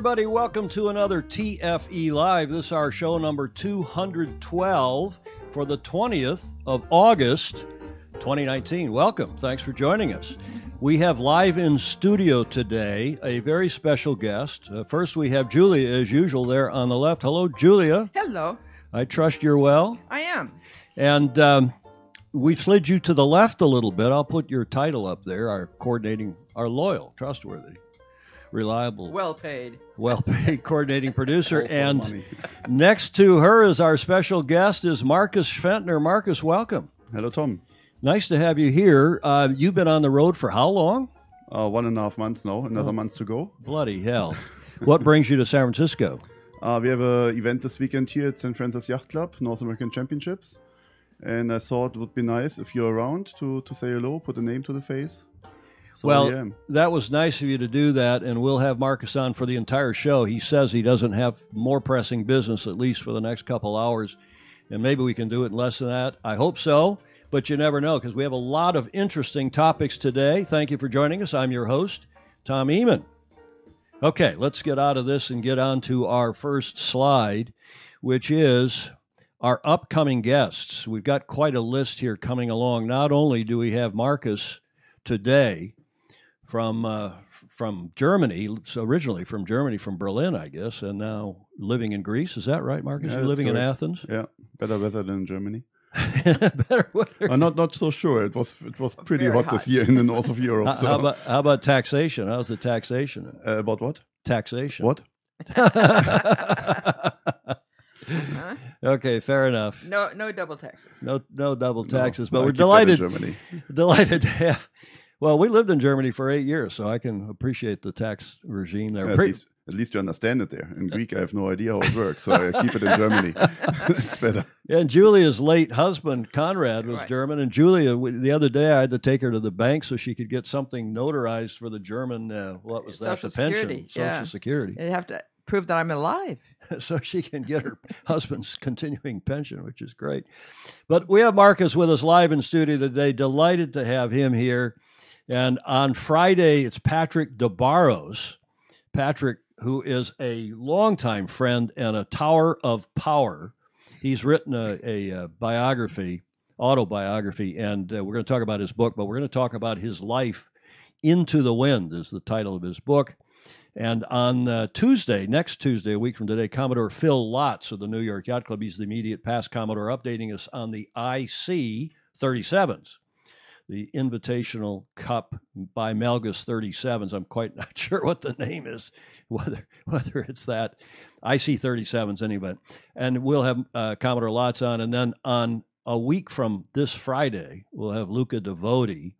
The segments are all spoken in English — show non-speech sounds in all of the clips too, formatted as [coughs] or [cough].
Everybody. Welcome to another TFE Live. This is our show number 212 for the 20th of August, 2019. Welcome. Thanks for joining us. We have live in studio today a very special guest. Uh, first, we have Julia, as usual, there on the left. Hello, Julia. Hello. I trust you're well. I am. And um, we slid you to the left a little bit. I'll put your title up there our coordinating, our loyal, trustworthy, reliable, Well paid. Well [laughs] paid coordinating producer. And [laughs] next to her is our special guest is Markus Schwendtner. Marcus, welcome. Hello, Tom. Nice to have you here. Uh, you've been on the road for how long? Uh, one and a half months now, Oh. another month to go. Bloody hell. [laughs] what brings you to San Francisco? Uh, we have an event this weekend here at St. Francis Yacht Club, North American Championships. And I thought it would be nice if you're around to, to say hello, put a name to the face. So well, yeah. that was nice of you to do that, and we'll have Marcus on for the entire show. He says he doesn't have more pressing business, at least for the next couple hours, and maybe we can do it in less than that. I hope so, but you never know because we have a lot of interesting topics today. Thank you for joining us. I'm your host, Tom Ehman. Okay, let's get out of this and get on to our first slide, which is our upcoming guests. We've got quite a list here coming along. Not only do we have Marcus today, from uh, from Germany, so originally from Germany, from Berlin, I guess, and now living in Greece. Is that right, Marcus? Yeah, You're that's living in. Athens. Yeah, better weather than Germany. [laughs] Better weather. I'm not not so sure. It was it was pretty hot, hot. this year in the north of Europe. How, so. how about how about taxation? How's the taxation? uh, about what? Taxation. What? [laughs] Huh? okay, fair enough. No, no double taxes. No, no double taxes, no, but I we're keep that in delighted, Germany. [laughs] delighted to have. Well, we lived in Germany for eight years, so I can appreciate the tax regime there. At, Pretty- least, at least you understand it there. In Greek, I have no idea how it works, so I keep it in [laughs] Germany. [laughs] it's better. And Julia's late husband, Conrad, was Right. German. And Julia, the other day, I had to take her to the bank so she could get something notarized for the German, uh, what was that? Social the pension, Security, Social yeah. Security. You have to prove that I'm alive. [laughs] so she can get her husband's continuing pension, which is great. But we have Marcus with us live in studio today. Delighted to have him here. And on Friday, it's Patrick DeBarros. Patrick, who is a longtime friend and a tower of power. He's written a, a, uh biography, autobiography, and uh, we're going to talk about his book, but we're going to talk about his life. Into the Wind is the title of his book. And on uh, Tuesday, next Tuesday, a week from today, Commodore Phil Lotz of the New York Yacht Club, he's the immediate past Commodore, updating us on the IC 37s, the Invitational Cup by Melges 37s. I'm quite [laughs] not sure what the name is, whether whether it's that IC 37s anyway. And we'll have uh, Commodore Lotz on, and then on a week from this Friday, we'll have Luca Devoti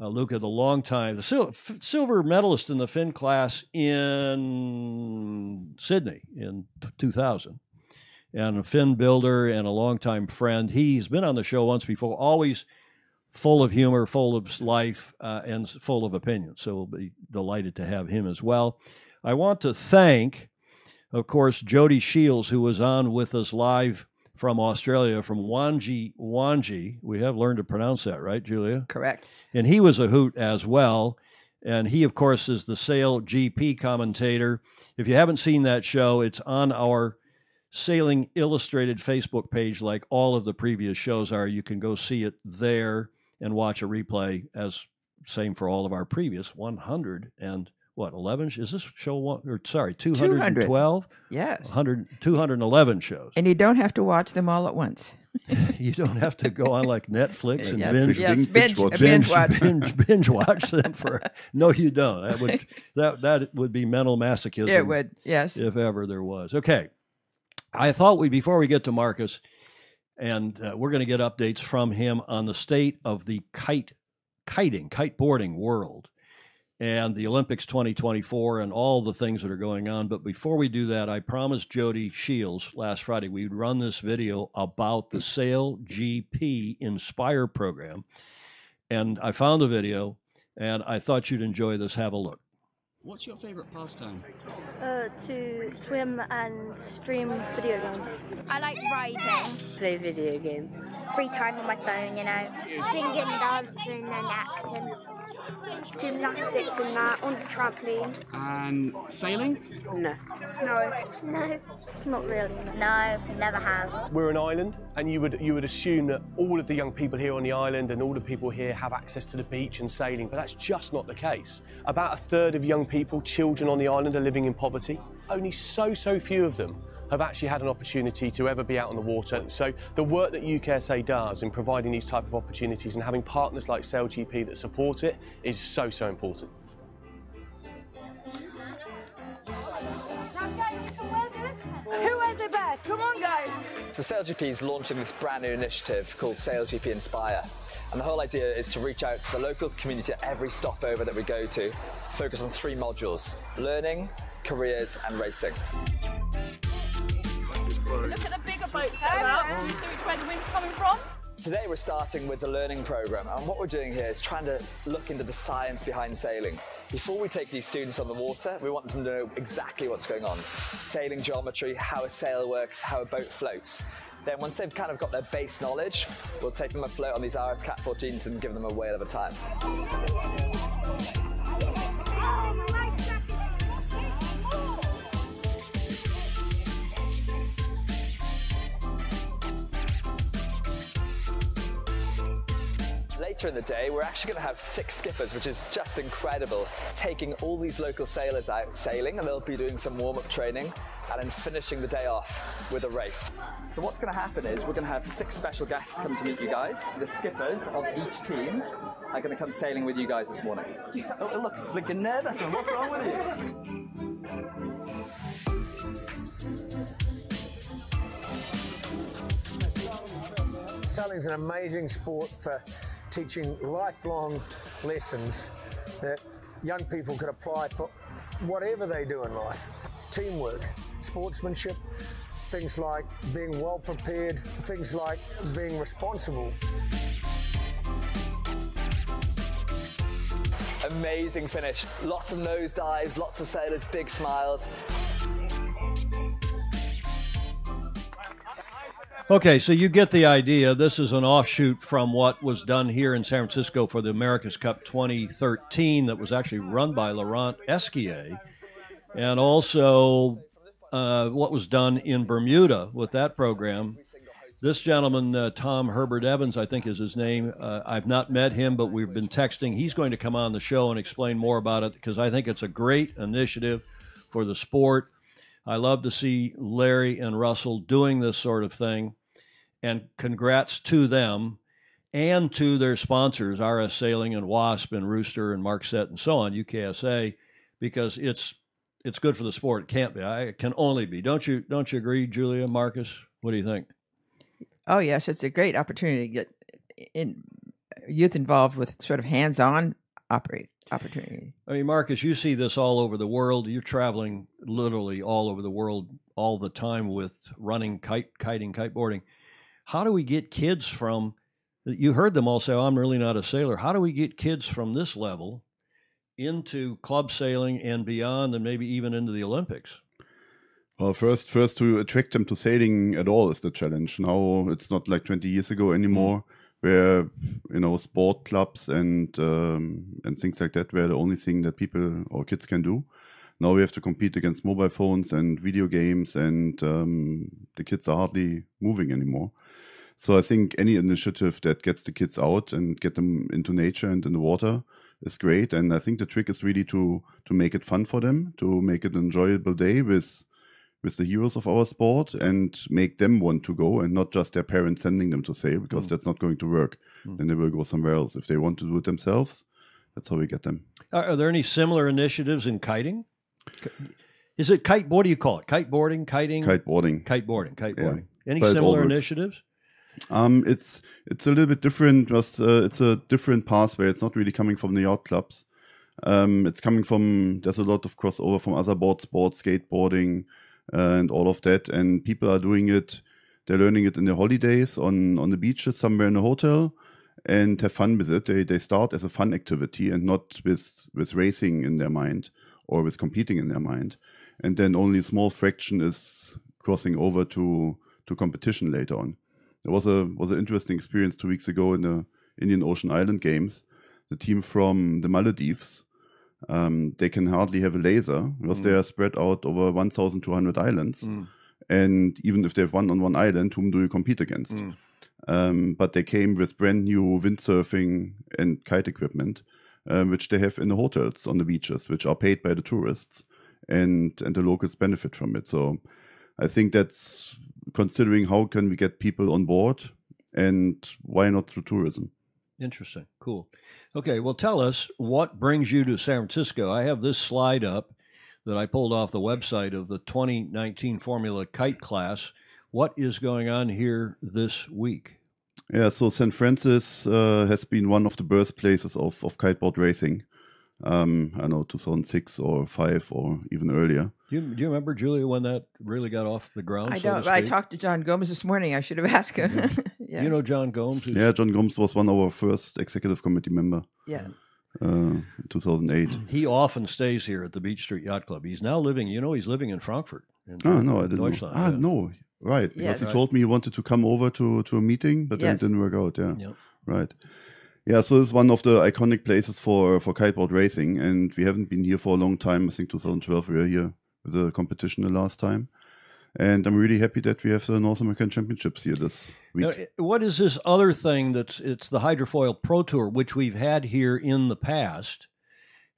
uh, Luca, the long time, the sil- f- silver medalist in the Finn class in Sydney in t- 2000, and a Finn builder and a longtime friend. He's been on the show once before, always full of humor, full of life, uh, and full of opinion. So we'll be delighted to have him as well. I want to thank, of course, Jody Shields, who was on with us live from Australia, from Wanji Wanji. We have learned to pronounce that, right, Julia? Correct. and he was a hoot as well. And he, of course, is the Sail GP commentator. If you haven't seen that show, it's on our Sailing Illustrated Facebook page, like all of the previous shows are. You can go see it there and watch a replay, as same for all of our previous 100 and what 11 is this show one or sorry 212 Yes. 100 211 shows And you don't have to watch them all at once. [laughs] you don't have to go on like netflix and Yes, binge yes, binge binge, watch. binge watch. binge, binge [laughs] watch them for no you don't that would that that would be mental masochism It would, yes. if ever there was okay i thought we before we get to marcus and uh, we're going to get updates from him on the state of the kite kiting kiteboarding world and the olympics 2024 and all the things that are going on. But before we do that i promised jody shields last friday we'd run this video about the sail gp inspire program. And i found the video and i thought you'd enjoy this. Have a look What's your favourite pastime? Uh, to swim and stream video games. I like riding. play video games. Free time on my phone, you know. Singing, dancing, and acting. Gymnastics and that on the trampoline. And sailing? No. No. No. Not really. No, never have. We're an island, and you would you would assume that all of the young people here on the island and all the people here have access to the beach and sailing, but that's just not the case. About a third of young people, children on the island, are living in poverty. Only so so few of them have actually had an opportunity to ever be out on the water. So the work that UKSA does in providing these type of opportunities and having partners like SailGP that support it is so so important. Who wears it best? Come on, guys. So SailGP is launching this brand new initiative called SailGP Inspire. And the whole idea is to reach out to the local community at every stopover that we go to, focus on three modules, learning, careers and racing. Look at the bigger you see the wind's coming from? Today we're starting with the learning program and what we're doing here is trying to look into the science behind sailing. Before we take these students on the water, we want them to know exactly what's going on. Sailing geometry, how a sail works, how a boat floats. Then once they've kind of got their base knowledge, we'll take them afloat on these RS Cat 14s and give them a whale of a time. Later in the day, we're actually going to have six skippers, which is just incredible, taking all these local sailors out sailing, and they'll be doing some warm-up training, and then finishing the day off with a race. So what's going to happen is we're going to have six special guests come to meet you guys. The skippers of each team are going to come sailing with you guys this morning. Oh, look, blinking nervous, what's wrong with you? Sailing's an amazing sport for teaching lifelong lessons that young people could apply for whatever they do in life. Teamwork, sportsmanship, things like being well prepared, things like being responsible. Amazing finish. Lots of nose dives, lots of sailors, big smiles. Okay, so you get the idea. This is an offshoot from what was done here in San Francisco for the America's Cup 2013 that was actually run by Laurent Esquier, and also uh, what was done in Bermuda with that program. This gentleman, uh, Tom Herbert Evans, I think is his name. Uh, I've not met him, but we've been texting. He's going to come on the show and explain more about it because I think it's a great initiative for the sport. I love to see Larry and Russell doing this sort of thing and congrats to them and to their sponsors, RS Sailing and Wasp and Rooster and Markset and so on, UKSA, because it's it's good for the sport. It can't be. I, it can only be. Don't you don't you agree, Julia, Marcus? What do you think? Oh yes, it's a great opportunity to get in youth involved with sort of hands-on operate opportunity. I mean, Marcus, you see this all over the world. You're traveling literally all over the world all the time with running, kite, kiting, kiteboarding. How do we get kids from? You heard them all say, oh, "I'm really not a sailor." How do we get kids from this level into club sailing and beyond, and maybe even into the Olympics? Well, first, first to attract them to sailing at all is the challenge. Now it's not like 20 years ago anymore, where you know sport clubs and um, and things like that were the only thing that people or kids can do. Now we have to compete against mobile phones and video games, and um, the kids are hardly moving anymore. So I think any initiative that gets the kids out and get them into nature and in the water is great. And I think the trick is really to to make it fun for them, to make it an enjoyable day with with the heroes of our sport and make them want to go and not just their parents sending them to sail because Mm. that's not going to work. Mm. Then they will go somewhere else. If they want to do it themselves, that's how we get them. Are, are there any similar initiatives in kiting? Is it kite? What do you call it? Kiteboarding, kiting, Kiteboarding. kiteboarding, kiteboarding. Any But similar initiatives? Um, it's it's a little bit different. Just uh, it's a different pathway. It's not really coming from the yacht clubs. Um, it's coming from. There's a lot of crossover from other board sports, skateboarding, uh, and all of that. And people are doing it. They're learning it in their holidays on on the beaches somewhere in a hotel, and have fun with it. They they start as a fun activity and not with with racing in their mind or with competing in their mind. And then only a small fraction is crossing over to to competition later on. There was a was an interesting experience two weeks ago in the Indian Ocean Island Games. the team from the Maldives, um, they can hardly have a laser because Mm. they are spread out over 1,200 islands. Mm. And even if they have one on one island, whom do you compete against? Mm. Um, but they came with brand new windsurfing and kite equipment, um, which they have in the hotels on the beaches, which are paid by the tourists, and and the locals benefit from it. So, I think that's considering how can we get people on board, and why not through tourism? Interesting. Cool. Okay. Well, tell us what brings you to San Francisco. I have this slide up that I pulled off the website of the 2019 Formula Kite class. What is going on here this week? Yeah, so San Francis uh, has been one of the birthplaces of, of kiteboard racing. Um, I know 2006 or five or even earlier. Do you, do you remember, Julia, when that really got off the ground? I so don't. I talked to John Gomes this morning. I should have asked him. yeah. [laughs] You know John Gomes? who's- Yeah, John Gomes was one of our first executive committee member. Yeah. Uh, 2008. [clears throat] He often stays here at the Beach Street Yacht Club. He's now living, you know, he's living in Frankfurt. In Oh no, I didn't. Know. Deutschland, Ah yeah. no, right. Because Yes. he Right. told me he wanted to come over to to a meeting, but then it didn't work out. Yeah. Yep. Right. Yeah, so it's one of the iconic places for for kiteboard racing, and we haven't been here for a long time. I think 2012 we were here with the competition the last time, and I'm really happy that we have the North American Championships here this week. Now, what is this other thing that's it's the Hydrofoil Pro Tour, which we've had here in the past,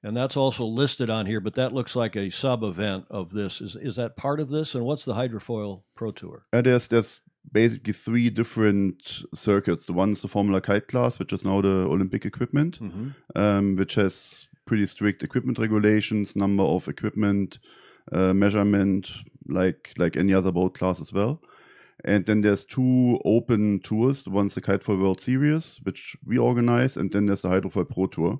and that's also listed on here. But that looks like a sub event of this. Is is that part of this? And what's the Hydrofoil Pro Tour? Uh, there's there's basically three different circuits. The one is the Formula Kite class, which is now the Olympic equipment, Mm-hmm. um, which has pretty strict equipment regulations, number of equipment, uh, measurement, like like any other boat class as well. And then there's two open tours. The one's the Kitefoil World Series, which we organize, and then there's the Hydrofoil Pro Tour,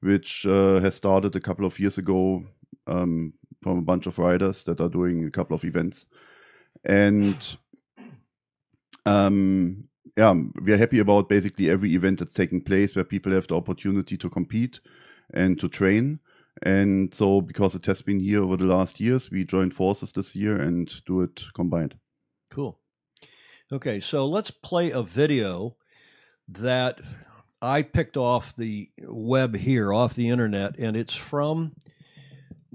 which uh, has started a couple of years ago um, from a bunch of riders that are doing a couple of events. And um, yeah, we are happy about basically every event that's taking place where people have the opportunity to compete and to train. And so, because it has been here over the last years, we joined forces this year and do it combined. Cool. Okay, so let's play a video that I picked off the web here, off the internet, and it's from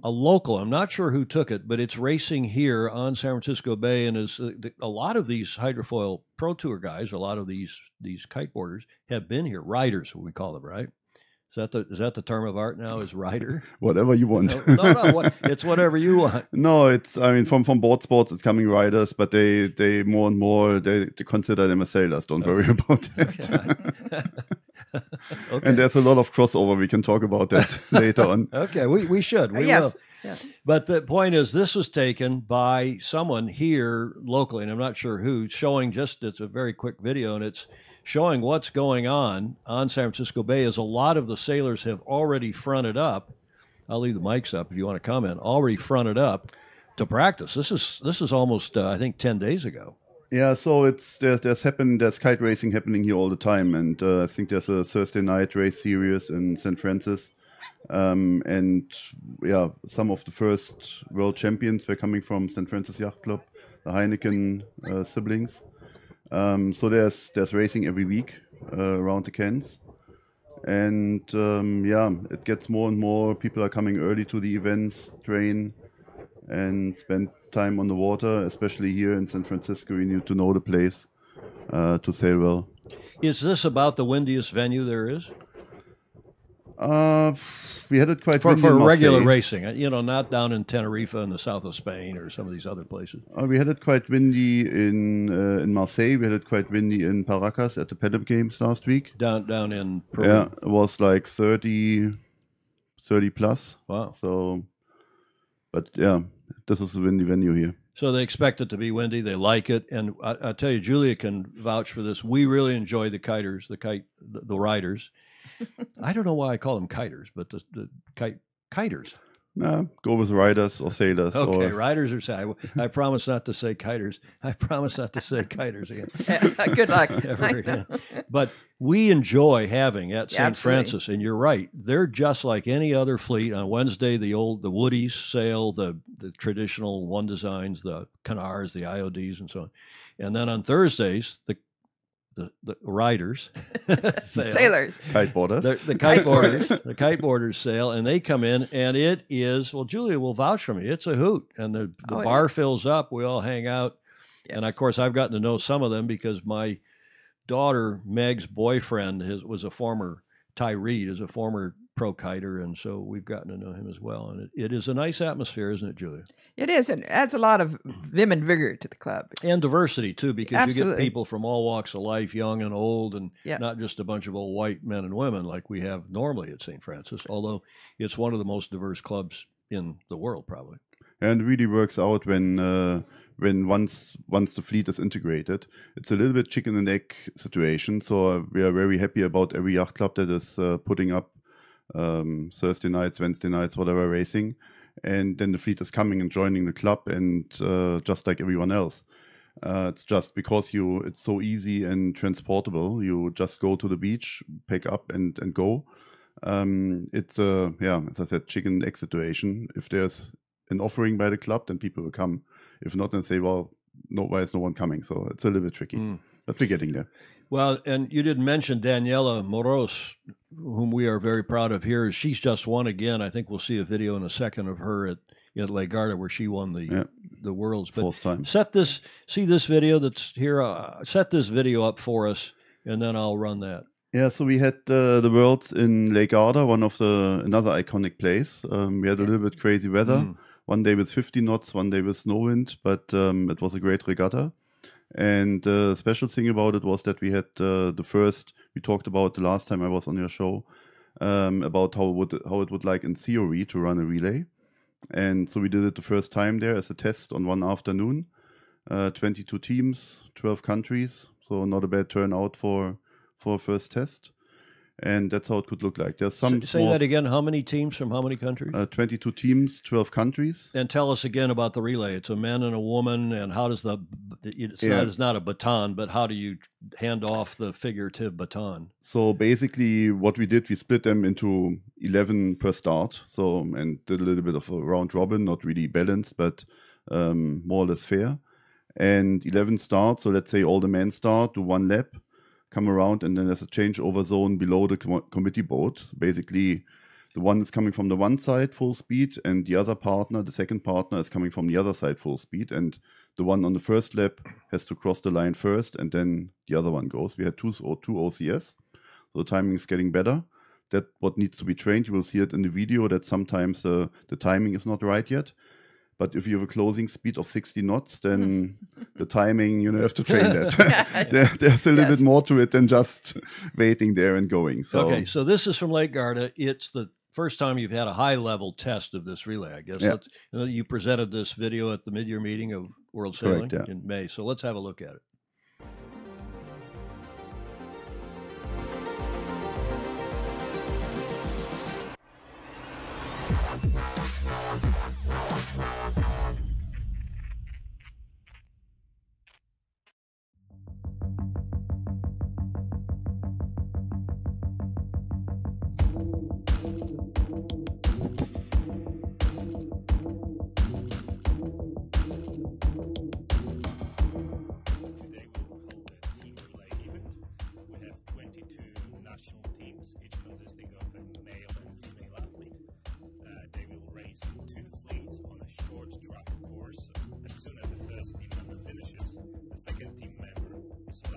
a local. I'm not sure who took it, but it's racing here on San Francisco Bay, and is uh, a lot of these hydrofoil pro tour guys, a lot of these these kiteboarders have been here. Riders, we call them, right? Is that the is that the term of art now? Is rider? [laughs] Whatever you want. No, no, no what, it's whatever you want. [laughs] No, it's I mean from from board sports it's coming riders, but they they more and more they, they consider them as sailors. Don't worry about that. Okay. [laughs] And there's a lot of crossover. We can talk about that later on. Okay, we, we should. We yes. will. Yeah. But the point is, this was taken by someone here locally, and I'm not sure who, showing just it's a very quick video, and it's showing what's going on on San Francisco Bay. is a lot of the sailors have already fronted up. I'll leave the mics up if you want to comment. Already fronted up to practice. This is this is almost uh, I think ten days ago. Yeah, so it's there's there's happen there's kite racing happening here all the time, and uh, I think there's a Thursday night race series in St. Francis, um, and yeah, some of the first world champions were coming from St. Francis Yacht Club, the Heineken uh, siblings. Um, so there's there's racing every week uh, around the cans, and um, yeah, it gets more and more. People are coming early to the events, train, and spend time on the water, especially here in San Francisco. You need to know the place uh, to sail well. Is this about the windiest venue there is Uh, we had it quite for, windy for regular Marseille. racing? You know, not down in Tenerife in the south of Spain or some of these other places. Uh, we had it quite windy in uh, in Marseille. We had it quite windy in Paracas at the Pedal Games last week. Down down in Peru. Yeah, it was like 30, 30 plus. Wow. So, but yeah, this is a windy venue here. So they expect it to be windy. They like it, and I, I tell you, Julia can vouch for this. We really enjoy the kiters, the kite, the, the riders. [laughs] I don't know why I call them kiters, but the, the kite kiters. Nah, go with riders or sailors. Okay, or, riders are. I, I promise not to say kiters. [laughs] I promise not to say kiters again. Good luck. [laughs] Ever again. But we enjoy having at St. Absolutely. Francis, and you're right. They're just like any other fleet. On Wednesday, the old the Woodies sail, the the traditional one designs, the Knarrs, the IODs, and so on. And then on Thursdays, the the, the riders [laughs] sail. Sailors. Kiteboarders. the, the kiteboarders, the kiteboarders sail, and they come in, and it is well. Julia will vouch for me. It's a hoot, and the, the Oh, bar yeah. fills up. We all hang out, and of course, I've gotten to know some of them because my daughter Meg's boyfriend his, was a former Ty Reed, is a former pro kiter, and so we've gotten to know him as well. And it, it is a nice atmosphere, isn't it, Julia? It is, and adds a lot of vim and vigor to the club. And diversity too, because you get people from all walks of life, young and old, and Yeah. not just a bunch of old white men and women like we have normally at St. Francis. Although it's one of the most diverse clubs in the world, probably. and really works out when uh, when once once the fleet is integrated. It's a little bit chicken and egg situation. So uh, we are very happy about every yacht club that is uh, putting up um, Thursday nights, Wednesday nights, whatever racing, and then the fleet is coming and joining the club, and uh, just like everyone else. Uh, it's just because you it's so easy and transportable. You just go to the beach, pick up and and go. Um, it's a yeah, as I said, chicken egg situation. If there's an offering by the club, then people will come. If not, then say, well, no, why is no one coming? So it's a little bit tricky, Mm. But we're getting there. Well, and you didn't mention Daniela Moroz, whom we are very proud of here. She's just won again. I think we'll see a video in a second of her at at Lake Garda where she won the Yeah. the worlds. But Fourth time. set this, see this video that's here. Uh, set this video up for us, and then I'll run that. Yeah, so we had uh, the Worlds in Lake Garda, one of the another iconic place. Um, we had a little bit crazy weather. Mm. One day with 50 knots, one day with snow wind, but um, it was a great regatta. And uh, the special thing about it was that we had uh, the first. We talked about the last time I was on your show um, about how it would how it would like in theory to run a relay. And so we did it the first time there as a test on one afternoon. Uh, 22 teams, 12 countries, so not a bad turnout for for a first test. And that's how it could look like. There's some Say- say that again. How many teams from how many countries? Uh, 22 teams, 12 countries. and tell us again about the relay. It's a man and a woman, and how does the it's Yeah. not it's not a baton, but how do you hand off the figurative baton? So basically, what we did, we split them into 11 per start. So, and did a little bit of a round robin, not really balanced, but um, more or less fair. And 11 start. So let's say all the men start, do one lap, come around, and then there's a changeover zone below the com- committee boat. Basically, the one is coming from the one side full speed, and the other partner, the second partner, is coming from the other side full speed. And the one on the first lap has to cross the line first, and then the other one goes. We had two, or two OCS, so the timing is getting better. That what needs to be trained. You will see it in the video that sometimes uh, the timing is not right yet. But if you have a closing speed of 60 knots, then hmm. the timing, you know, you have to train that. [laughs] [laughs] there, there's a little Yes. bit more to it than just [laughs] waiting there and going. So okay, so this is from Lake Garda. It's the first time you've had a high level test of this relay, I guess. Yeah. You, know, you presented this video at the mid year meeting of World Correct, Sailing yeah. in May. So let's have a look at it.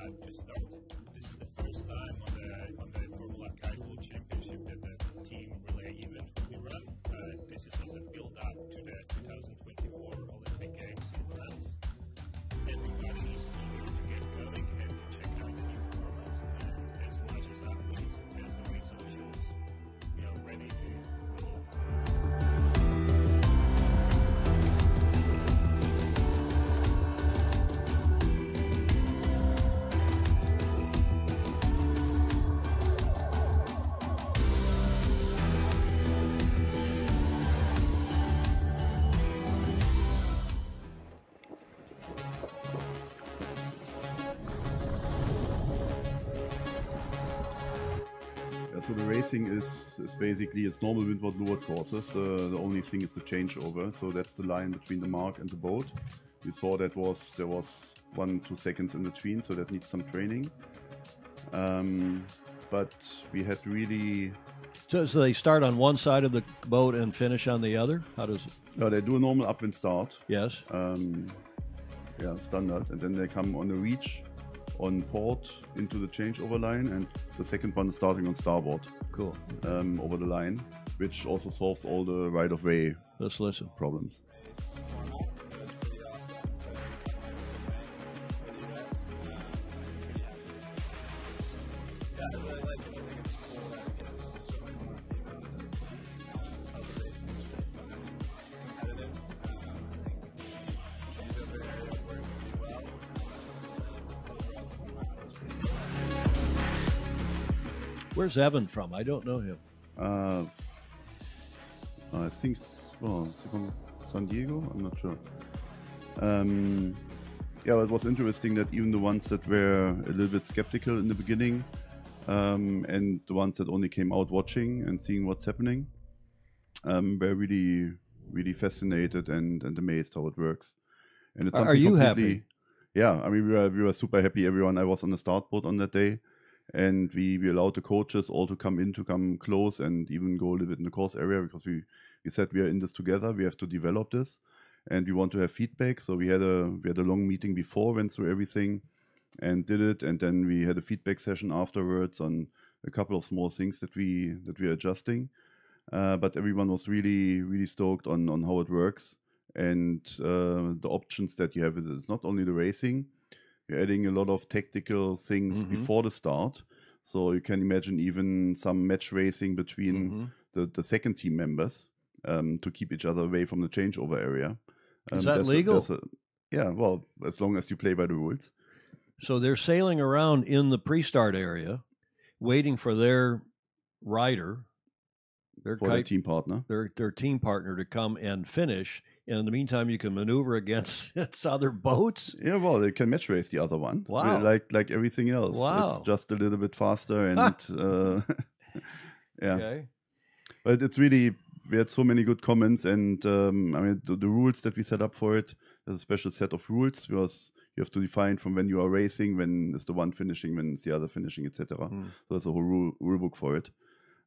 Is allowed basically it's normal windward leeward courses. The only thing is the changeover. So that's the line between the mark and the boat. We saw that was there was one two seconds in between, so that needs some training. Um, but we had really So, so they start on one side of the boat and finish on the other. How does? no, they do a normal upwind start. Yes. Um, yeah, standard, and then they come on the reach on port into the changeover line, and the second one is starting on starboard. Cool. Um, over the line, which also solves all the right of way Let's listen. problems. Where's Evan from? I don't know him. Uh, I think s- well, from San Diego. I'm not sure. Um, yeah, it was interesting that even the ones that were a little bit skeptical in the beginning, um, and the ones that only came out watching and seeing what's happening, um, were really, really fascinated and, and amazed how it works. And it's Are- you happy? Yeah, I mean we were we were super happy. Everyone, I was on the start boat on that day, and we, we allowed the coaches all to come in to come close and even go a little bit in the course area because we, we said we are in this together we have to develop this and we want to have feedback. So we had a we had a long meeting before went through everything and did it. And then we had a feedback session afterwards on a couple of small things that we that we are adjusting. Uh, but everyone was really really stoked on on how it works and uh, the options that you have it's not only the racing you're adding a lot of tactical things Mhm. before the start. So you can imagine even some match racing between Mhm. the, the second team members um, to keep each other away from the changeover area. Is Um, that there's a- legal? a- yeah, well, as long as you play by the rules. So they're sailing around in the pre-start area, waiting for their rider, their For their team partner. their their team partner to come and finish. And in the meantime, you can maneuver against [laughs] its other boats. Yeah, well, they can match race the other one. Wow. Like like everything else. Wow. It's just a little bit faster [laughs] and uh, [laughs] yeah. Okay. But it's really we had so many good comments, and um, I mean the, the rules that we set up for it. There's a special set of rules because you have to define from when you are racing, when is the one finishing, when is the other finishing, etc. Hmm. So there's a whole rule, rule book for it.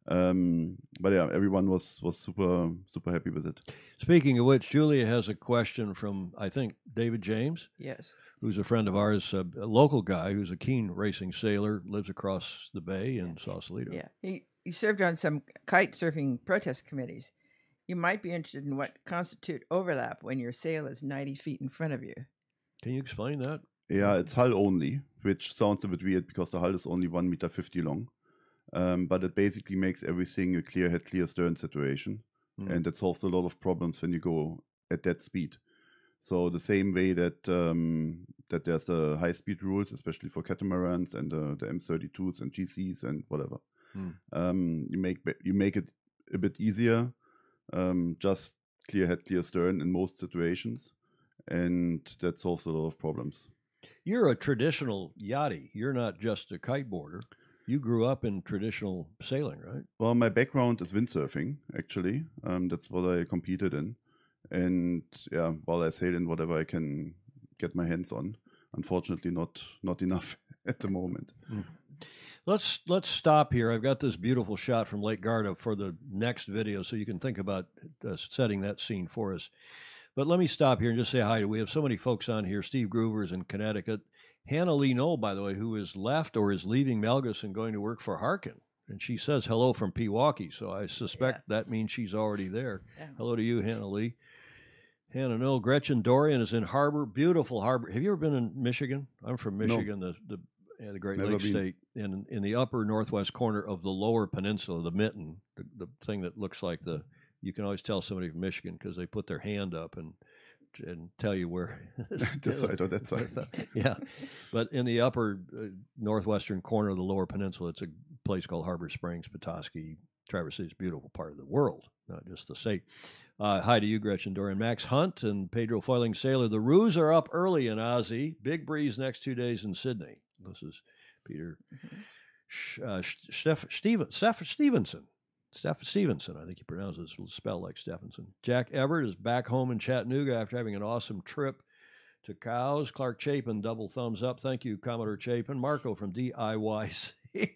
Um, but yeah, everyone was was super super happy with it. Speaking of which, Julia has a question from I think David James. Yes. Who's a friend of ours, a, a local guy who's a keen racing sailor, lives across the bay in Sausalito. Yeah. He, he served on some kite surfing protest committees. You might be interested in what constitute overlap when your sail is 90 feet in front of you. Can you explain that? Yeah, it's hull only, which sounds a bit weird because the hull is only one meter fifty long. Um, but it basically makes everything a clear head, clear stern situation, Hmm. and it solves a lot of problems when you go at that speed. So the same way that um, that there's the high speed rules, especially for catamarans and uh, the M32s and GCs and whatever. Hmm. Um, you make you make it a bit easier. Um, just clear head, clear stern in most situations, and that solves a lot of problems. You're a traditional yachty. You're not just a kiteboarder. You grew up in traditional sailing, right? Well, my background is windsurfing, actually. Um, that's what I competed in. And yeah, while I sail in whatever I can get my hands on. Unfortunately, not not enough [laughs] at the moment. Let's let's stop here. I've got this beautiful shot from Lake Garda for the next video, so you can think about uh, setting that scene for us. But let me stop here and just say hi. We have so many folks on here. Steve Groover's in Connecticut. Hannah Lee Noll, by the way, who is left or is leaving Melges and going to work for Harken. And she says hello from Pewaukee, so I suspect that means she's already there. Yeah. Hello to you, Hannah Lee. Hannah Noll. Gretchen Dorian is in Harbor, beautiful Harbor. Have you ever been in Michigan? I'm from No. Michigan, the the, uh, the Great Never Lakes been. State, in in the upper northwest corner of the Lower Peninsula, the Mitten, the, the thing that looks like the. You can always tell somebody from Michigan because they put their hand up and and tell you where This side or that side. [laughs] yeah, but in the upper uh, northwestern corner of the Lower Peninsula, it's a place called Harbor Springs, Petoskey, Traverse City. It's a beautiful part of the world, not just the state. Uh, hi to you, Gretchen Dorian, Max Hunt, and Pedro Foiling Sailor. The Roos are up early in Aussie. Big breeze next two days in Sydney. This is Peter Sh- uh, Steph, Steven, Steph Stevenson. Steph Stevenson, I think he pronounces it spelled like Stephenson. Jack Everett is back home in Chattanooga after having an awesome trip to Cowes. Clark Chapin, double thumbs up. Thank you, Commodore Chapin. Marco from DIYC. [laughs]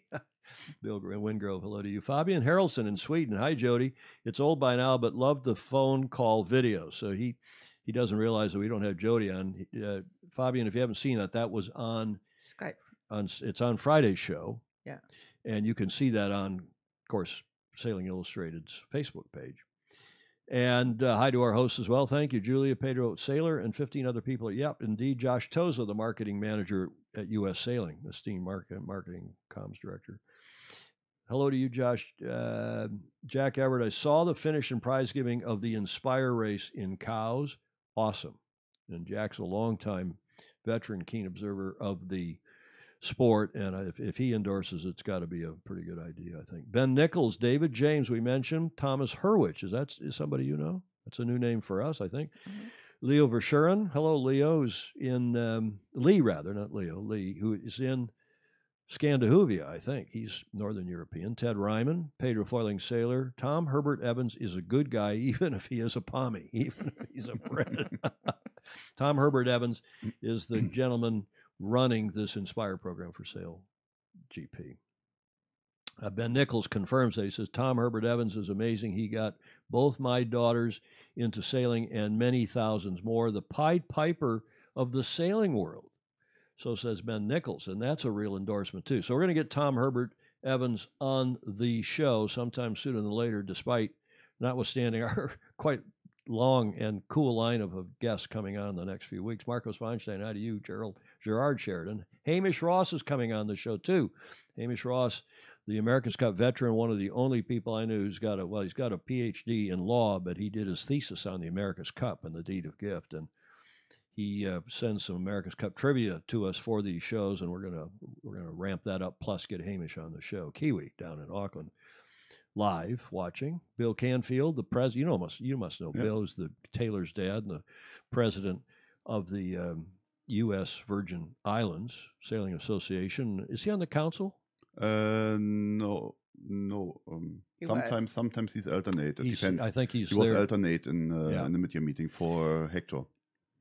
Bill Gr- Wingrove, hello to you. Fabian Harrelson in Sweden. Hi, Jody. It's old by now, but love the phone call video. So he he doesn't realize that we don't have Jody on. Uh, Fabian, if you haven't seen that, that was on Skype. on it's on Friday's show. Yeah. And you can see that on, of course, Sailing Illustrated's Facebook page. And uh, hi to our hosts as well. Thank you, Julia, Pedro Sailor, and 15 other people. Yep, indeed. Josh Toza, the marketing manager at U.S. Sailing, esteemed market, marketing comms director. Hello to you, Josh. Uh, Jack Everett, I saw the finish and prize giving of the Inspire race in Cowes. Awesome. And Jack's a longtime veteran, keen observer of the sport. And if, if he endorses, it's got to be a pretty good idea, I think. Ben Nichols, David James, we mentioned. Thomas Hurwich, is that is somebody you know? That's a new name for us, I think. Leo Verschuren, hello, Leo, who's in um, Lee, rather, not Leo, Lee, who is in Scandahuvia, I think. He's Northern European. Ted Ryman, Pedro Foiling Sailor. Tom Herbert Evans is a good guy, [laughs] even if he is a pommy, even if he's a [laughs] Brennan. [laughs] Tom Herbert Evans is the gentleman running this Inspire program for Sail GP. Uh, ben Nichols confirms that he says Tom Herbert Evans is amazing. He got both my daughters into sailing and many thousands more. The Pied Piper of the sailing world. So says Ben Nichols, and that's a real endorsement too. So we're going to get Tom Herbert Evans on the show sometime sooner than later, despite notwithstanding [laughs] our quite long and cool lineup of guests coming on in the next few weeks. Marcos Feinstein, hi to you, Gerald Gerard Sheridan. Hamish Ross is coming on the show too. Hamish Ross, the America's Cup veteran, one of the only people I knew who's got a well, he's got a PhD in law, but he did his thesis on the America's Cup and the deed of gift, and he uh, sends some America's Cup trivia to us for these shows, and we're gonna we're gonna ramp that up. Plus, get Hamish on the show. Kiwi down in Auckland, live watching. Bill Canfield, the president. You know must you must know Yeah. Bill is the Taylor's dad and the president of the um, U.S. Virgin Islands Sailing Association. Is he on the council? Uh, no, no. Um, sometimes, was. sometimes he's alternate. It He's- depends. I think he's he was there- alternate in uh, Yeah. in the mid-year meeting for Hector.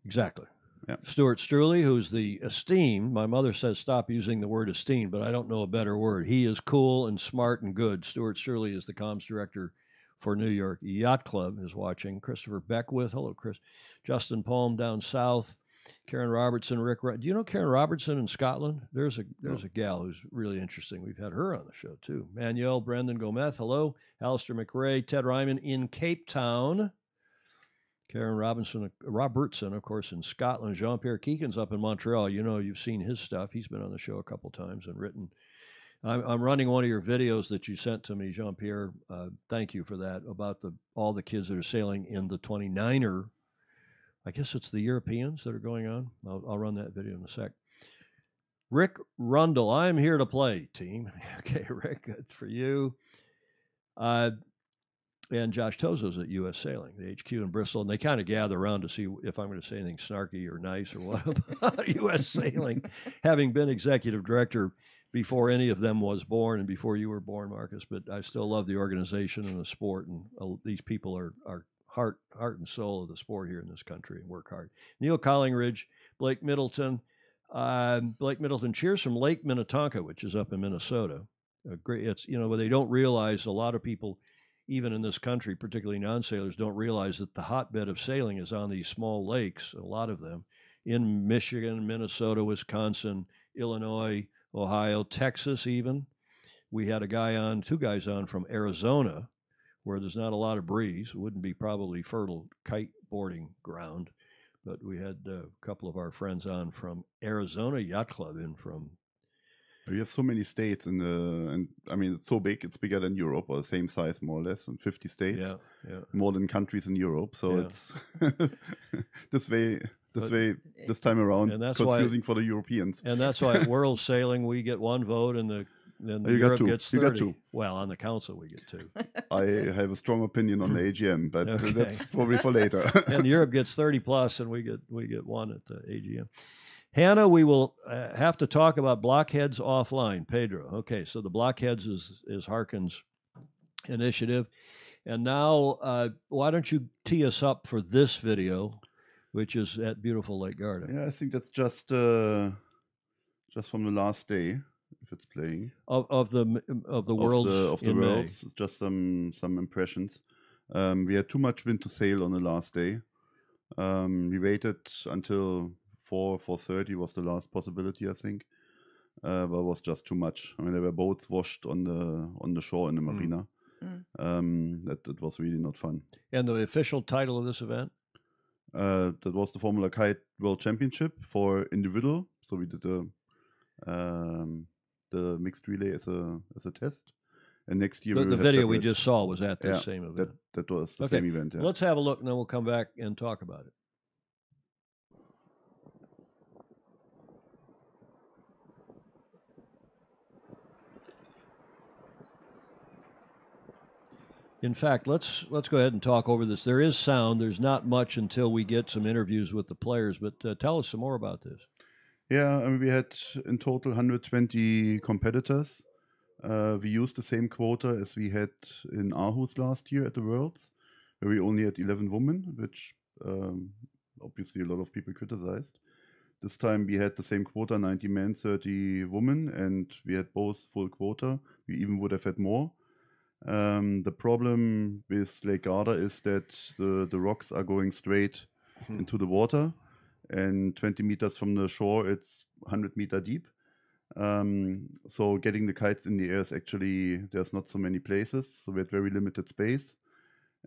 Exactly. Yeah. Stuart Streuli, who's the esteemed, my mother says stop using the word esteemed, but I don't know a better word. He is cool and smart and good. Stuart Streuli is the comms director for New York Yacht Club, is watching. Christopher Beckwith, hello, Chris. Justin Palm down south. Karen Robertson, Rick. Ro- Do you know Karen Robertson in Scotland? There's a there's a gal who's really interesting. We've had her on the show too. Manuel Brendan Gomez, hello. Alistair McRae, Ted Ryman in Cape Town. Karen Robinson, Robertson, of course, in Scotland. Jean Pierre Keegan's up in Montreal. You know, you've seen his stuff. He's been on the show a couple times and written. I'm, I'm running one of your videos that you sent to me, Jean Pierre. Uh, thank you for that. About the all the kids that are sailing in the 29er. I guess it's the Europeans that are going on. I'll, I'll run that video in a sec. Rick Rundle, I'm here to play, team. [laughs] Okay, Rick, good for you. Uh, and Josh Tozo's at U.S. Sailing, the HQ in Bristol, and they kind of gather around to see if I'm going to say anything snarky or nice or what [laughs] about [laughs] U.S. Sailing, having been executive director before any of them was born and before you were born, Marcus. But I still love the organization and the sport, and uh, these people are are heart heart and soul of the sport here in this country and work hard. Neil Collingridge, Blake Middleton. Um, Blake Middleton cheers from Lake Minnetonka, which is up in Minnesota. A great, it's you know, they don't realize a lot of people even in this country, particularly non sailors, don't realize that the hotbed of sailing is on these small lakes, a lot of them, in Michigan, Minnesota, Wisconsin, Illinois, Ohio, Texas, even. We had a guy on, two guys on from Arizona, where there's not a lot of breeze. It wouldn't be probably fertile kite boarding ground. But we had uh, a couple of our friends on from Arizona Yacht Club in from We have so many states in the, and I mean, it's so big, it's bigger than Europe, or the same size more or less, in 50 states. Yeah, yeah. More than countries in Europe. So Yeah. it's [laughs] this way, this But- way, this time around, And that's why- confusing for the Europeans. And that's why at World Sailing we get one vote, and the then Oh, you got two. gets You got two. Well, on the council we get two, [laughs] I have a strong opinion on the [laughs] AGM, but Okay. that's probably for later. [laughs] and Europe gets thirty plus, and we get we get one at the AGM. Hannah, we will uh, have to talk about blockheads offline. Pedro, okay, so the blockheads is is Harken's initiative, and now uh, why don't you tee us up for this video which is at beautiful Lake Garda? Yeah, I think that's just uh, just from the last day, if it's playing. Of, of the m- of the of the, of the in May. just some some impressions. Um, we had too much wind to sail on the last day. Um, we waited until four four thirty was the last possibility, I think. Uh, but it was just too much. I mean, there were boats washed on the on the shore in the marina. Mm. Um, that that was really not fun. And the official title of this event? Uh, that was the Formula Kite World Championship for individual. So we did the um, the mixed relay as a as a test. And next year The, the video we just saw was at the Yeah, same event. That that was the Okay, same event. Yeah. Let's have a look, and then we'll come back and talk about it. In fact, let's let's go ahead and talk over this. There is sound. There's not much until we get some interviews with the players. But uh, tell us some more about this. Yeah, I mean, we had in total 120 competitors. Uh, we used the same quota as we had in Aarhus last year at the Worlds, where we only had 11 women, which um, obviously a lot of people criticized. This time we had the same quota 90 men, 30 women, and we had both full quota. We even would have had more. Um, the problem with Lake Garda is that the, the rocks are going straight into the water, and 20 meters from the shore, it's 100 meter deep. Um, so getting the kites in the air is actually there's not so many places, so we had very limited space,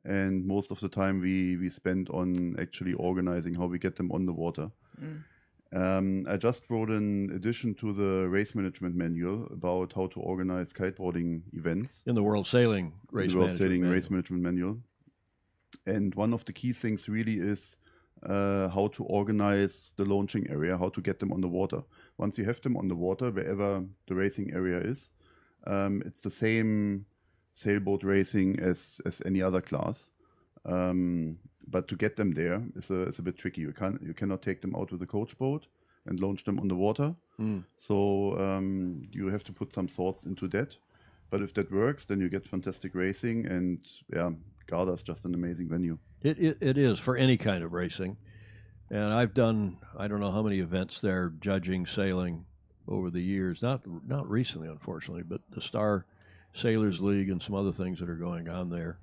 and most of the time we we spent on actually organizing how we get them on the water. Mm. Um, I just wrote an addition to the race management manual about how to organize kiteboarding events In the World Sailing Race the World Management Sailing Manual. Race Management Manual. And one of the key things really is uh, how to organize the launching area, how to get them on the water. Once you have them on the water, wherever the racing area is, um, it's the same sailboat racing as as any other class. Um, but to get them there is a is a bit tricky. You can't you cannot take them out with a coach boat and launch them on the water. Mm. So um, you have to put some thoughts into that. But if that works, then you get fantastic racing, and yeah, Garda is just an amazing venue. It, it it is for any kind of racing, and I've done I don't know how many events there judging sailing over the years. Not not recently, unfortunately, but the Star Sailors League and some other things that are going on there.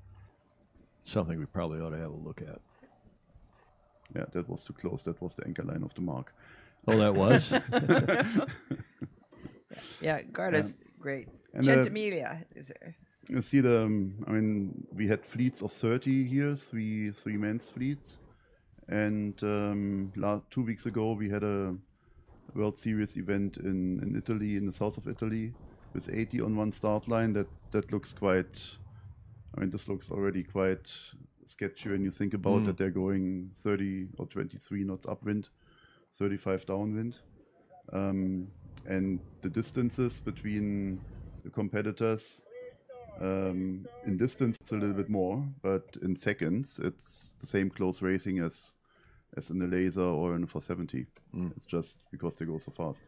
Something we probably ought to have a look at. Yeah, that was too close. That was the anchor line of the mark. Oh, that was. [laughs] Yeah, Garda's great. And, uh, is there. You see the, um, I mean, we had fleets of 30 here, three three men's fleets, and um, last two weeks ago we had a World Series event in, in Italy, in the south of Italy, with 80 on one start line. That that looks quite. I mean, this looks already quite sketchy when you think about Mm. that they're going 30 or 23 knots upwind, 35 downwind, um, and the distances between the competitors um, in distance, it's a little bit more, but in seconds, it's the same close racing as as in the laser or in the 470. Mm. It's just because they go so fast.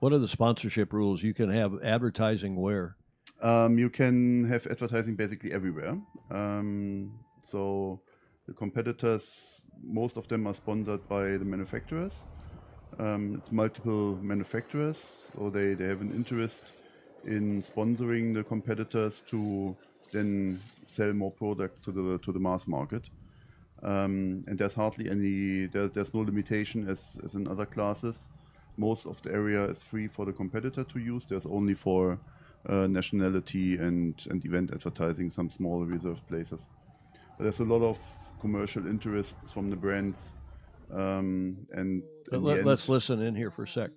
what are the sponsorship rules? You can have advertising where? Um, you can have advertising basically everywhere. Um, so the competitors, most of them are sponsored by the manufacturers. Um, it's multiple manufacturers, so they, they have an interest in sponsoring the competitors to then sell more products to the to the mass market. Um, and there's hardly any there's, there's no limitation as, as in other classes. Most of the area is free for the competitor to use. There's only for uh, nationality and, and event advertising some small reserved places. But there's a lot of commercial interests from the brands. Um, and let, us listen in here for a sec.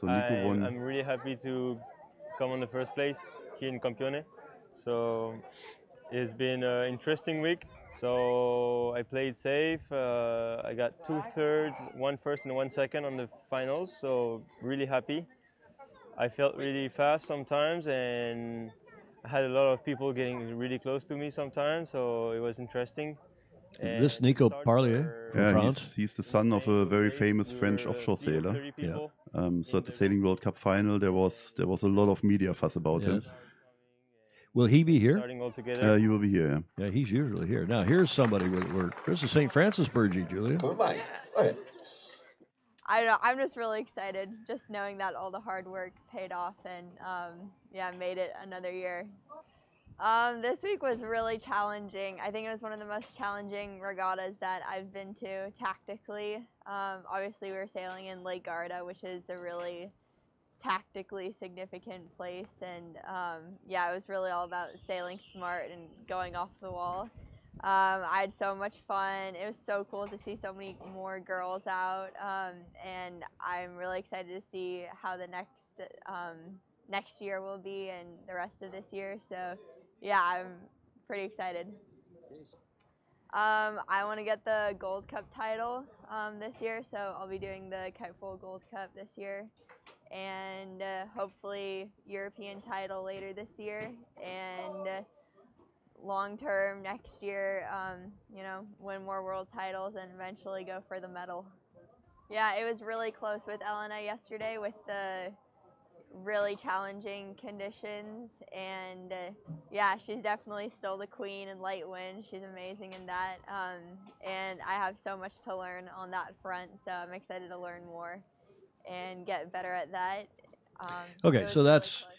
So I, won. I'm really happy to come on the first place here in Campione. So it's been an interesting week. So I played safe. Uh, I got two thirds, one first and one second on the finals. So really happy. I felt really fast sometimes, and I had a lot of people getting really close to me sometimes. So it was interesting. this And Nico Parlier from Yeah, France. he's, he's the son of a very famous French offshore sailor. 30 people Um, so at the Sailing World Cup final, there was there was a lot of media fuss about him. Will he be here? starting all together. Uh, you will be here. Yeah. Yeah, he's usually here. Now here's somebody with work. This is St. Francis Burgee, Julia. I don't know. I'm just really excited, just knowing that all the hard work paid off and um, yeah, made it another year. Um, this week was really challenging. I think it was one of the most challenging regattas that I've been to tactically. Um, obviously, we were sailing in Lake Garda, which is a really tactically significant place, and um, yeah, it was really all about sailing smart and going off the wall. Um, I had so much fun. It was so cool to see so many more girls out, um, and I'm really excited to see how the next um, next year will be and the rest of this year. So, yeah, I'm pretty excited. Um, I want to get the Gold Cup title um, this year, so I'll be doing the KiteFoil Gold Cup this year, and uh, hopefully European title later this year, and. Uh, long term next year, um, you know, win more world titles and eventually go for the medal. Yeah, it was really close with Elena yesterday with the really challenging conditions. And uh, yeah, she's definitely still the queen in light wind. She's amazing in that. Um, and I have so much to learn on that front. So I'm excited to learn more and get better at that. Um, Okay, so really that's close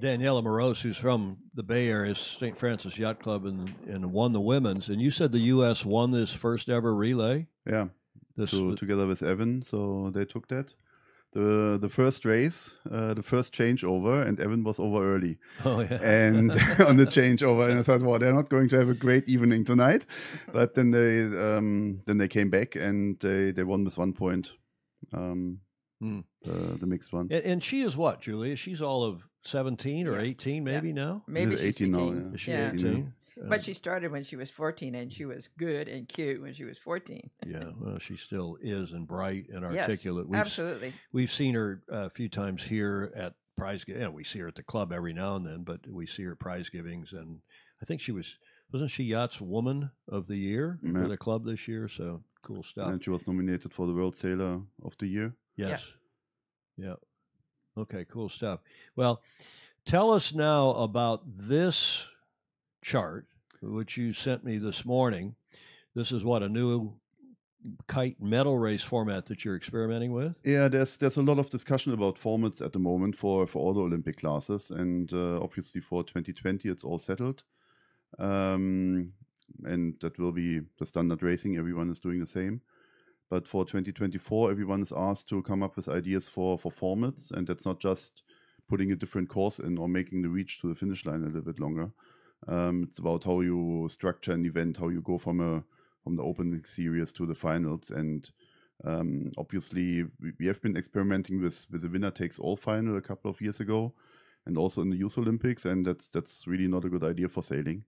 Daniela Moroz, who's from the Bay Area, St. Francis Yacht Club, and, and won the women's. And you said the U.S. won this first ever relay. Yeah. This to, together with Evan, so they took that. The the first race, uh, the first changeover, and Evan was over early. [laughs] Oh, yeah. And [laughs] [laughs] on the changeover, and I thought, well, they're not going to have a great evening tonight. But then they um, then they came back and they, they won with one point. Um, Hmm. the, the mixed one. And, and she is what, Julia? She's all of 17 or 18 maybe now? Maybe She's she's 18 now, yeah. Is she Yeah. 18? But she started when she was 14 and she was good and cute when she was 14. Yeah, well, she still is and bright and Yes, articulate. We've, absolutely. We've seen her uh, a few times here at prize. gi- You know, we see her at the club every now and then, but we see her prize givings, and I think she was wasn't she Yachts Woman of the Year Yeah. for the club this year? So cool stuff. And she was nominated for the World Sailor of the Year. Yes. Yeah. Okay, cool stuff. Well, tell us now about this chart, which you sent me this morning. This is what a new kite medal race format that you're experimenting with. Yeah, there's there's a lot of discussion about formats at the moment for for all the Olympic classes, and uh, obviously for 2020 it's all settled, um, and that will be the standard racing. Everyone is doing the same, but for 2024, everyone is asked to come up with ideas for for formats, and that's not just putting a different course in or making the reach to the finish line a little bit longer. Um, it's about how you structure an event, how you go from a from the opening series to the finals, and um, obviously, we, we have been experimenting with with the winner takes all final a couple of years ago, and also in the Youth Olympics, and that's that's really not a good idea for sailing.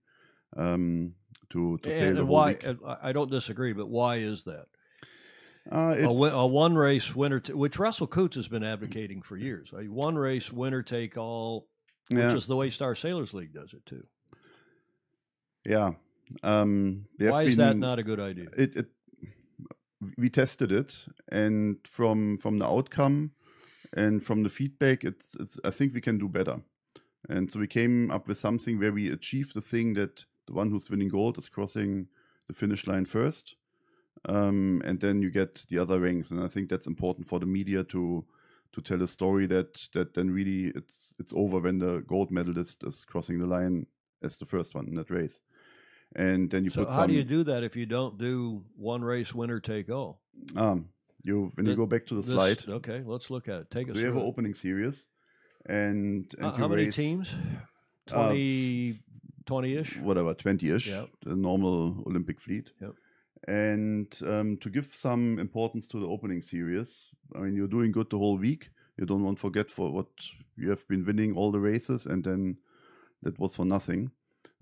Um, to to sail And, the and why? week. and I I don't disagree, but why is that? Uh, a, a one race winner, t- which Russell Coutts has been advocating for years. A one race winner take all, which Yeah. is the way Star Sailors League does it too. Yeah. Um, Why is that not a good idea? It, it we tested it, and from from the outcome and from the feedback, it's, it's I think we can do better. And so we came up with something where we achieve the thing that the one who's winning gold is crossing the finish line first, um, and then you get the other ranks. And I think that's important for the media to to tell a story that that then really it's it's over when the gold medalist is crossing the line as the first one in that race. And then you So put how some, do you do that if you don't do one race winner take all? um, you when you go back to the this- slide. Okay, let's look at it. Take us So we have an opening series, and, and Uh, how many race, teams? uh, 20, 20-ish? whatever, twenty-ish, Yep. the normal Olympic fleet. Yep. And um, to give some importance to the opening series, I mean, you're doing good the whole week. You don't want to forget for what you have been winning all the races, and then that was for nothing.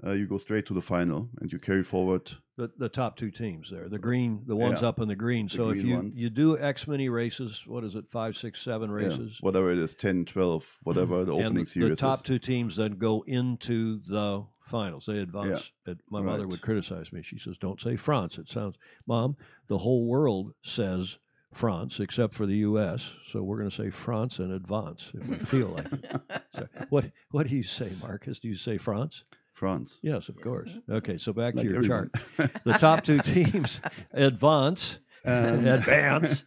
Uh, you go straight to the final, and you carry forward. The, the top two teams there, the green, the ones Yeah, up in the green. the so if you ones. you do X many races, what is it, five, six, seven yeah, races? whatever it is, 10, 12, whatever the [laughs] and opening the, series the top is. two teams then go into the finals. They advance. And My mother would criticize me. She says, "Don't say France. It sounds, Mom. The whole world says France, except for the U.S. So we're going to say France in advance if we feel like it. [laughs] So what what do you say, Markus? Do you say France? France. Yes, of course. Okay, so back Like to your everyone. chart. the top two [laughs] teams advance, Um, [laughs] advance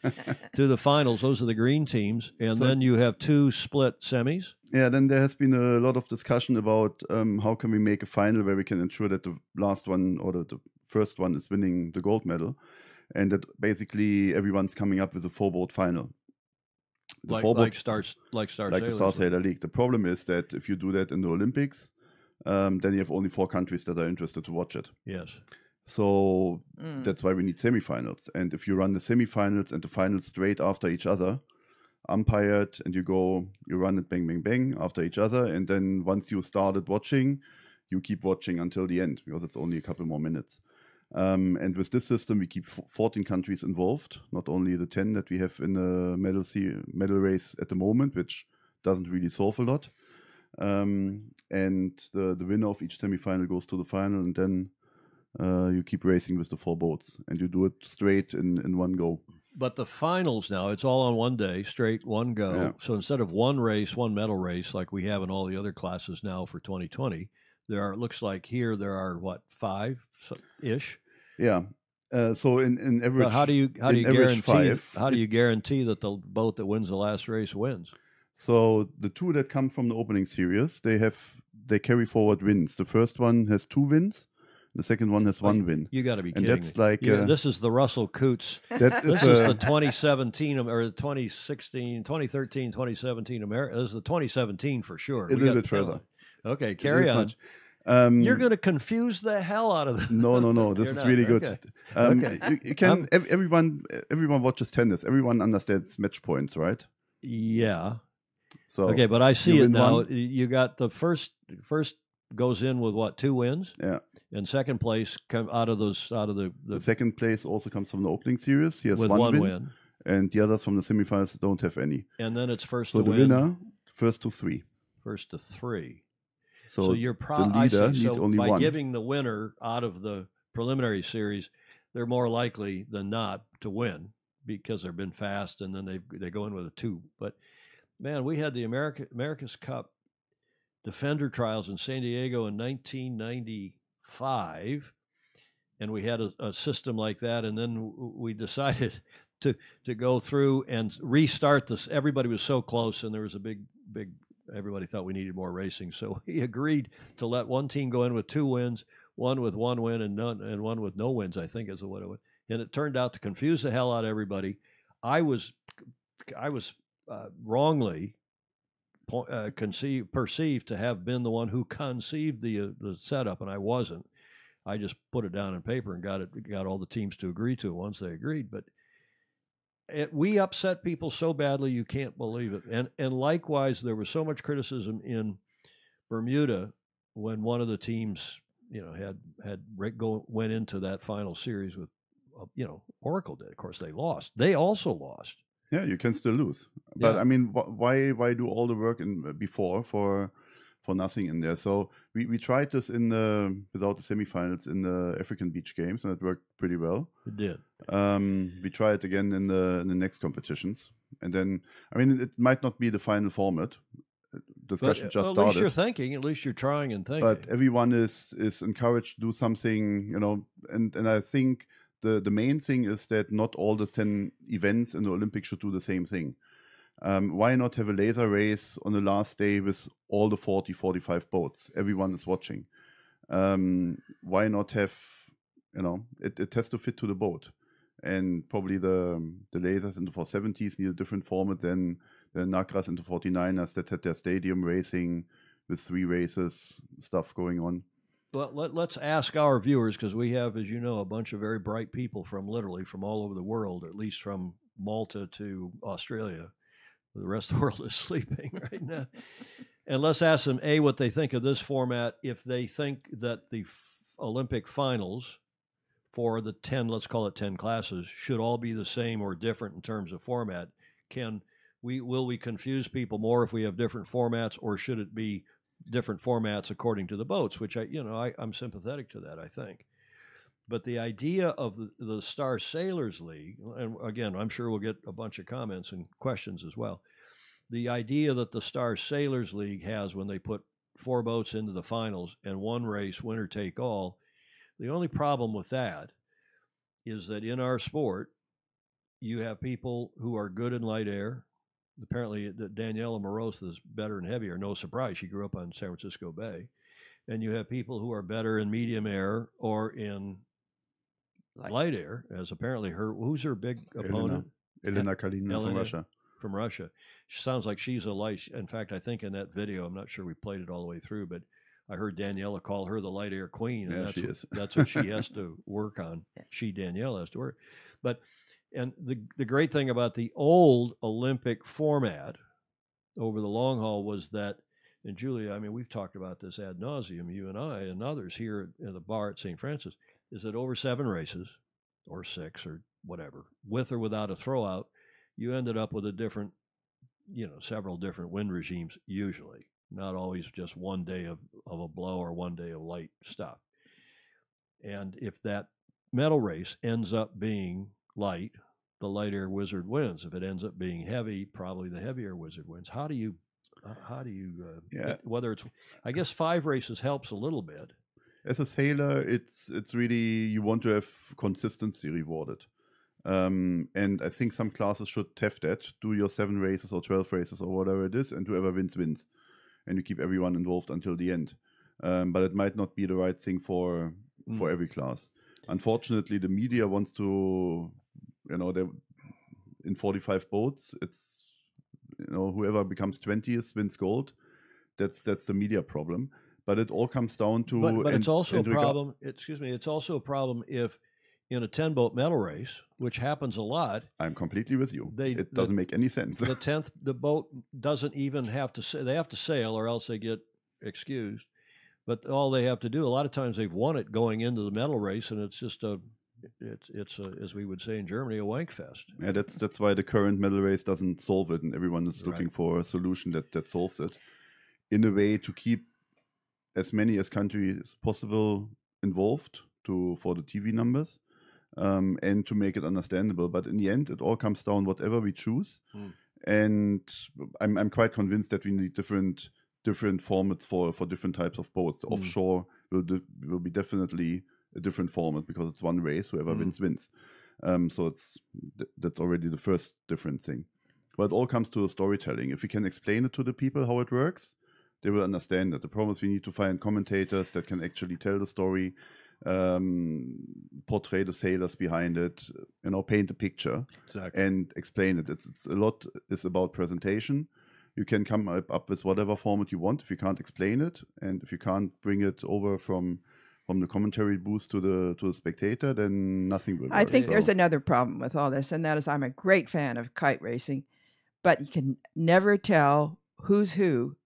to the finals. Those are the green teams, and So- then you have two split semis. Yeah, then there has been a lot of discussion about um, how can we make a final where we can ensure that the last one or the, the first one is winning the gold medal, and that basically everyone's coming up with a four-boat final. The Like, four-boat- like stars, like Star like the Star. Sailor League. The problem is that if you do that in the Olympics, um, then you have only four countries that are interested to watch it. Yes. So Mm. that's why we need semifinals. And if you run the semifinals and the finals straight after each other, umpired, and you go, you run it bang, bang, bang after each other, and then once you started watching, you keep watching until the end because it's only a couple more minutes. Um, and with this system, we keep f- 14 countries involved, not only the 10 that we have in the medal, se- medal race at the moment, which doesn't really solve a lot. Um, and the, the winner of each semifinal goes to the final, and then uh, you keep racing with the four boats, and you do it straight in, in one go. But the finals now, it's all on one day, straight, one go. Yeah. So instead of one race, one medal race, like we have in all the other classes now for 2020, there are, it looks like here there are, what, five ish? Yeah. Uh, so in, in average, But how do you how do you guarantee five, how do you guarantee that the boat that wins the last race wins? So the two that come from the opening series, they have they carry forward wins. The first one has two wins. The second one has one win. You got to be and kidding that's me. like You- uh, this is the Russell Coutts. That this is is the 2017 or the 2016, 2013, 2017 America. This is the 2017 for sure. a We little bit further. Okay, carry on. much. Um, You're going to confuse the hell out of them. No, no, no. [laughs] This is not. really good. Okay. Um, Okay. You, you can. Ev- everyone, everyone watches tennis. Everyone understands match points, right? Yeah. So okay, but I see it now. one. You got the first first goes in with what two wins? Yeah. And second place come out of those out of the, the The second place also comes from the opening series. He has With one, one win, win. and the others from the semifinals don't have any. and then it's first So to the win, winner, first to three. first to three. So, you're the pro- I see. leader need So only by one. giving the winner out of the preliminary series, they're more likely than not to win because they've been fast and then they they go in with a two. But man, we had the America America's Cup Defender trials in San Diego in 1995, and we had a, a system like that, and then we [laughs] decided to to go through and restart this. Everybody was so close, and there was a big big. Everybody thought we needed more racing, so [laughs] we agreed to let one team go in with two wins, one with one win, and none, and one with no wins. I think is what it was, and it turned out to confuse the hell out of everybody. I was, I was uh, wrongly uh, conceived, perceived to have been the one who conceived the uh, the setup, and I wasn't. I just put it down in paper and got it, got all the teams to agree to it once they agreed. But it, we upset people so badly you can't believe it. And and likewise, there was so much criticism in Bermuda when one of the teams, you know, had had re- go went into that final series with, uh, you know, Oracle did. Of course, they lost. They also lost. Yeah, you can still lose. But Yeah. I mean, wh- why why do all the work in before for for nothing in there? So we, we tried this in the without the semifinals in the African Beach Games, and it worked pretty well. It did. Um, we try it again in the in the next competitions, and then I mean, it might not be the final format. Uh, Discussion But, just at started. least you're thinking. At least you're trying and thinking. but everyone is is encouraged to do something you know and and i think the the main thing is that not all the 10 events in the olympics should do the same thing. Um, why not have a laser race on the last day with all the 40 45 boats? Everyone is watching. Um, why not have you know it, it has to fit to the boat. And probably the the lasers in the 470s need a different format than the Nacras in the 49ers that had their stadium racing with three races stuff going on. Well, let, let's ask our viewers because we have, as you know, a bunch of very bright people from literally from all over the world, at least from Malta to Australia. The rest of the [laughs] world is sleeping [laughs] right now. and let's ask them a what they think of this format. If they think that the f- Olympic finals for the ten, let's call it ten classes, should all be the same or different in terms of format. Can we will we confuse people more if we have different formats, or should it be different formats according to the boats? Which I, you know, I, I'm sympathetic to that. I think. But the idea of the, the Star Sailors League, and again, I'm sure we'll get a bunch of comments and questions as well. The idea that the Star Sailors League has when they put four boats into the finals and one race, winner take all, the only problem with that is that in our sport, you have people who are good in light air. Apparently, uh, that Daniela Moroza is better and heavier. No surprise, she grew up on San Francisco Bay. And you have people who are better in medium air or in light, air, as apparently her. Who's her big opponent? Elena Kalina from Russia. From Russia. She sounds like she's a light. In fact, I think in that video, I'm not sure we played it all the way through, but I heard Daniela call her the light air queen. And Yeah, that's she what, is. that's what she [laughs] has to work on. She Daniela has to work. But and the the great thing about the old Olympic format over the long haul was that, and Julia, I mean, we've talked about this ad nauseum, you and I and others here at, the bar at St. Francis, is that over seven races, or six, or whatever, with or without a throwout, you ended up with a different, you know, several different wind regimes usually, not always just one day of, of a blow or one day of light stuff. And if that medal race ends up being light, the lighter wizard wins. If it ends up being heavy, probably the heavier wizard wins. How do you, how do you, uh, Yeah. whether it's, I guess five races helps a little bit. as a sailor, it's it's really you want to have consistency rewarded, um, and I think some classes should have that. Do your seven races or twelve races or whatever it is, and whoever wins wins, and you keep everyone involved until the end. Um, but it might not be the right thing for for Mm. every class. Unfortunately, the media wants to, you know, they in forty five boats. It's you know whoever becomes twentieth wins gold. That's that's the media problem. But it all comes down to. But, but and- it's also a problem. Excuse me. It's also a problem if in a ten boat medal race, which happens a lot, I'm completely with you. They- it doesn't make any sense. the [laughs] tenth the boat doesn't even have to say they have to sail or else they get excused. But all they have to do, a lot of times they've won it going into the medal race, and it's just a, it's it's a, as we would say in Germany, a wank fest. yeah, that's that's why the current medal race doesn't solve it, and everyone is looking Right. for a solution that that solves it, in a way to keep as many as countries as possible involved to for the TV numbers, um, and to make it understandable. But in the end, it all comes down whatever we choose, Hmm. and I'm I'm quite convinced that we need different different formats for for different types of boats. The Mm. Offshore will de- will be definitely a different format because it's one race. Whoever Mm. wins wins. Um, so it's th- that's already the first different thing. But it all comes to the storytelling. If we can explain it to the people how it works, they will understand it. The problem is we need to find commentators that can actually tell the story, um, portray the sailors behind it, you know, paint a picture Exactly. and explain it. It's, it's a lot is about presentation. You can come up, up with whatever format you want. If you can't explain it, and if you can't bring it over from from the commentary booth to the to the spectator, then nothing will. I work. think there's another problem with all this, and that is I'm a great fan of kite racing, but you can never tell who's who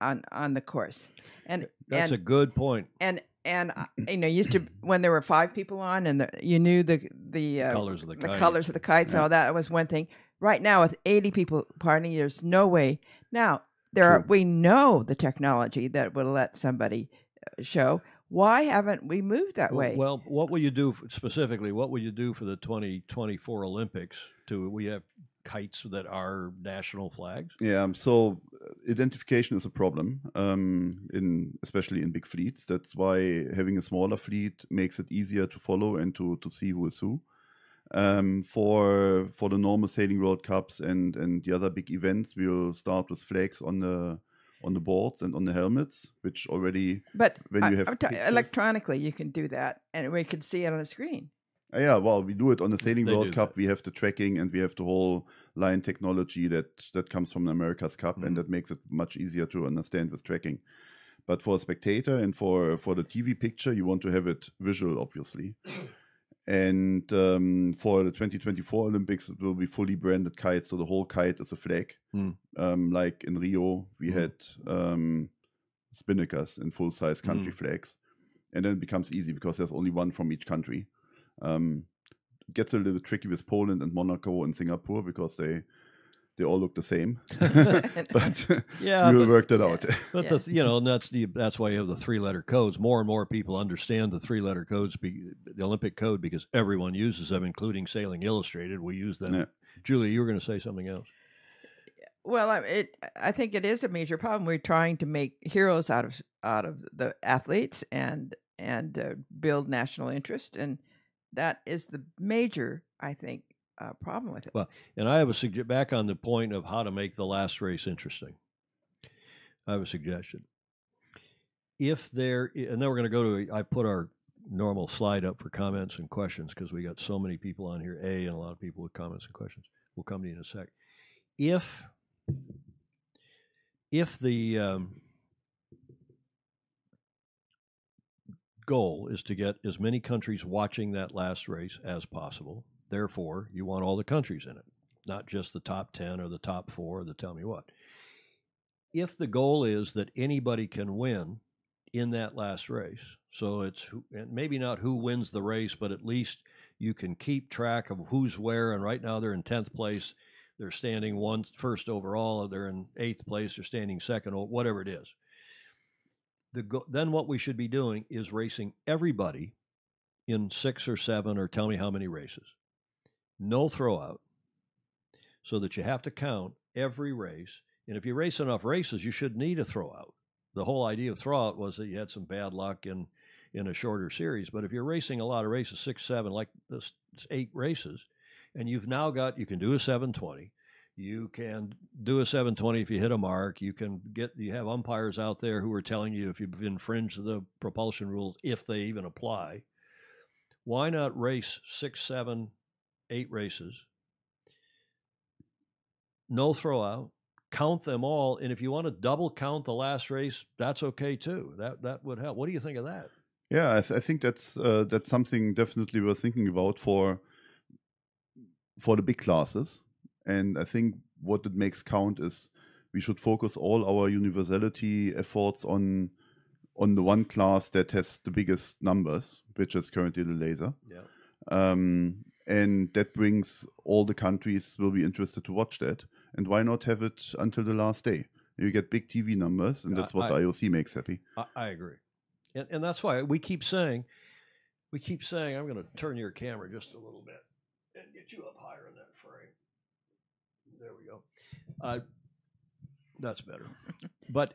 on on the course. And That's and, a good point. and and you know used to [clears throat] when there were five people on and the, you knew the the, uh, colours of the kite. colors of the kites and all that was one thing. Right now with 80 people partying, there's no way. Now there are we know the technology that will let somebody uh, show. Why haven't we moved that Well- way? Well, what will you do specifically? What will you do for the 2024 Olympics? To we have kites that are national flags. Yeah, um, so uh, identification is a problem, um, in especially in big fleets. That's why having a smaller fleet makes it easier to follow and to, to see who is who. Um, for for the normal sailing World Cups and and the other big events, we'll start with flags on the on the boards and on the helmets, which already but when I- you have I'm ta- electronically you can do that and we can see it on a screen. Uh, yeah, well, we do it on the Sailing They World do Cup. We have the tracking and we have the whole line technology that that comes from the America's Cup, Mhm. and that makes it much easier to understand with tracking. But for a spectator and for for the TV picture, you want to have it visual, obviously. And um, for the 2024 Olympics, it will be fully branded kites, so the whole kite is a flag. Hmm. Um, like in Rio, we Hmm. had um, spinnakers in full size country Hmm. flags, and then it becomes easy because there's only one from each country. Um, gets a little tricky with Poland and Monaco and Singapore because they they all look the same. [laughs] [laughs] but Yeah, we will but- work that out. But the you know, and that's the that's why you have the three letter codes. More and more people understand the three letter codes, be, the Olympic code, because everyone uses them, including Sailing Illustrated. We use them. Yeah. Julie, you were going to say something else. Well, I, it, I think it is a major problem. We're trying to make heroes out of out of the athletes and and uh, build national interest, and that is the major, I think, problem with it. Well, and I have a sugge- back on the point of how to make the last race interesting. I have a suggestion. If there, and then we're going to go to, I put our normal slide up for comments and questions because we got so many people on here, A, and a lot of people with comments and questions. We'll come to you in a sec. If, if the um, goal is to get as many countries watching that last race as possible, therefore, you want all the countries in it, not just the top 10 or the top four or the tell me what. If the goal is that anybody can win in that last race, so it's maybe not who wins the race, but at least you can keep track of who's where. And right now they're in 10th place. They're standing one first overall. They're in eighth place. They're standing second, or whatever it is. The go- then what we should be doing is racing everybody in six or seven, or tell me how many races. No throwout, so that you have to count every race. And if you race enough races, you should need a throwout. The whole idea of throwout was that you had some bad luck in in a shorter series. But if you're racing a lot of races, six, seven, like this eight races, and you've now got you can do a 720. You can do a 720 if you hit a mark. You can get you have umpires out there who are telling you if you've infringed the propulsion rules, if they even apply. Why not race six, seven, eight races? No throwout. Count them all, and if you want to double count the last race, that's okay too. That that would help. What do you think of that? Yeah, I, th- I think that's uh, that's something definitely we're thinking about for for the big classes. And I think what it makes count is we should focus all our universality efforts on on the one class that has the biggest numbers, which is currently the laser. Yeah. Um, and that brings all the countries will be interested to watch that. And why not have it until the last day? You get big TV numbers, and that's what I- the IOC makes happy. I, I agree, and, and that's why we keep saying, we keep saying, I'm going to turn your camera just a little bit and get you up higher in that frame. There we go. Uh, that's better. [laughs] but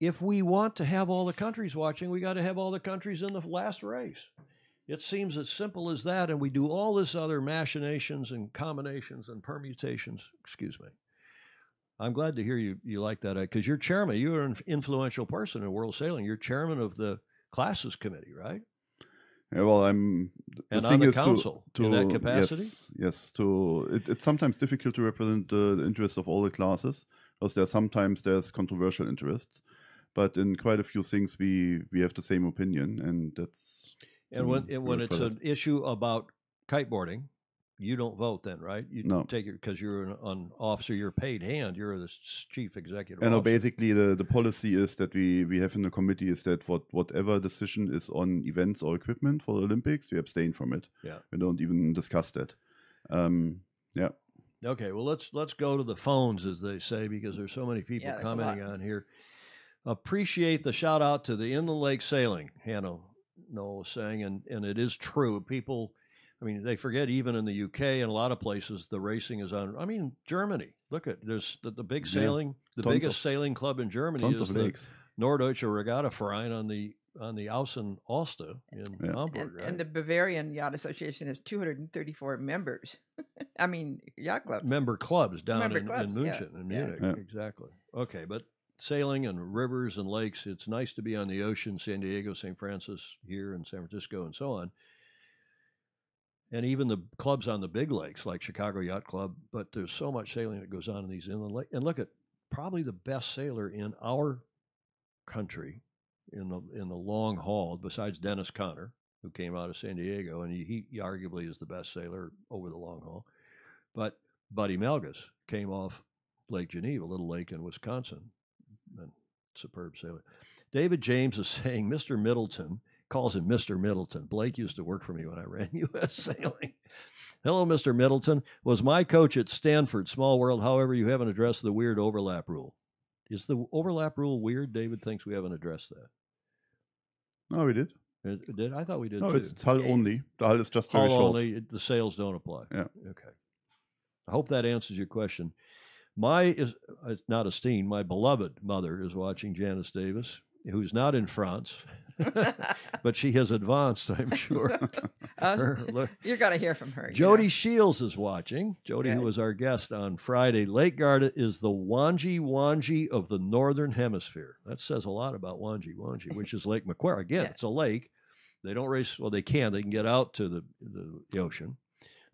if we want to have all the countries watching, we got to have all the countries in the last race. It seems as simple as that, and we do all this other machinations and combinations and permutations. Excuse me. I'm glad to hear you you like that uh, because you're chairman. You're an influential person in world sailing. You're chairman of the classes committee, right? Yeah, well, I'm. The And on thing the is to- council, to, in that capacity? Yes, yes. To it, it's sometimes difficult to represent the, the interests of all the classes because there sometimes there's controversial interests, but in quite a few things we we have the same opinion, and that's. And when mm, and when it's for an issue about kiteboarding, you don't vote then, right? You No. take it because you're an, an officer. You're paid hand. You're the chief executive. And no, basically the, the policy is that we, we have in the committee is that what whatever decision is on events or equipment for the Olympics, we abstain from it. Yeah. We don't even discuss that. Um, yeah. Okay, well let's let's go to the phones as they say because there's so many people Yeah, commenting on here. Appreciate the shout out to the inland lake sailing, Hannah Noll was saying, and and it is true. People, I mean, they forget even in the UK and a lot of places the racing is on. I mean, Germany. Look at there's the, the big Yeah, sailing, the tons biggest of- sailing club in Germany is the. Norddeutsche Regatta Verein on the on the Außen Oste in Yeah. Hamburg, and, right? and the Bavarian Yacht Association has 234 members. [laughs] I mean, yacht clubs. member clubs down Member in, clubs, in yeah, München, in yeah. Munich. Yeah. Exactly. Okay, but sailing and rivers and lakes, it's nice to be on the ocean, San Diego, St. Francis, here in San Francisco, and so on. And even the clubs on the big lakes, like Chicago Yacht Club, but there's so much sailing that goes on in these inland lakes. And look at probably the best sailor in our country in the in the long haul, besides Dennis Conner, who came out of San Diego, and he, he arguably is the best sailor over the long haul. But Buddy Melges came off Lake Geneva, a little lake in Wisconsin, superb sailor. David James is [laughs] saying Mr. Middleton calls him Mr. Middleton. Blake used to work for me when I [laughs] ran U.S. Sailing. Hello, Mr. Middleton. Was my coach at Stanford, small world. However, you haven't addressed the weird overlap rule. Is the overlap rule weird? David thinks we haven't addressed that. No, we did. It, it did? I thought we did No, too. it's, it's hull eh, only. The hull is just very Hull short. only. it- The sales don't apply. Yeah. Okay. I hope that answers your question. My is uh, not esteemed. My beloved mother is watching Janice Davis, who's not in France, [laughs] but she has advanced. I'm sure. [laughs] Uh, Her- you're gonna hear from her. you Jody know. Shields is watching. Jody, who was our guest on Friday. Lake Garda is the Wangi Wangi of the Northern Hemisphere. That says a lot about Wangi Wangi, [laughs] which is Lake Macquarie. Again, it's a lake. They don't race. Well, they can. They can get out to the, the, the ocean.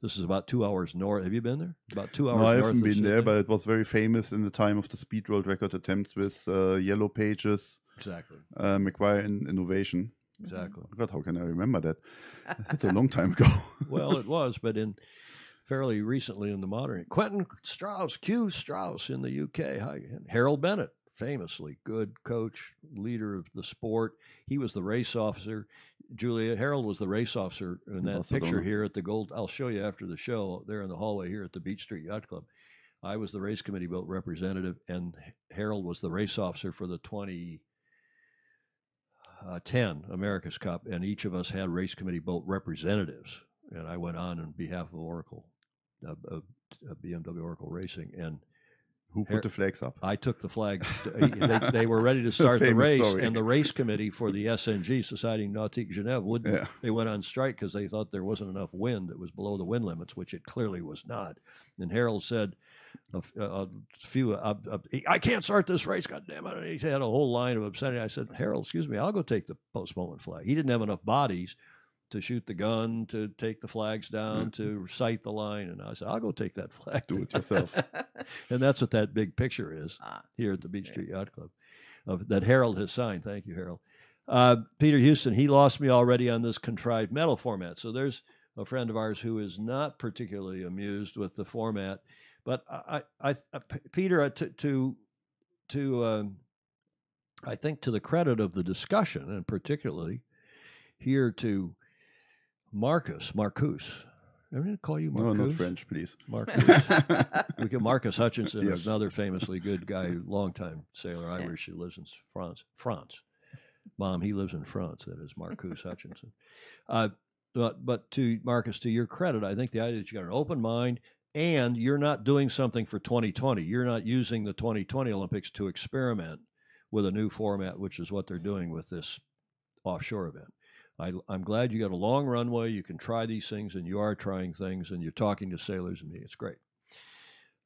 This is about two hours north. Have you been there? About two hours No, I haven't been there, but it was very famous in the time of the speed world record attempts with uh, Yellow Pages, Exactly. uh, Macquarie in Innovation. Exactly. God, how can I remember that? [laughs] That's a long time ago. [laughs] well, it was, but in fairly recently in the modern Quentin Strauss, Q Strauss in the UK, Hi, Harold Bennett, famously good coach, leader of the sport. He was the race officer. Julia Harold was the race officer in that picture here at the Gold. I'll show you after the show there in the hallway here at the Beach Street Yacht Club. I was the race committee boat representative, and Harold was the race officer for the 20 uh, 10 America's Cup, and each of us had race committee boat representatives. And I went on on behalf of Oracle, of BMW Oracle Racing, and Who put the flags up? I took the flag. [laughs] they, they were ready to start the Famous race, story. and the race committee for the SNG Society Nautique Genève wouldn't. Yeah. They went on strike because they thought there wasn't enough wind. It was below the wind limits, which it clearly was not. And Harold said, a, f- a- a few, I can't start this race. God damn it! And he had a whole line of obscenity. I said, Harold, excuse me, I'll go take the postponement flag. He didn't have enough bodies to shoot the gun, to take the flags down, to sight the line. And I said, I'll go take that flag. Do it yourself. [laughs] and that's what that big picture is Ah. here at the Beach Street Yacht Club of, that Harold has signed. Thank you, Harold. Uh, Peter Houston, he lost me already on this contrived medal format. So there's a friend of ours who is not particularly amused with the format. But I, I, I P- Peter, uh, to to, to um, I think to the credit of the discussion, and particularly here to Marcus, Marcus. I'm going to call you No, Marcus. not French, please. Marcus. [laughs] we get Marcus Hutchinson, Yes. another famously good guy, [laughs] longtime sailor, Irish. He lives in France. France. Mom, he lives in France. That is Marcus Hutchinson. [laughs] Uh, but, but to Marcus, to your credit, I think the idea that you got an open mind and you're not doing something for 2020. You're not using the 2020 Olympics to experiment with a new format, which is what they're doing with this offshore event. I, I'm glad you got a long runway. You can try these things, and you are trying things, and you're talking to sailors and me. It's great.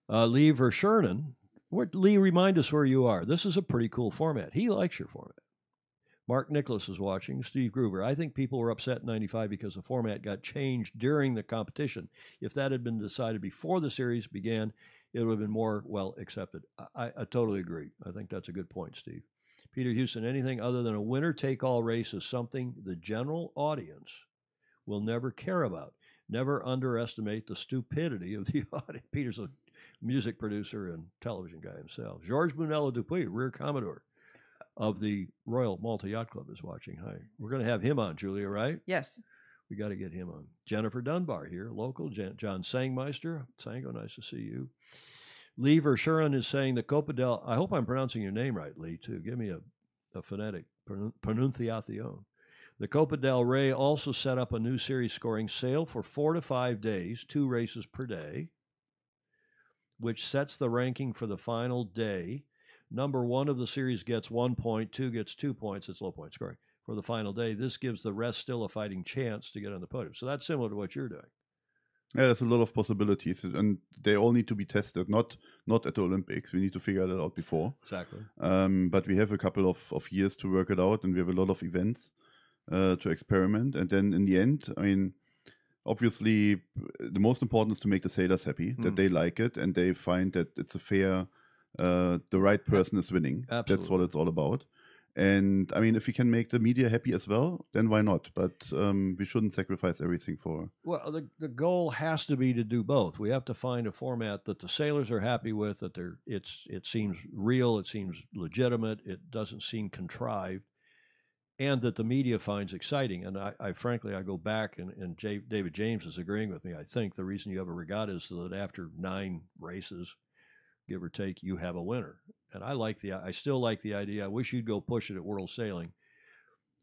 Uh, Lee Verschernen, what, Lee, remind us where you are. This is a pretty cool format. He likes your format. Mark Nicholas is watching. Steve Gruber. I think people were upset in '95 because the format got changed during the competition. If that had been decided before the series began, it would have been more well accepted. I, I totally agree. I think that's a good point, Steve. Peter Houston, anything other than a winner take all race is something the general audience will never care about. Never underestimate the stupidity of the [laughs] audience. Peter's a music producer and television guy himself. Georges Bonello DuPuis, Rear Commodore of the Royal Malta Yacht Club, is watching. Hi. We're going to have him on, Julia, right? Yes. We got to get him on. Jennifer Dunbar here, local. Jan- John Sangmeister. Sango, nice to see you. Lee Verschuren is saying the Copa del. I hope I'm pronouncing your name right, Lee, too. Give me a, a phonetic pronun- pronunciación. The Copa del Rey also set up a new series scoring sale for four to five days, two races per day, which sets the ranking for the final day. Number one of the series gets one point, two gets two points. It's low point scoring for the final day. This gives the rest still a fighting chance to get on the podium. So that's similar to what you're doing. Yeah, there's a lot of possibilities, and they all need to be tested. Not not at the Olympics. We need to figure that out before. Exactly. Um, but we have a couple of, of years to work it out, and we have a lot of events uh, to experiment. And then in the end, I mean, obviously, the most important is to make the sailors happy that Mm. they like it and they find that it's a fair, uh, the right person is winning. That's what it's all about. And I mean, if we can make the media happy as well, then why not? But um, we shouldn't sacrifice everything for. Well, the, the goal has to be to do both. We have to find a format that the sailors are happy with, that they're it's it seems real, it seems legitimate, it doesn't seem contrived, and that the media finds exciting. And I, I frankly, I go back and, and J, David James is agreeing with me. I think the reason you have a regatta is so that after nine races, give or take, you have a winner. And I like the, I still like the idea. I wish you'd go push it at World Sailing.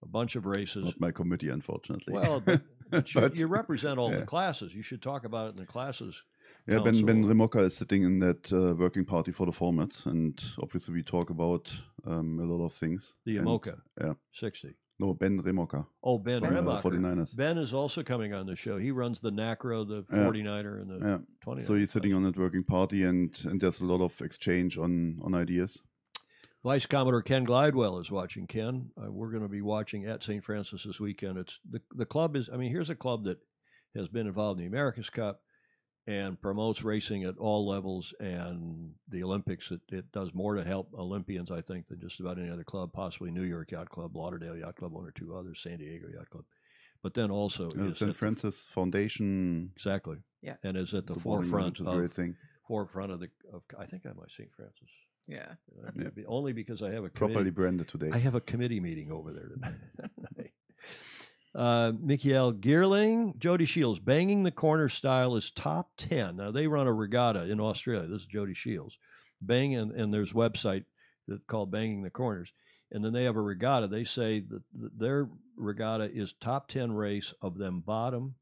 A bunch of races. Not my committee, unfortunately. Well, [laughs] but, but you, you represent all yeah. the classes. You should talk about it in the classes. Yeah, Ben, council. ben Remocker is sitting in that uh, working party for the format, and obviously we talk about um, a lot of things. The Yamoka. Yeah. 60. No, Ben Remocker. Oh, Ben from, uh, 49ers. Ben is also coming on the show. He runs the Nacra, the Yeah. 49er, and the Yeah. 20. So he's sitting on that working party, and, and there's a lot of exchange on, on ideas. Vice Commodore Ken Glidewell is watching. Ken, uh, we're going to be watching at St. Francis this weekend. It's the the club is. I mean, here's a club that has been involved in the America's Cup and promotes racing at all levels and the Olympics. It, it does more to help Olympians, I think, than just about any other club. Possibly New York Yacht Club, Lauderdale Yacht Club, one or two others, San Diego Yacht Club. But then also Uh, is St. at the- Francis Foundation. exactly, Yeah. and is at the It's a body, forefront which is a of great thing. forefront of the. Of, I think I might my St. Francis. Yeah. Uh, Yeah. Only because I have a Properly branded today. I have a committee meeting over there tonight. [laughs] uh, Michael Geerling, Jody Shields, banging the corner style is top 10. Now, they run a regatta in Australia. This is Jody Shields. Bang, and, and there's website that called Banging the Corners. And then they have a regatta. They say that th- their regatta is top 10 race of them bottom,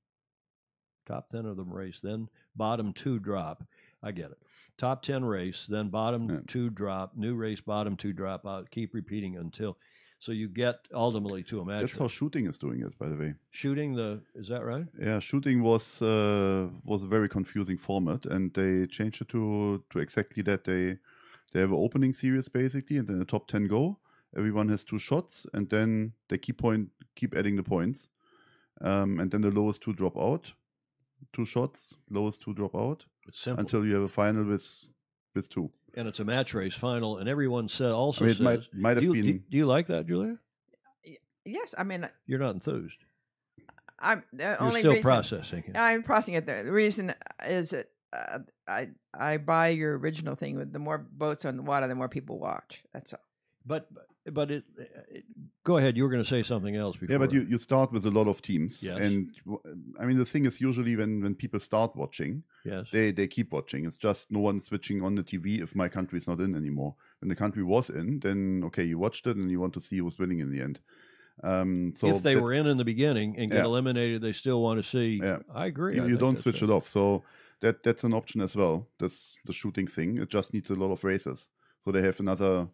top 10 of them race, then bottom two drop. I get it. Top 10 race, then bottom Yeah. two drop, new race, bottom two drop out. Keep repeating until. So you get ultimately to a match. That's how shooting is doing it, by the way. Shooting the, is that right? Yeah, shooting was uh, was a very confusing format, and they changed it to to exactly that. They they have an opening series basically, and then the top ten go. Everyone has two shots, and then they keep point keep adding the points, um, and then the lowest two drop out. Two shots, lowest two drop out It's simple. until you have a final with with two. and it's a match race final, and everyone said also I mean, it says, might- might have do, you, do, been- do you like that, Julia? Yes, I mean, You're not enthused. I'm the You're only still reason, processing it. I'm processing it. The reason is that uh, I I buy your original thing with the more boats on the water, the more people watch. That's all. But but it, it go ahead. You were going to say something else before. Yeah, but you, you start with a lot of teams, Yes. and I mean the thing is usually when when people start watching, yes. they they keep watching. It's just no one switching on the TV if my country is not in anymore. When the country was in, then okay, you watched it and you want to see who's winning in the end. Um, so if they were in in the beginning and get Yeah. eliminated, they still want to see. Yeah. I agree. you, I you don't switch it off. So that that's an option as well. This the shooting thing. It just needs a lot of races. So they have another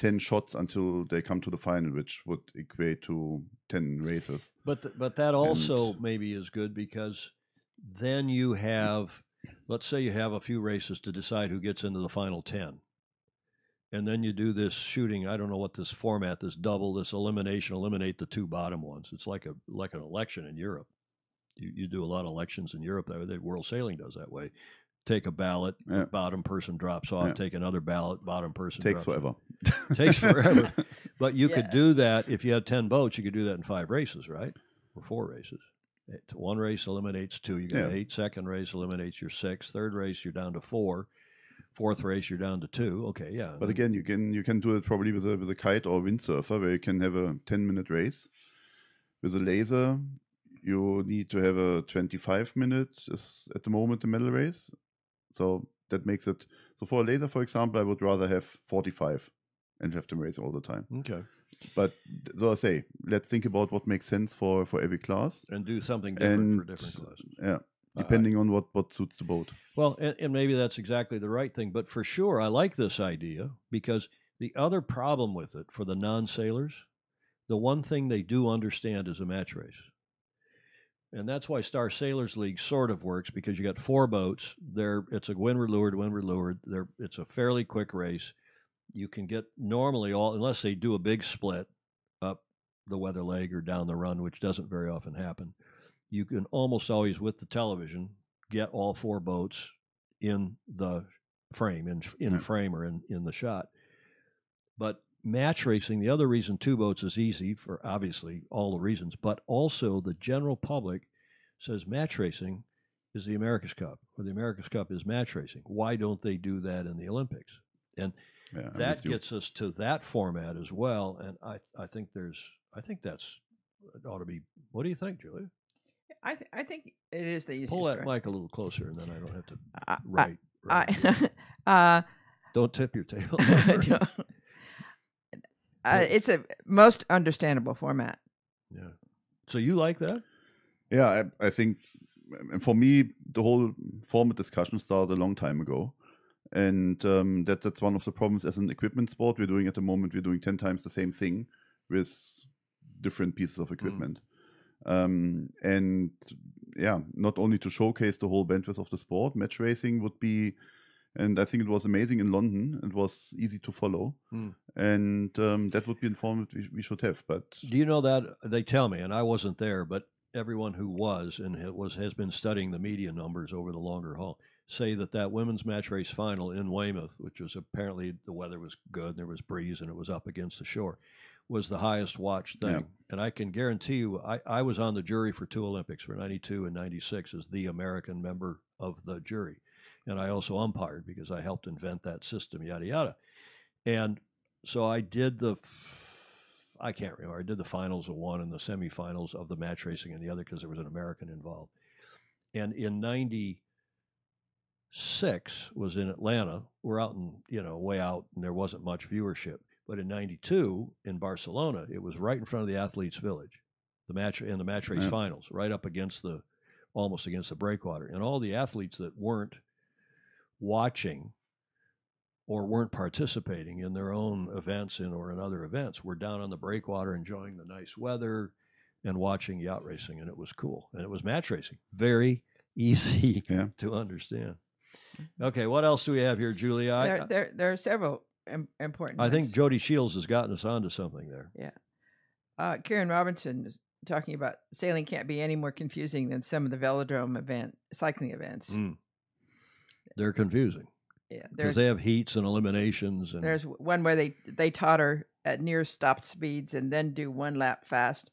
ten shots until they come to the final, which would equate to ten races. But th- but that also And- maybe is good because then you have, let's say you have a few races to decide who gets into the final ten, and then you do this shooting. I don't know what this format, this double, this elimination, eliminate the two bottom ones. It's like a like an election in Europe. You you do a lot of elections in Europe that way. The World Sailing does that way. Take a ballot, Yeah. bottom person drops off. Yeah. Take another ballot, bottom person Takes drops forever. [laughs] takes forever. [laughs] But you could do that if you had 10 boats, you could do that in five races, right? Or four races. It- One race eliminates two, you get Yeah. eight. Second race eliminates your six. Third race, you're down to four. Fourth race, you're down to two. Okay, yeah. But again, you can you can do it probably with a with a kite or windsurfer, where you can have a ten minute race. With a laser, you need to have a twenty five minute is at the moment the medal race. So that makes it so for a laser, for example, I would rather have forty five and have them race all the time. okay. But so I say, let's think about what makes sense for for every class. And do something different for And different classes. yeah, I- depending on what what suits the boat. Well, and, and maybe that's exactly the right thing. But for sure, I like this idea because the other problem with it for the non sailors, the one thing they do understand is a match race. And that's why Star Sailors League sort of works because you got four boats. They're it's a windward lured, windward lured. They're it's a fairly quick race. You can get normally all unless they do a big split up the weather leg or down the run, which doesn't very often happen. You can almost always with the television get all four boats in the frame in in frame or in in the shot. But match racing, the other reason two boats is easy for obviously all the reasons, but also the general public says match racing is the America's Cup or the America's Cup is match racing. Why don't they do that in the Olympics? And Yeah, that gets us to that format as well. And I I think there's I think that's it ought to be. What do you think, Julia? I th- I think it is the easiest. Pull that way. mic a little closer, and then I don't have to I- write. I, [laughs] uh, don't tip your table. [laughs] [laughs] no. uh, it's a most understandable format. Yeah. So you like that? Yeah, I, I think and for me the whole format discussion started a long time ago, and um, that that's one of the problems as an equipment sport. We're doing at the moment we're doing ten times the same thing with different pieces of equipment. Um, and yeah, not only to showcase the whole bandwidth of the sport, match racing would be, and I think it was amazing in London. It was easy to follow, Hmm. and um, that would be a format we, we should have. But Do you know that they tell me, and I wasn't there, but everyone who was and was has been studying the media numbers over the longer haul say that that women's match race final in Weymouth, which was apparently the weather was good, and there was breeze, and it was up against the shore, was the highest watched thing. Yeah. And I can guarantee you, I, I was on the jury for two Olympics for '92 and '96 as the American member of the jury, and I also umpired because I helped invent that system. Yada yada, and so I did the I can't remember. I did the finals of one and the semifinals of the match racing and the other because there was an American involved. And in '96 was in Atlanta. We're out in you know way out, and there wasn't much viewership. But in '92 in Barcelona, it was right in front of the athletes' village, the match in the match race Yeah. finals, right up against the almost against the breakwater, and all the athletes that weren't watching or weren't participating in their own events in or in other events were down on the breakwater enjoying the nice weather and watching yacht racing and it was cool and it was match racing very [laughs] easy to understand okay what else do we have here julia I- there, there, there are several Im- important. I, think ones. jody shields has gotten us onto something there Yeah. Uh, Karen Robinson is talking about sailing can't be any more confusing than some of the velodrome event cycling events. Mm. They're confusing Yeah, because they have heats and eliminations and there's one where they they totter at near stopped speeds and then do one lap fast.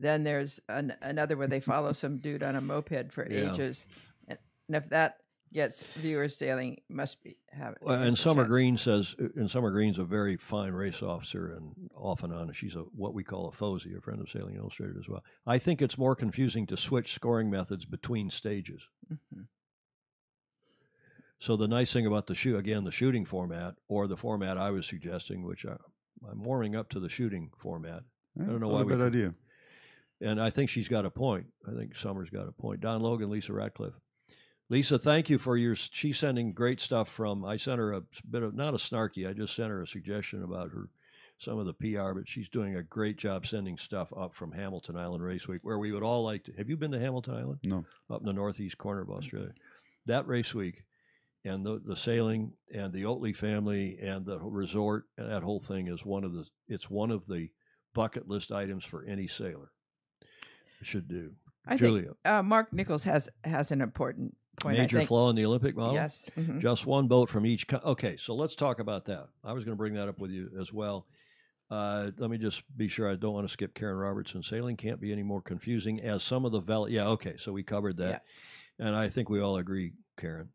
Then there's an, another where they follow [laughs] some dude on a moped for Yeah. ages, and, and if that gets viewers sailing, must be have it. Well, and Summer chance. Green says, uh, and Summer Green's a very fine race officer, and off and on, she's a what we call a FOSI, a friend of Sailing Illustrated as well. I think it's more confusing to switch scoring methods between stages. Mhm. So the nice thing about the shoot, again, the shooting format or the format I was suggesting, which I, I'm warming up to the shooting format. Yeah, I don't know why a we could- idea. And I think she's got a point. I think Summer's got a point. Don Logan, Lisa Ratcliffe. Lisa, thank you for your. She's sending great stuff from. I sent her a bit of not a snarky. I just sent her a suggestion about her some of the PR, but she's doing a great job sending stuff up from Hamilton Island Race Week, where we would all like to. Have you been to Hamilton Island? No. Up in the northeast corner of Australia. That race week, and the the sailing and the Oatley family and the resort and that whole thing is one of the. It's one of the bucket list items for any sailor. Should do. I Julia. think uh, Mark Nichols has has an important point. I Major flaw in the Olympic model? Yes. mhm. Just one boat from each. Co- okay, so let's talk about that. I was going to bring that up with you as well. Uh, let me just be sure I don't want to skip Karen Robertson. Sailing can't be any more confusing as some of the. Yeah, okay, so we covered that, and I think we all agree, Karen.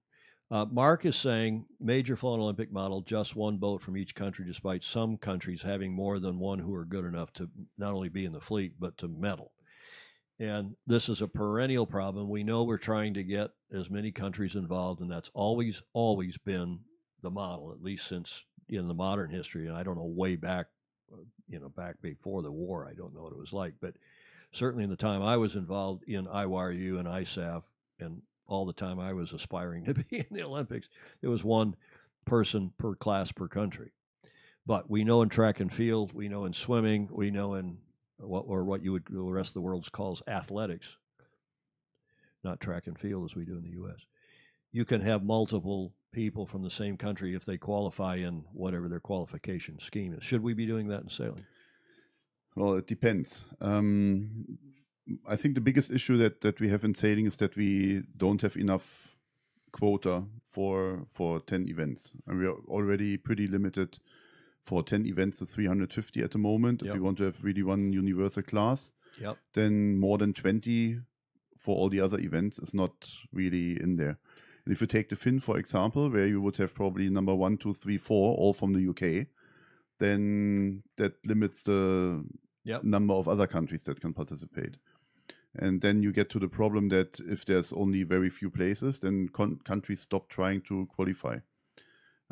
Uh, Mark is saying major flaw Olympic model, just one boat from each country, despite some countries having more than one who are good enough to not only be in the fleet but to medal. And this is a perennial problem. We know we're trying to get as many countries involved, and that's always, always been the model, at least since in the modern history. And I don't know way back, uh, you know, back before the war. I don't know what it was like, but certainly in the time I was involved in IYRU and ISAF, and all the time I was aspiring [laughs] to be in the Olympics, it was one person per class per country. But we know in track and field, we know in swimming, we know in what or what you would the rest of the world calls athletics, not track and field as we do in the U.S. You can have multiple people from the same country if they qualify in whatever their qualification scheme is. Should we be doing that in sailing? Well, it depends. Um, I think the biggest issue that, that we have in sailing is that we don't have enough quota for for ten events, and we are already pretty limited for ten events to 350 at the moment. If we want to have really one universal class, Yep. then more than 20 for all the other events is not really in there. And if you take the Finn, for example, where you would have probably number one, two, three, four, all from the UK, then that limits the Yep. number of other countries that can participate. And then you get to the problem that if there's only very few places, then countries stop trying to qualify.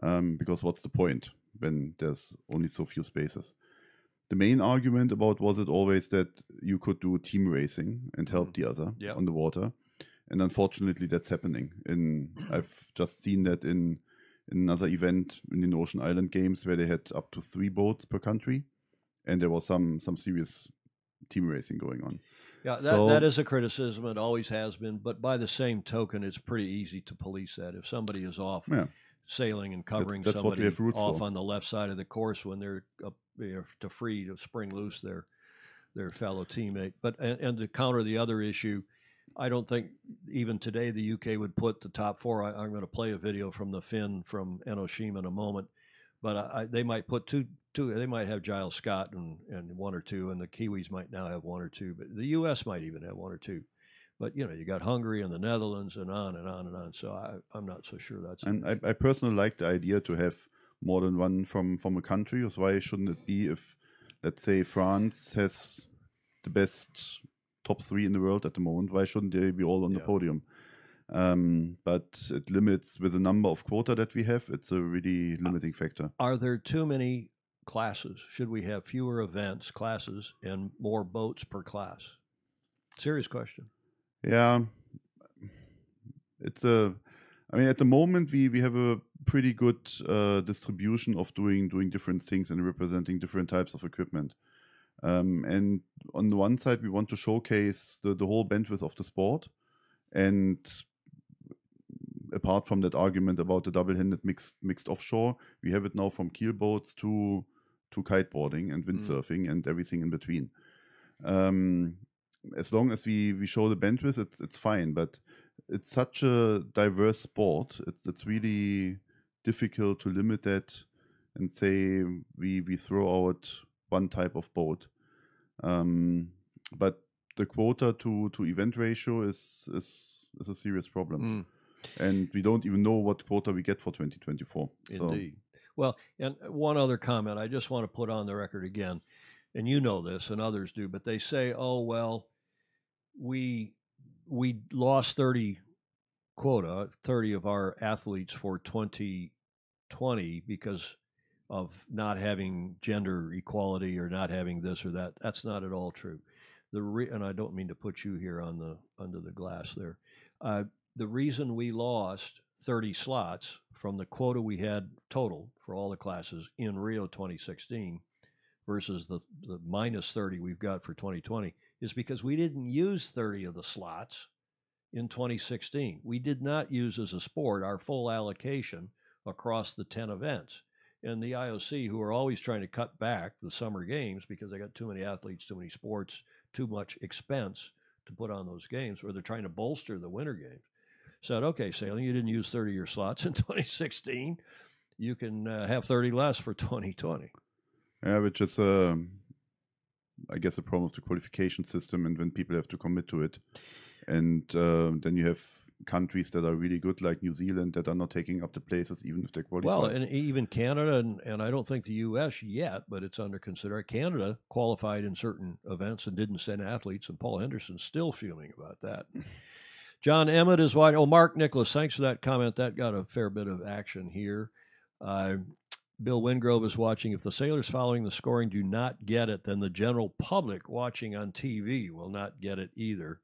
Um, because what's the point when there's only so few spaces? The main argument about was it always that you could do team racing and help the other on the water, and unfortunately that's happening. In [coughs] I've just seen that in, in another event in the Ocean Island Games where they had up to three boats per country, and there was some some serious team racing going on. Yeah, that, So- that is a criticism. It always has been. But by the same token, it's pretty easy to police that. If somebody is off Yeah. sailing and covering that's what we somebody off for. on the left side of the course when they're up to free to spring loose their their fellow teammate. But and, and to counter the other issue, I don't think even today the UK would put the top four. I, I'm going to play a video from the Finn from Enoshima in a moment, but I, I, they might put two two. They might have Giles Scott and and one or two, and the Kiwis might now have one or two, but the US might even have one or two. But you know, you got Hungary and the Netherlands, and on and on and on. So I, I'm not so sure that's And I, I personally like the idea to have more than one from from a country. Because why shouldn't it be if, let's say, France has the best top three in the world at the moment? Why shouldn't they be all on the podium? Um, but it limits with the number of quota that we have. It's a really limiting factor. Are there too many classes? Should we have fewer events, classes, and more boats per class? Serious question. Yeah, it's a. I mean, at the moment we we have a pretty good uh, distribution of doing doing different things and representing different types of equipment. Um, and on the one side, we want to showcase the, the whole bandwidth of the sport, and apart from that argument about the double-handed mixed mixed offshore, we have it now from keel boats to to kiteboarding and windsurfing and everything in between. Um, as long as we we show the bandwidth, it's it's fine. But it's such a diverse sport. It's it's really difficult to limit that and say we we throw out one type of boat. Um, but the quota to to event ratio is is is a serious problem, and we don't even know what quota we get for 2024. So- Indeed. Well, and one other comment I just want to put on the record again, and you know this, and others do, but they say, "Oh well, we we lost thirty quota, thirty of our athletes for twenty twenty because of not having gender equality or not having this or that." That's not at all true. The re- and I don't mean to put you here on the under the glass there. Uh, the reason we lost 30 slots from the quota we had total for all the classes in Rio 2016 versus the, the minus 30 we've got for 2020 is because we didn't use 30 of the slots in 2016. We did not use as a sport our full allocation across the 10 events. And the IOC, who are always trying to cut back the summer games because they got too many athletes, too many sports, too much expense to put on those games, or they're trying to bolster the winter games said, okay, sailing, you didn't use 30 of your slots in [laughs] 2016. You can uh, have 30 less for 2020. Yeah, which is, um, I guess, a problem of the qualification system, and when people have to commit to it, and uh, then you have countries that are really good, like New Zealand, that are not taking up the places, even if they're qualified. Well, and even Canada, and, and I don't think the U.S. yet, but it's under consideration. Canada qualified in certain events and didn't send athletes, and Paul Henderson's still fuming about that. [laughs] John Emmett is wide. Oh, Mark Nicholas, thanks for that comment. That got a fair bit of action here. Uh, Bill Wingrove is watching. If the sailors following the scoring do not get it, then the general public watching on TV will not get it either.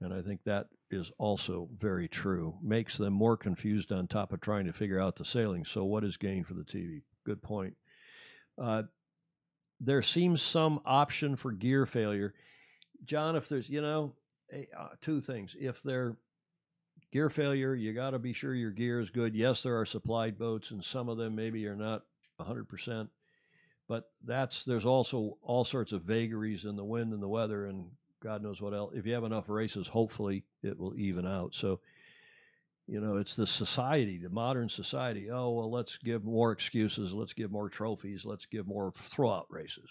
And I think that is also very true. Makes them more confused on top of trying to figure out the sailing. So, what is gained for the TV? Good point. Uh, there seems some option for gear failure. John, if there's, you know, uh, two things. If they're gear failure, you got to be sure your gear is good. Yes, there are supplied boats, and some of them maybe are not 100%. But that's there's also all sorts of vagaries in the wind and the weather, and God knows what else. If you have enough races, hopefully it will even out. So, you know, it's the society, the modern society. Oh, well, let's give more excuses. Let's give more trophies. Let's give more throwout races.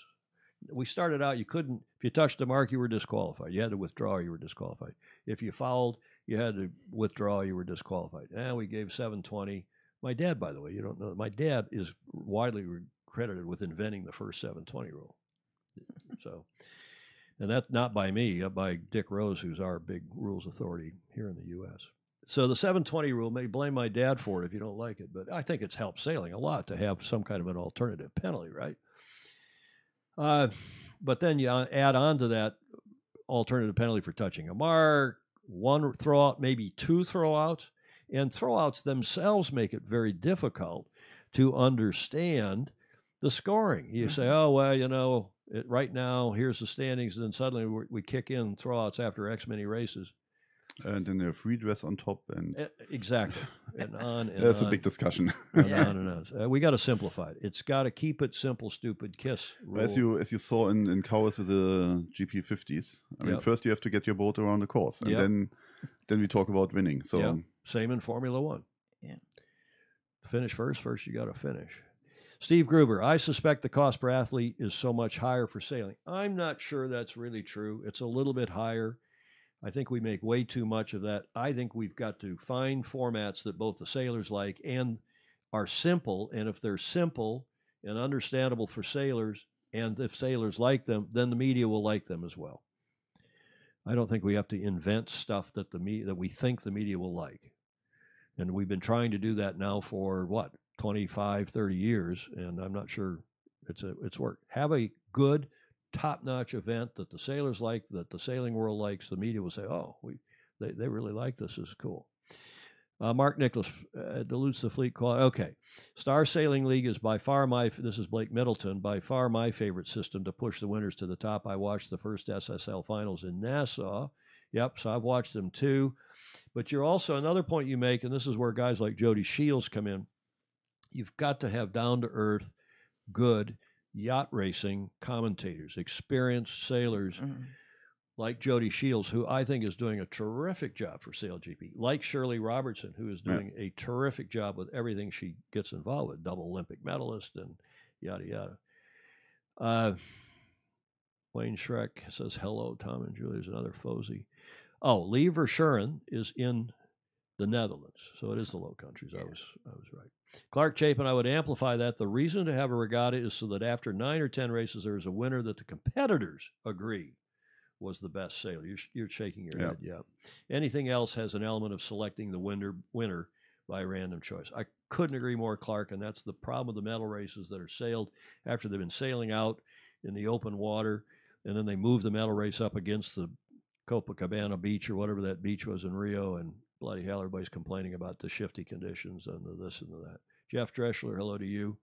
We started out, you couldn't, if you touched the mark, you were disqualified. You had to withdraw, you were disqualified. If you fouled, you had to withdraw, you were disqualified. And we gave 720. My dad, by the way, you don't know, my dad is widely credited with inventing the first 720 rule. [laughs] So, and that's not by me, uh, by Dick Rose, who's our big rules authority here in the U.S. So the 720 rule may blame my dad for it if you don't like it, but I think it's helped sailing a lot to have some kind of an alternative penalty, right? Uh, but then you add on to that alternative penalty for touching a mark, one throwout, maybe two throwouts, and throwouts themselves make it very difficult to understand the scoring. You say, oh, well, you know, it, right now, here's the standings, and then suddenly we we kick in throwouts after X many races. And then a free dress on top, and E- Exactly. [laughs] And on and That's a on. big discussion. And [laughs] on and on. Uh, we got to simplify it. It's got to keep it simple, stupid, kiss. As you as you saw in in Cowes with the GP50s, I mean, Yep. first you have to get your boat around the course, and Yep. then then we talk about winning. So Yeah. Same in Formula One. Yeah. Finish first. First, you got to finish. Steve Gruber, I suspect the cost per athlete is so much higher for sailing. I'm not sure that's really true. It's a little bit higher. I think we make way too much of that. I think we've got to find formats that both the sailors like and are simple. And if they're simple and understandable for sailors, and if sailors like them, then the media will like them as well. I don't think we have to invent stuff that the me- that we think the media will like. And we've been trying to do that now for what, 25, 30 years, and I'm not sure it's a, it's worked. Have a good top-notch event that the sailors like, that the sailing world likes, the media will say, "Oh, we they, they really like this. This is cool." Uh, Mark Nicholas uh, dilutes the fleet quality. Okay, Star Sailing League is by far my. This is Blake Middleton. By far my favorite system to push the winners to the top. I watched the first SSL finals in Nassau. Yep, so I've watched them too. But you're also another point you make, and this is where guys like Jody Shields come in. You've got to have down to earth, good yacht racing commentators, experienced sailors like Jody Shields, who I think is doing a terrific job for Sail GP, like Shirley Robertson, who is Yeah. doing a terrific job with everything she gets involved with, double Olympic medalist and yada yada. Uh, Wayne Schreck says hello, Tom and Julie. There's another FOSI. Oh, Lee Verschuren is in the Netherlands, so it is the Low Countries. I was I was right. Clark Chapin, I would amplify that. The reason to have a regatta is so that after nine or ten races, there is a winner that the competitors agree was the best sailor. You're, you're shaking your Yeah. head, yeah. Anything else has an element of selecting the winner winner by random choice. I couldn't agree more, Clark, and that's the problem with the medal races that are sailed after they've been sailing out in the open water, and then they move the medal race up against the Copacabana beach or whatever that beach was in Rio, and bloody hell, everybody's complaining about the shifty conditions and the this and the that. Jeff Dreschler, hello to you.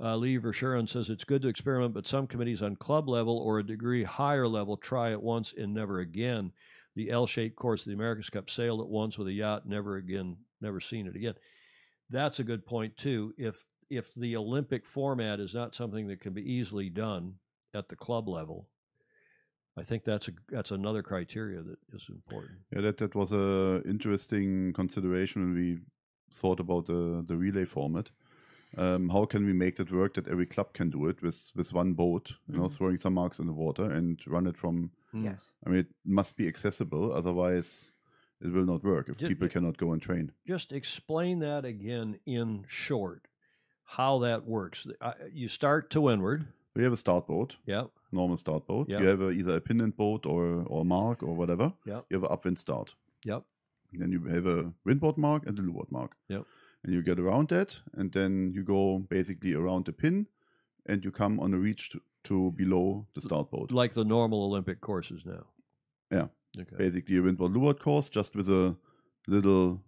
Uh, Lee Verschuren says it's good to experiment, but some committees on club level or a degree higher level try it once and never again. The L-shaped course of the America's Cup sailed at once with a yacht, never again, never seen it again. That's a good point too. If if the Olympic format is not something that can be easily done at the club level, I think that's a that's another criteria that is important. Yeah, that that was a interesting consideration when we thought about the the relay format. Um, how can we make that work that every club can do it with with one boat, you know, Mhm. throwing some marks in the water and run it from? Yes. I mean, it must be accessible, otherwise it will not work if Ju- people cannot go and train. Just explain that again in short, how that works. I, you start to windward. We have a start boat. Yep. Normal start boat. Yep. You have a, either a pennant boat or or mark or whatever. Yep. You have an upwind start. Yep. Then you have a windward mark and a leeward mark. Yep. And you get around that, and then you go basically around the pin, and you come on a reach to, to below the start boat. Like the normal Olympic courses now. Yeah. Okay. Basically a windward leeward course, just with a little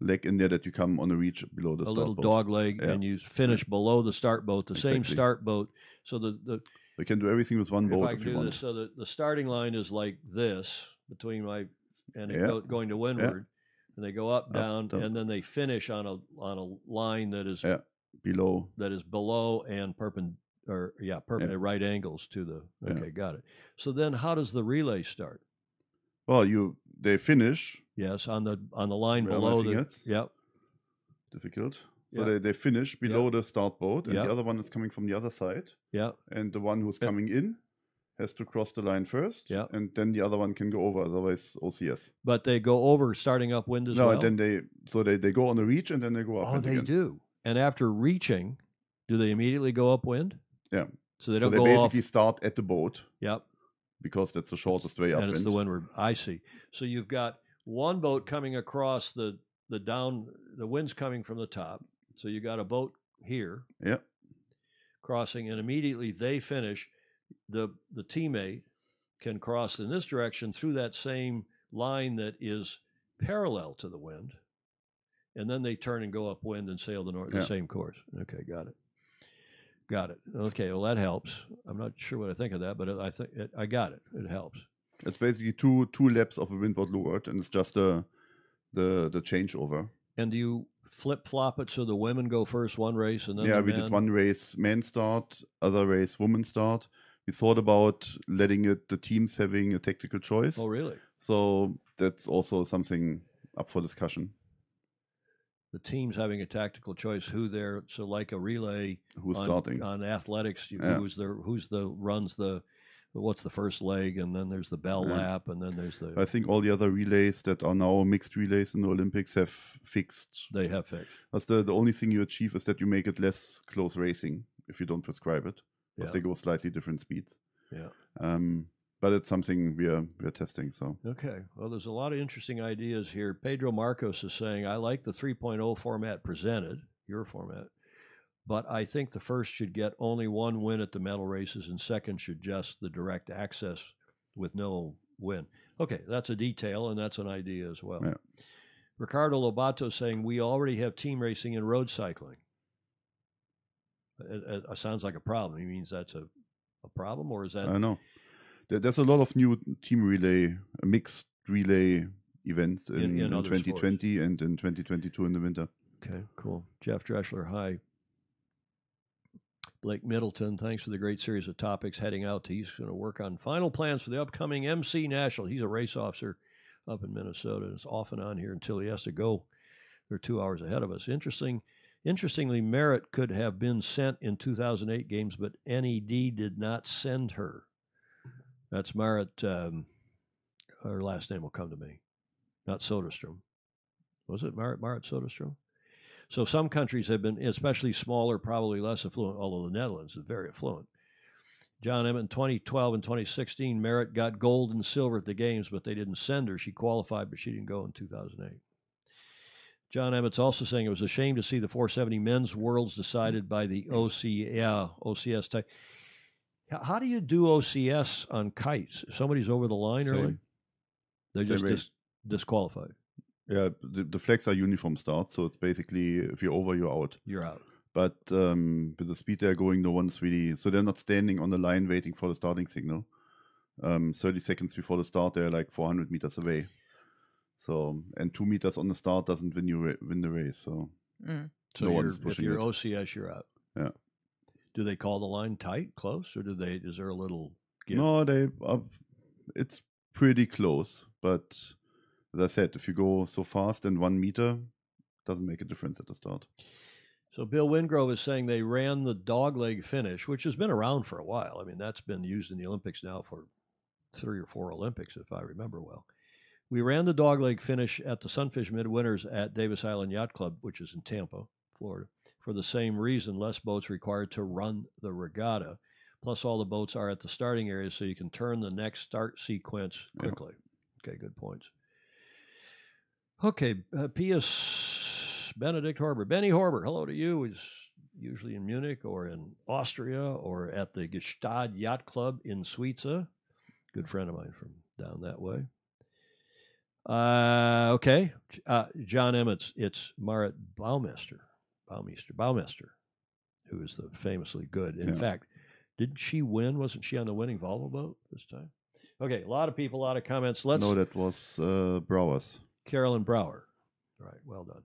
leg in there that you come on a reach below the start boat. a start little boat. dog leg, Yeah. and you finish below the start boat, the same start boat. So the the You can do everything with one if boat I if you want. this, so the, the starting line is like this between my and Yeah. go, going to windward, and they go up, down, down. and then they finish on a on a line that is Yeah. Below. that is below and perpend or yeah, perpendicular right angles to the. Yeah. Okay, got it. So then, how does the relay start? Well, you they finish. Yes, on the on the line Where am I below the. Yep. Difficult. So Yeah. they, they finish below the start boat, and Yeah. the other one is coming from the other side. Yeah. And the one who's Yeah. coming in has to cross the line first. Yeah. And then the other one can go over, otherwise OCS. But they go over starting upwind as no, well. and then they so they, they go on the reach and then they go up. oh, they do. And after reaching, do they immediately go upwind? Yeah. So they don't go. they go basically off. start at the boat. Yep. Because that's the shortest way and upwind. it's the windward. I see. So you've got one boat coming across the the down. The wind's coming from the top. So you got a boat here Yeah. crossing, and immediately they finish. The the teammate can cross in this direction through that same line that is parallel to the wind, and then they turn and go upwind and sail the north Yeah. the same course. Okay, got it. Got it. Okay, well that helps. I'm not sure what I think of that, but I think it, I got it. It helps. It's basically two two laps of a windward leeward, and it's just the the the changeover. And do you flip flop it so the women go first one race and then yeah, the we did one race men start, other race women start. We thought about letting it the teams having a tactical choice. Oh, really? So that's also something up for discussion. The teams having a tactical choice who they're so like a relay Who's on, starting. on athletics. You, Yeah. Who's the who's the runs the what's the first leg and then there's the bell Yeah. lap and then there's the I think all the other relays that are now mixed relays in the Olympics have fixed. They have fixed. That's the, the only thing you achieve is that you make it less close racing if you don't prescribe it. Because Yeah. they go slightly different speeds. Yeah. Um, but it's something we are we are testing. So Okay. Well, there's a lot of interesting ideas here. Pedro Marcos is saying, I like the 3.0 format presented, your format, but I think the first should get only one win at the medal races and second should just the direct access with no win. Okay, that's a detail and that's an idea as well. Yeah. Ricardo Lobato saying, we already have team racing and road cycling. It, it- it sounds like a problem. He means that's a, a problem, or is that? I know there, there's a lot of new team relay, uh, mixed relay events in, In- in in, other 2020 and in 2022 in the winter. Okay, cool. Jeff Dreschler, hi. Blake Middleton, thanks for the great series of topics heading out. To, he's going to work on final plans for the upcoming MC National. He's a race officer up in Minnesota. It's off and on here until he has to go. They're two hours ahead of us. Interesting. Interestingly, Marit could have been sent in 2008 games, but NED did not send her. That's Marit. Um, her last name will come to me, not Soderstrom. Was it Marit Marit Soderstrom? So some countries have been, especially smaller, probably less affluent, although the Netherlands is very affluent. John Emmett in 2012 and 2016, Marit got gold and silver at the games, but they didn't send her. She qualified, but she didn't go in 2008. John Emmett's also saying it was a shame to see the 470 men's worlds decided by the OC, yeah, OCS type. How- How do you do OCS on kites? If somebody's over the line Same. early, they're just dis- disqualified. Yeah, the, the flags are uniform starts, so it's basically if you're over, you're out. You're out. But um, with the speed they're going, no one's really so they're not standing on the line waiting for the starting signal. Um, 30 seconds before the start, they're like 400 meters away. So and two meters on the start doesn't win you ra- win the race. So Mm. So no you're, one's if you're it. OCS, you're out. Yeah. Do they call the line tight, close, or do they? Is there a little? Give? No, they are, it's pretty close. But as I said, if you go so fast in one meter, doesn't make a difference at the start. So Bill Wingrove is saying they ran the dogleg finish, which has been around for a while. I mean, that's been used in the Olympics now for three or four Olympics, if I remember well. We ran the dogleg finish at the Sunfish Midwinters at Davis Island Yacht Club, which is in Tampa, Florida, for the same reason less boats required to run the regatta. Plus, all the boats are at the starting area, so you can turn the next start sequence Yeah. quickly. Okay, good points. Okay, uh, Pius Benedict Horber. Benny Horber, hello to you. He's usually in Munich or in Austria or at the Gstaad Yacht Club in Suiza. Good friend of mine from down that way. Uh, okay, uh, John Emmett. It's Marit Bouwmeester, Bouwmeester, Bouwmeester, who is the famously good. In Yeah. fact, didn't she win? Wasn't she on the winning Volvo boat this time? Okay, a lot of people, a lot of comments. Let's no, that was uh, Brouwers. Carolijn Brouwer. All right, well done.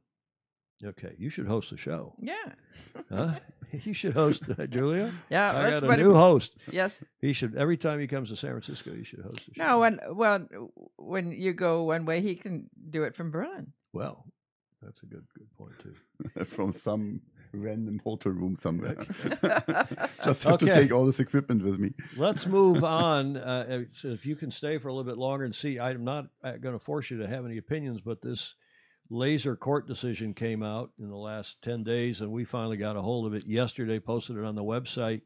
Okay, you should host the show. Yeah. Huh? [laughs] [laughs] you should host, uh, Julia. Yeah, I that's got a what it- new host. Yes. he should. Every time he comes to San Francisco, you should host the show. No, and well, when you go one way, he can do it from Berlin. Well, that's a good good point too. [laughs] from some random hotel room somewhere. [laughs] Just have to take all this equipment with me. Let's move [laughs] on. Uh, so if you can stay for a little bit longer and see, I'm not going to force you to have any opinions, but this laser court decision came out in the last 10 days, and we finally got a hold of it yesterday, posted it on the website.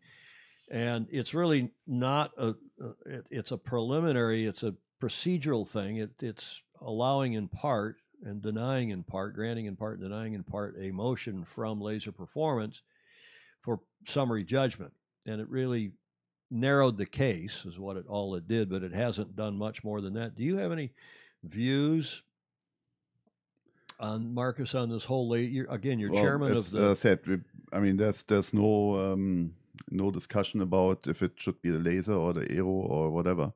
and it's really not a. a it, it's a preliminary. It's a procedural thing. It, it's allowing in part and denying in part, granting in part, denying in part a motion from Laser Performance for summary judgment, and it really narrowed the case is what it all it did, but it hasn't done much more than that. Do you have any views on Markus on this whole? La- you're, again, you're Well, chairman of the. uh, said, I mean, there's there's no um, no discussion about if it should be the laser or the aero or whatever.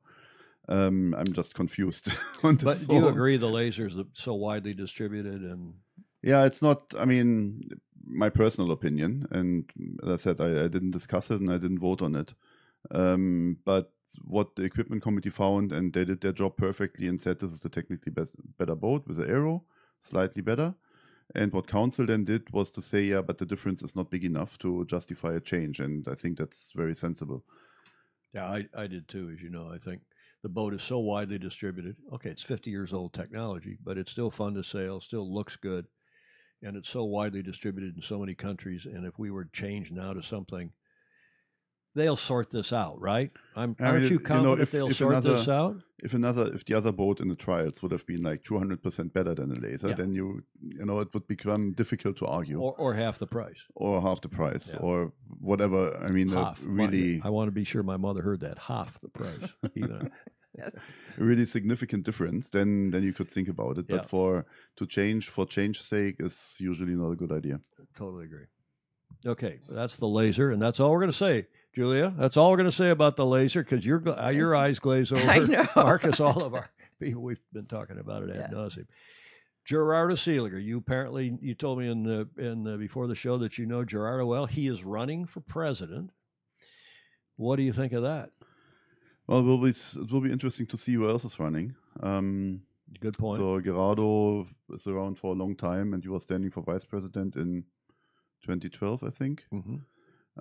Um, I'm just confused. [laughs] on but do you agree the lasers are so widely distributed and Yeah, it's not. I mean, my personal opinion, and as I said, I, I didn't discuss it and I didn't vote on it. Um, but what the equipment committee found, and they did their job perfectly, and said this is the technically best, better boat with the Aero, slightly better. And what council then did was to say, yeah, but the difference is not big enough to justify a change, and I think that's very sensible. Yeah, I, I did too, as you know. I think the boat is so widely distributed. Okay, it's 50 years old technology, but it's still fun to sail, still looks good, and it's so widely distributed in so many countries. And if we were to change now to something, they'll sort this out, right? I'm, I aren't mean, you know, confident if- they'll if sort another- this out? If another, if the other boat in the trials would have been like 200% better than the laser, Yeah. then you, you know, it would become difficult to argue. Or, or half the price. or half the price Yeah. or whatever. I mean, a Half. My- really, I want to be sure my mother heard that. Half the price. Even. a [laughs] really significant difference. Then, then you could think about it. Yeah. But for to change for change's sake is usually not a good idea. Totally agree. Okay, that's the laser, and that's all we're going to say, Julia. That's all we're going to say about the laser because your uh, your eyes glaze [laughs] over. I know. [laughs] Markus, all of our people, we've been talking about it ad Yeah. nauseum. Gerardo Seeliger, you apparently you told me in the in the, before the show that you know Gerardo well. He is running for president. What do you think of that? Well, it will be it will be interesting to see who else is running. Um, Good point. So Gerardo is around for a long time, and he was standing for vice president in 2012, I think. Mhm.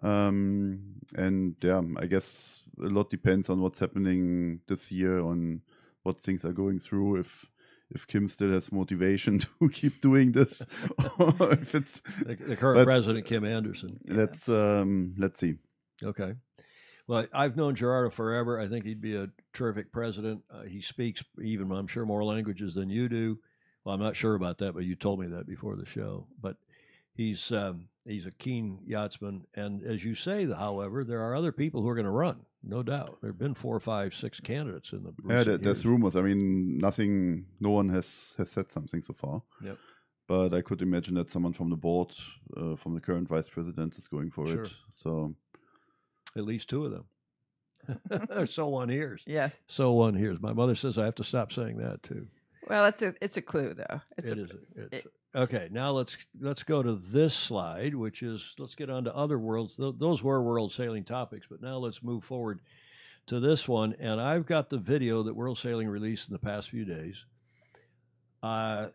Um, and yeah, I guess a lot depends on what's happening this year, on what things are going through. If if Kim still has motivation [laughs] to keep doing this, [laughs] or if it's The, the current president, Kim Andersen. Let's um, let's see. Okay. Well, I've known Gerardo forever. I think he'd be a terrific president. Uh, he speaks even, I'm sure, more languages than you do. Well, I'm not sure about that, but you told me that before the show. But he's um, he's a keen yachtsman, and as you say, however, there are other people who are going to run, no doubt. There have been four, five, six candidates in the Yeah, recent there, there's rumors. I mean, nothing. No one has has said something so far. Yep. But I could imagine that someone from the board, uh, from the current vice president, is going for Sure. it. So At least two of them. [laughs] so one hears. Yes. So one hears. My mother says I have to stop saying that too. Well, it's a it's a clue though. It's It a, is. It's, okay, now let's let's go to this slide, which is let's get on to other worlds. Th- those were world sailing topics, but now let's move forward to this one. And I've got the video that World Sailing released in the past few days. Uh,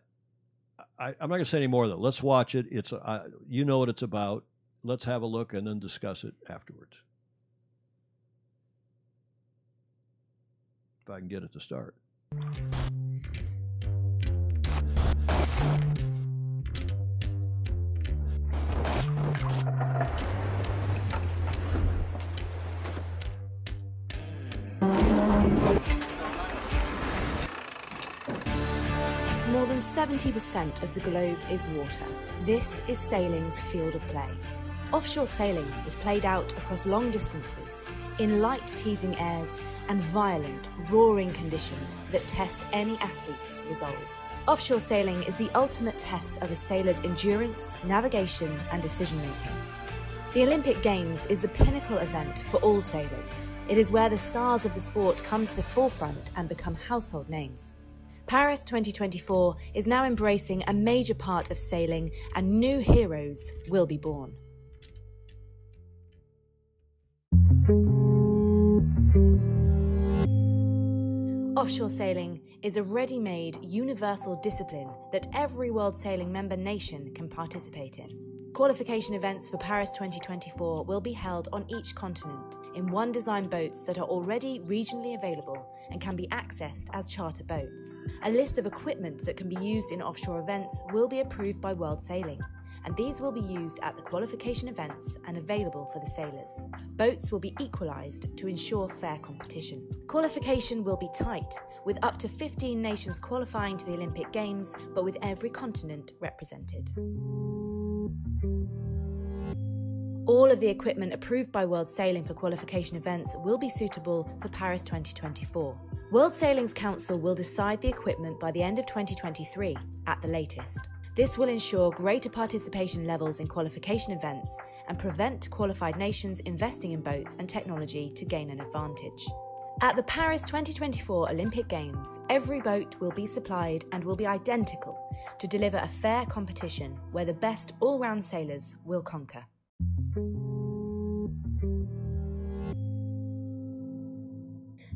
I, I'm not going to say any more though. Let's watch it. It's uh, you know what it's about. Let's have a look and then discuss it afterwards. If I can get it to start. 70% of the globe is water. This is sailing's field of play. Offshore sailing is played out across long distances, in light teasing airs and violent, roaring conditions that test any athlete's resolve. Offshore sailing is the ultimate test of a sailor's endurance, navigation, and decision making. The Olympic Games is the pinnacle event for all sailors. It is where the stars of the sport come to the forefront and become household names. Paris 2024 is now embracing a major part of sailing, and new heroes will be born. Offshore sailing is a ready made universal discipline that every World Sailing member nation can participate in. Qualification events for Paris 2024 will be held on each continent in one design boats that are already regionally available and can be accessed as charter boats. A list of equipment that can be used in offshore events will be approved by World Sailing, and these will be used at the qualification events and available for the sailors. Boats will be equalised to ensure fair competition. Qualification will be tight, with up to 15 nations qualifying to the Olympic Games, but with every continent represented. All of the equipment approved by World Sailing for qualification events will be suitable for Paris 2024. World Sailing's Council will decide the equipment by the end of 2023 at the latest. This will ensure greater participation levels in qualification events and prevent qualified nations investing in boats and technology to gain an advantage. At the Paris 2024 Olympic Games, every boat will be supplied and will be identical to deliver a fair competition where the best all round sailors will conquer.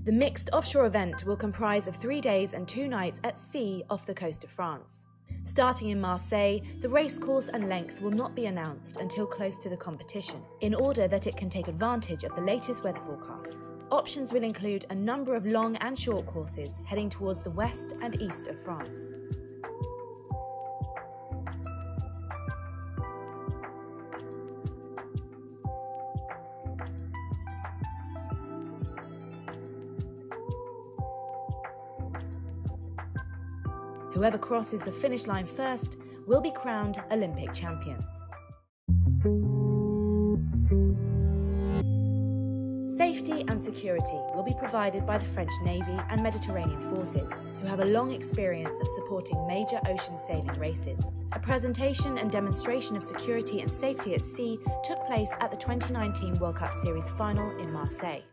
The mixed offshore event will comprise of three days and two nights at sea off the coast of France. Starting in Marseille, the race course and length will not be announced until close to the competition, in order that it can take advantage of the latest weather forecasts. Options will include a number of long and short courses heading towards the west and east of France. Whoever crosses the finish line first will be crowned Olympic champion. Safety and security will be provided by the French Navy and Mediterranean forces, who have a long experience of supporting major ocean sailing races. A presentation and demonstration of security and safety at sea took place at the 2019 World Cup Series final in Marseille.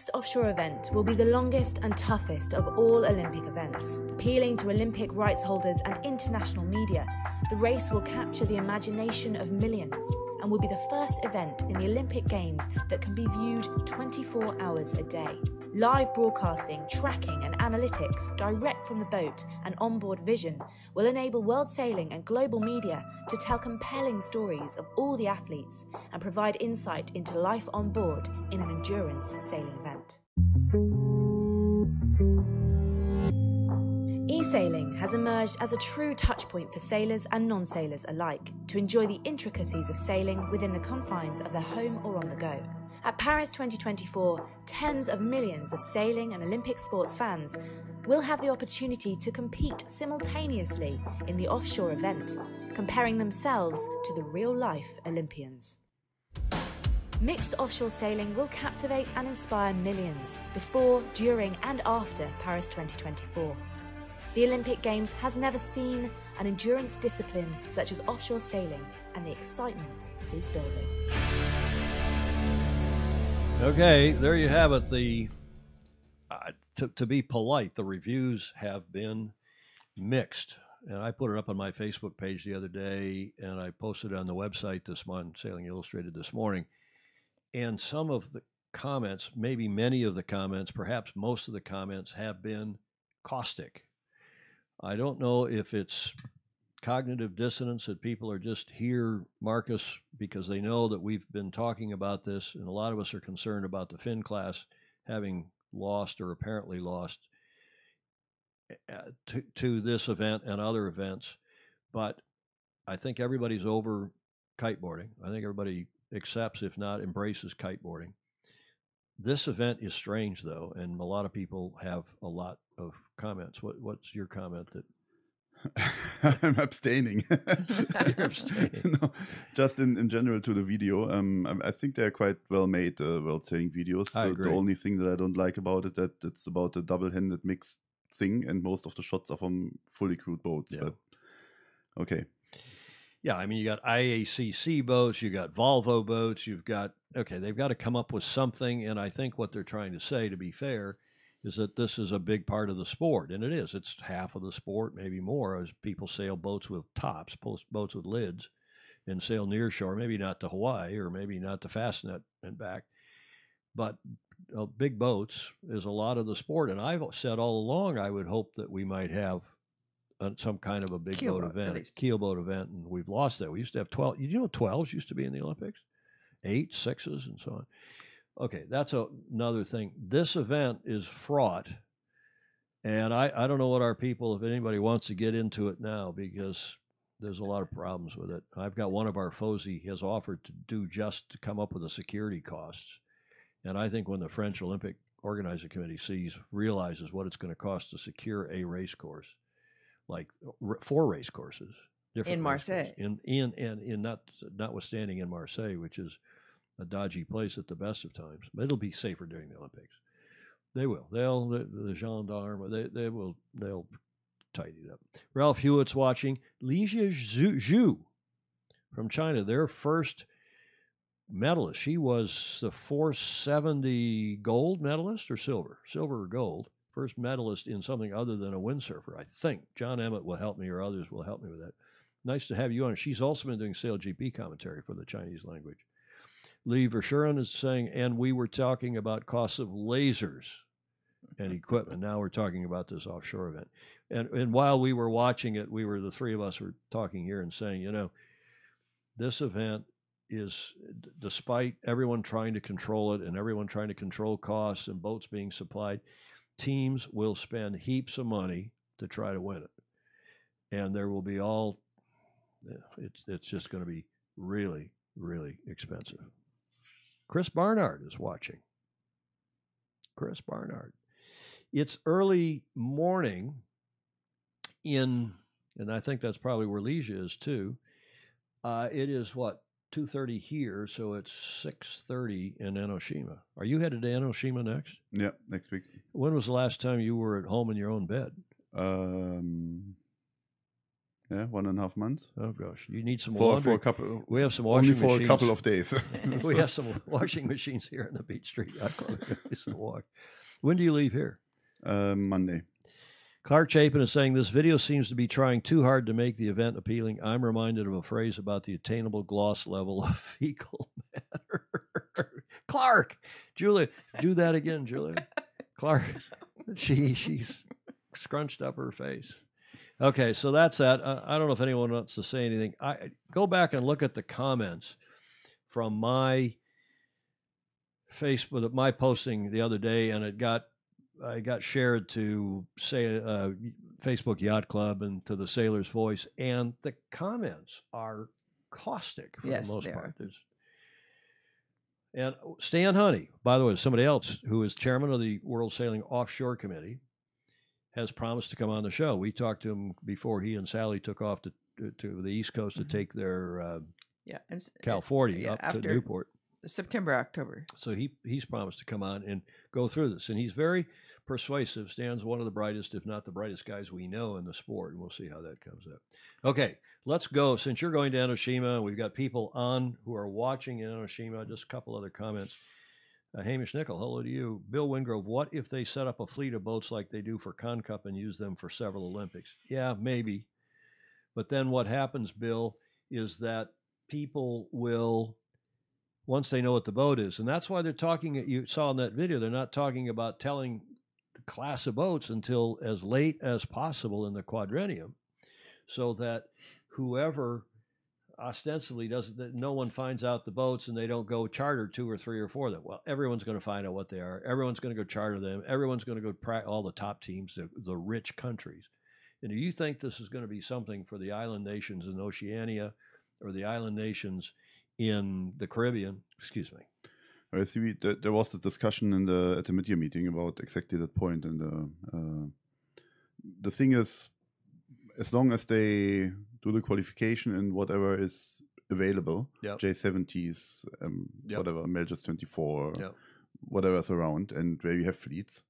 Mixed offshore event will be the longest and toughest of all Olympic events. Appealing to Olympic rights holders and international media, the race will capture the imagination of millions and will be the first event in the Olympic Games that can be viewed 24 hours a day. Live broadcasting, tracking, and analytics direct from the boat and onboard vision will enable world sailing and global media to tell compelling stories of all the athletes and provide insight into life on board in an endurance sailing event. E-sailing has emerged as a true touchpoint for sailors and non-sailors alike to enjoy the intricacies of sailing within the confines of their home or on the go. At Paris 2024, tens of millions of sailing and Olympic sports fans will have the opportunity to compete simultaneously in the offshore event, comparing themselves to the real life Olympians. Mixed offshore sailing will captivate and inspire millions before, during, and after Paris 2024. The Olympic Games has never seen an endurance discipline such as offshore sailing, and the excitement is building. Okay, there you have it. The uh, to, to be polite, the reviews have been mixed. And I put it up on my Facebook page the other day, and I posted it on the website this month, Sailing Illustrated this morning. And some of the comments, maybe many of the comments, perhaps most of the comments, have been caustic. I don't know if it's cognitive dissonance that people are just here, Markus, because they know that we've been talking about this, and a lot of us are concerned about the Finn class having lost or apparently lost uh, to, to this event and other events. But I think everybody's over kiteboarding. I think everybody accepts, if not embraces kiteboarding. This event is strange, though, and a lot of people have a lot of comments. What, what's your comment that [laughs] I'm abstaining. [laughs] Abstaining. no, just in, in general to the video. Um, I, I think they're quite well made, uh, well saying videos. So the only thing that I don't like about it that it's about a double-handed mixed thing, and most of the shots are from fully crewed boats. Yeah. But okay, Yeah, I mean, you got IACC boats, you got Volvo boats, you've got okay, they've got to come up with something, and I think what they're trying to say, to be fair, is that this is a big part of the sport, and it is. It's half of the sport, maybe more, as people sail boats with tops, post boats with lids, and sail near shore. Maybe not to Hawaii, or maybe not to Fastnet and back, but uh, big boats is a lot of the sport. And I've said all along, I would hope that we might have uh, some kind of a big Keel boat boat, event, least. keel boat event, and we've lost that. We used to have twelve. You know, twelves used to be in the Olympics, eight, sixes, and so on. Okay, that's a, another thing. This event is fraught And I, I don't know what our people, if anybody wants to get into it now, because there's a lot of problems with it. I've got one of our FOSI has offered to do just to come up with the security costs. And I think when the French Olympic Organizing Committee sees, realizes what it's going to cost to secure a race course, like r- four race courses, different In Marseille. in in and in not notwithstanding in Marseille, which is a dodgy place at the best of times, but it'll be safer during the Olympics. They will. They'll the, the gendarme. They they will. They'll tidy it up. Ralph Hewitt's watching. Li Zhu Zhu from China, their first medalist. She was the 470 gold medalist or silver, silver or gold. First medalist in something other than a windsurfer, I think. John Emmett will help me, or others will help me with that. Nice to have you on. She's also been doing Sail GP commentary for the Chinese language. Lee Verschuren is saying, and we were talking about costs of lasers and equipment. Now we're talking about this offshore event. And and while we were watching it, we were the three of us were talking here and saying, you know, this event is despite everyone trying to control it and everyone trying to control costs and boats being supplied, teams will spend heaps of money to try to win it. And there will be all it's it's just going to be really really expensive. Chris Barnard is watching. Chris Barnard. It's early morning in, and I think that's probably where Leisha is too. Uh, it is what two thirty here, so it's six thirty in Enoshima. Are you headed to Enoshima next? Yeah, next week. When was the last time you were at home in your own bed? Um, yeah, one and a half months. Oh gosh, you need some for, laundry. for a couple. We have some only washing for machines. a couple of days. [laughs] we have [laughs] some washing machines here in the Beach Street. Yacht Club. Some wash. When do you leave here? Uh, Monday. Clark Chapin is saying this video seems to be trying too hard to make the event appealing. I'm reminded of a phrase about the attainable gloss level of [laughs] fecal matter. Clark, Julia, do that again, Julia. Clark, she she's scrunched up her face. Okay, so that's that. I don't know if anyone wants to say anything. I go back and look at the comments from my Facebook, my posting the other day, and it got I got shared to say uh, Facebook Yacht Club and to the Sailor's Voice, and the comments are caustic for Yes, the most they part. and Stan Honey, by the way, somebody else who is chairman of the World Sailing Offshore Committee, has promised to come on the show. We talked to him before he and Sally took off to to the East Coast to take their uh, Yeah, and uh, California yeah, up to Newport. September, October. So he he's promised to come on and go through this, and he's very persuasive. Stan's one of the brightest, if not the brightest, guys we know in the sport, and we'll see how that comes up. Okay, let's go. Since you're going to Enoshima, we've got people on who are watching in Enoshima. Just a couple other comments. Uh, Hamish Nickel, hello to you. Bill Wingrove, what if they set up a fleet of boats like they do for Concup and use them for several Olympics? Yeah, maybe. But then what happens, Bill, is that people will once they know what the boat is. And that's why they're talking, you saw in that video, they're not talking about telling the class of boats until as late as possible in the quadrennium so that whoever ostensibly doesn't, no one finds out the boats and they don't go charter two or three or four of them. Well, everyone's going to find out what they are. Everyone's going to go charter them. Everyone's going to go pra- all the top teams, the, the rich countries. And do you think this is going to be something for the island nations in Oceania or the island nations in the Caribbean? Excuse me. I see. We, there, was a discussion in the at the mid-year meeting about exactly that point, and uh, uh, the thing is, as long as they do the qualification in whatever is available, Yep. J70s, um, Yep. whatever, Melges 24, Yep. whatever's around, and where you have fleets,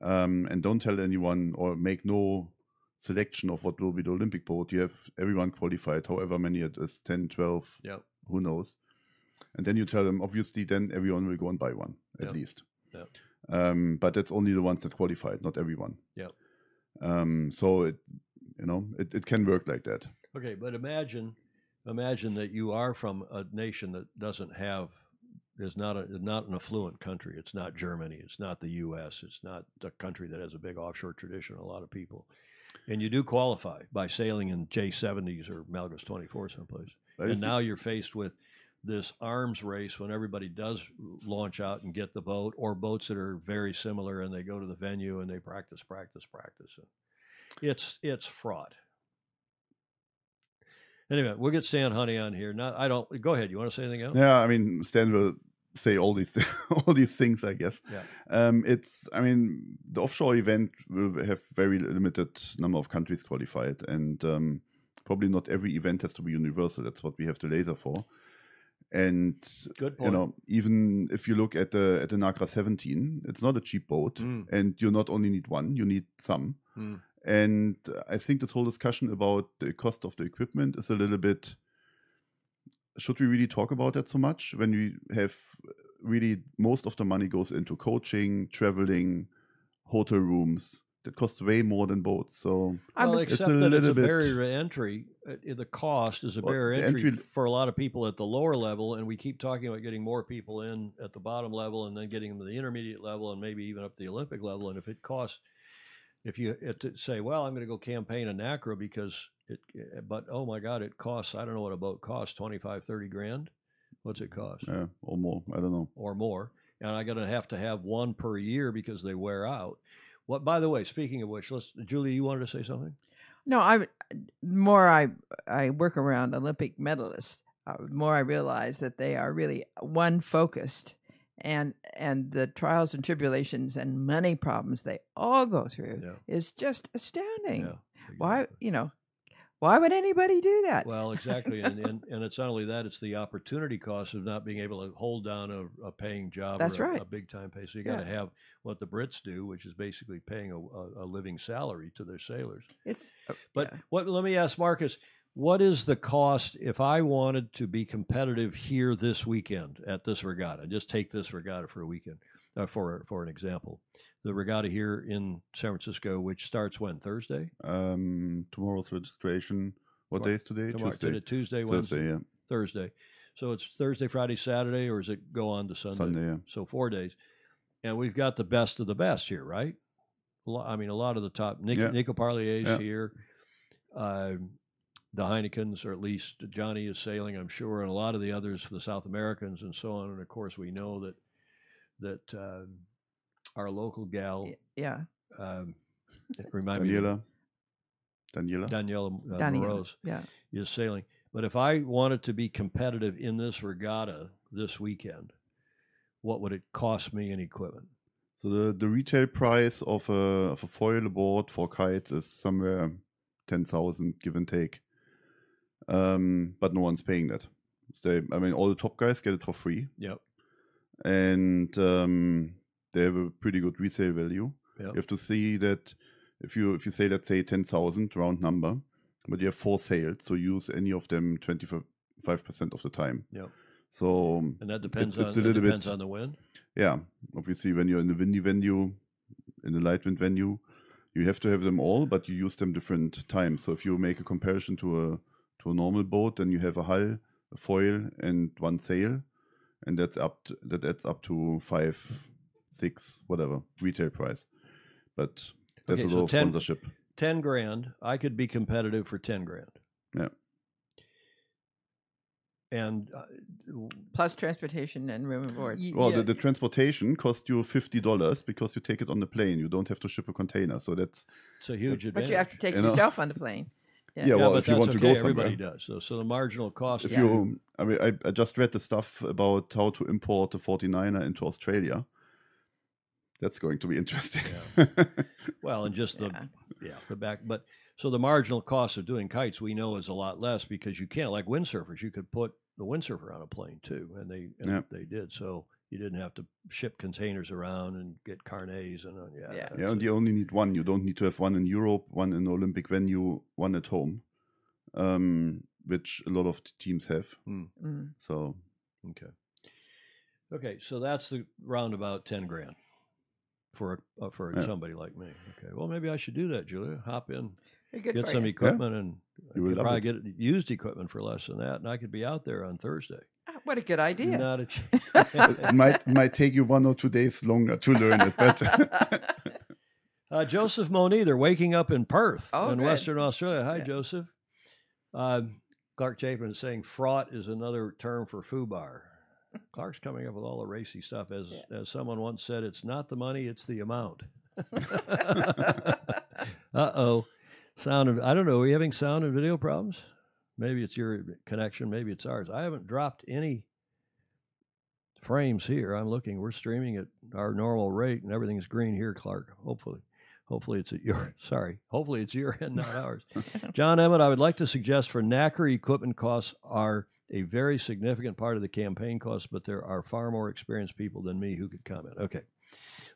um, and don't tell anyone or make no selection of what will be the Olympic boat. You have everyone qualified, however many it is 10, 12, Yep. who knows. And then you tell them, obviously, then everyone will go and buy one, at least. Um, but that's only the ones that qualified, not everyone. Yep. Um, so it, you know, it, it can work like that. Okay, but imagine, imagine that you are from a nation that doesn't have, is not a not an affluent country. It's not Germany. It's not the U.S. It's not a country that has a big offshore tradition. A lot of people, and you do qualify by sailing in J70s or Melges 24 someplace. And now you're faced with this arms race when everybody does launch out and get the boat, or boats that are very similar and they go to the venue and they practice, practice, practice. It's it's fraud. Anyway, we'll get Stan Honey on here. Not, I don't. Go ahead. You want to say anything else? Yeah, I mean, Stan will say all these [laughs] all these things, I guess. Yeah. Um, it's, I mean, the offshore event will have very limited number of countries qualified, and um, probably not every event has to be universal. That's what we have the laser for. And Good you know, even if you look at the at the Nacra 17, it's not a cheap boat, Mm. and you not only need one, you need some. Mm. And I think this whole discussion about the cost of the equipment is a little bit. Should we really talk about that so much when we have really most of the money goes into coaching, traveling, hotel rooms? That costs way more than boats. So Well, it's except a that it's a bit. barrier to entry. Uh, The cost is a Well, barrier entry, entry- for a lot of people at the lower level, and we keep talking about getting more people in at the bottom level, and then getting them to the intermediate level, and maybe even up the Olympic level. And if it costs, if you had to say, "Well, I'm going to go campaign a NACRA because it," eh, but oh my God, it costs. I don't know what a boat costs 25, 30 grand. What's it cost? Yeah, or more. I don't know. or more, and I'm going to have to have one per year because they wear out. What, by the way, speaking of which, let's Julie, you wanted to say something? No, I more I I work around Olympic medalists. Uh, the more I realize that they are really one focused, and and the trials and tribulations and money problems they all go through is just astounding. Why you know, why would anybody do that? Well, exactly, and, and and it's not only that; it's the opportunity cost of not being able to hold down a, a paying job. That's or a, right. A big time pay. So you got to Yeah. have what the Brits do, which is basically paying a, a, a living salary to their sailors. It's uh, But what? Let me ask Markus. What is the cost if I wanted to be competitive here this weekend at this regatta? Just take this regatta for a weekend, uh, for for an example. The regatta here in San Francisco, which starts when Thursday. Um, tomorrow's registration. What Tomorrow- day is today? tomorrow- Tuesday. today- Tuesday, Thursday. Wednesday, Yeah. Thursday. So it's Thursday, Friday, Saturday, or does it go on to Sunday? Sunday, yeah. So four days, and we've got the best of the best here, right? I mean, a lot of the top. Nick, Yeah. Nico Parlier's Yeah. here. Um the Heinekens, or at least Johnny is sailing, I'm sure, and a lot of the others for the South Americans and so on. And of course, we know that that um, our local gal, yeah, um, remind me, Daniela. Daniela. Daniela uh, Daniela, Moroz yeah. is sailing. But if I wanted to be competitive in this regatta this weekend, what would it cost me in equipment? So the, the retail price of a of a foil board for kites is somewhere ten thousand, give and take. Um, but no one's paying that. So I mean, all the top guys get it for free, Yep. and um, they have a pretty good resale value. Yep. You have to see that if you if you say let's say ten thousand round number, but you have four sales, so use any of them twenty five percent of the time. Yep. So And that it- depends it's on a little that depends bit on the wind. yeah, obviously, when you're in a windy venue, in a light wind venue, you have to have them all, but you use them different times. So if you make a comparison to a to a normal boat, then you have a hull, a foil, and one sail, and that's up to, that adds up to five, six, whatever retail price. But that's Okay, a so lot of 10 sponsorship. Ten grand, I could be competitive for ten grand. Yeah. And uh, plus transportation and room and board. Well, the, the transportation costs you fifty dollars because you take it on the plane. You don't have to ship a container, so that's it's a huge But advantage. you have to take You know? yourself on the plane. Yeah, well, but if you that's want to go somewhere. everybody does. So, so the marginal cost. if of- you i mean I, I just read the stuff about how to import a 49er into australia that's going to be interesting [laughs] well, and just the yeah. the back, but so the marginal cost of doing kites we know is a lot less because you can't like windsurfers. You could put the windsurfer on a plane too, and they and Yeah. they did. So you didn't have to ship containers around and get carnets and uh, yeah, Yeah. yeah and you only need one you don't need to have one in europe one in olympic venue one at home um, which a lot of t- teams have Mm. Mm. so Okay. Okay, so that's the roundabout ten grand for a, uh, for Yeah. somebody like me. Okay, well maybe I should do that, Julia. Hop in, Very get some you. equipment, and I You could probably it. get used equipment for less than that, and I could be out there on Thursday. What a good idea. Not a ch- [laughs] it might might take you one or two days longer to learn it but [laughs] Uh, Joseph Moni, they're waking up in Perth Oh, in good. Western Australia. Hi, Joseph. Um, Clark Chapin is saying fraught is another term for foobar. Clark's coming up with all the racy stuff. As as someone once said, it's not the money, it's the amount. [laughs] uh oh. Sound and I don't know. Are you having sound and video problems? Maybe it's your connection, maybe it's ours. I haven't dropped any frames here. I'm looking. We're streaming at our normal rate and everything's green here, Clark. Hopefully. Hopefully it's at your [laughs] sorry. Hopefully it's your end, not ours. [laughs] John Emmett, I would like to suggest for NACRA equipment costs are a very significant part of the campaign costs, but there are far more experienced people than me who could comment. Okay.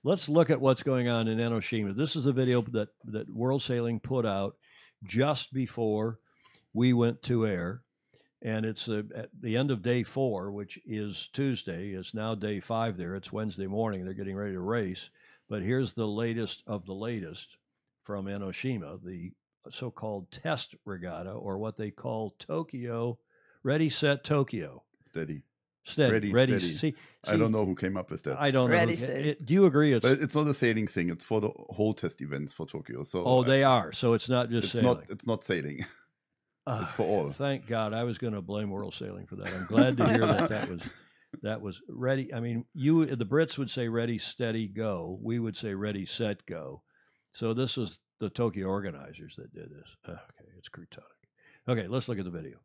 Let's look at what's going on in Enoshima. This is a video that, that World Sailing put out just before we went to air. And it's uh, at the end of day four, which is Tuesday. It's now day five there. It's Wednesday morning. They're getting ready to race. But here's the latest of the latest from Enoshima, the so called test regatta, or what they call Tokyo Ready, Set, Tokyo. Steady. Steady. Ready, ready. steady. See, I don't know who came up with that. I don't know. Who- steady. it- do you agree? It's, But it's not a sailing thing. It's for the whole test events for Tokyo. So oh, I- they are. So it's not just It's sailing. not. It's not sailing. [laughs] It's for all. Thank God. I was going to blame World Sailing for that. I'm [laughs] glad to hear that that was that was ready. I mean, you the Brits would say ready, steady, go. We would say ready, set, go. So this was the Tokyo organizers that did this. Okay, it's Crutonic. Okay, let's look at the video.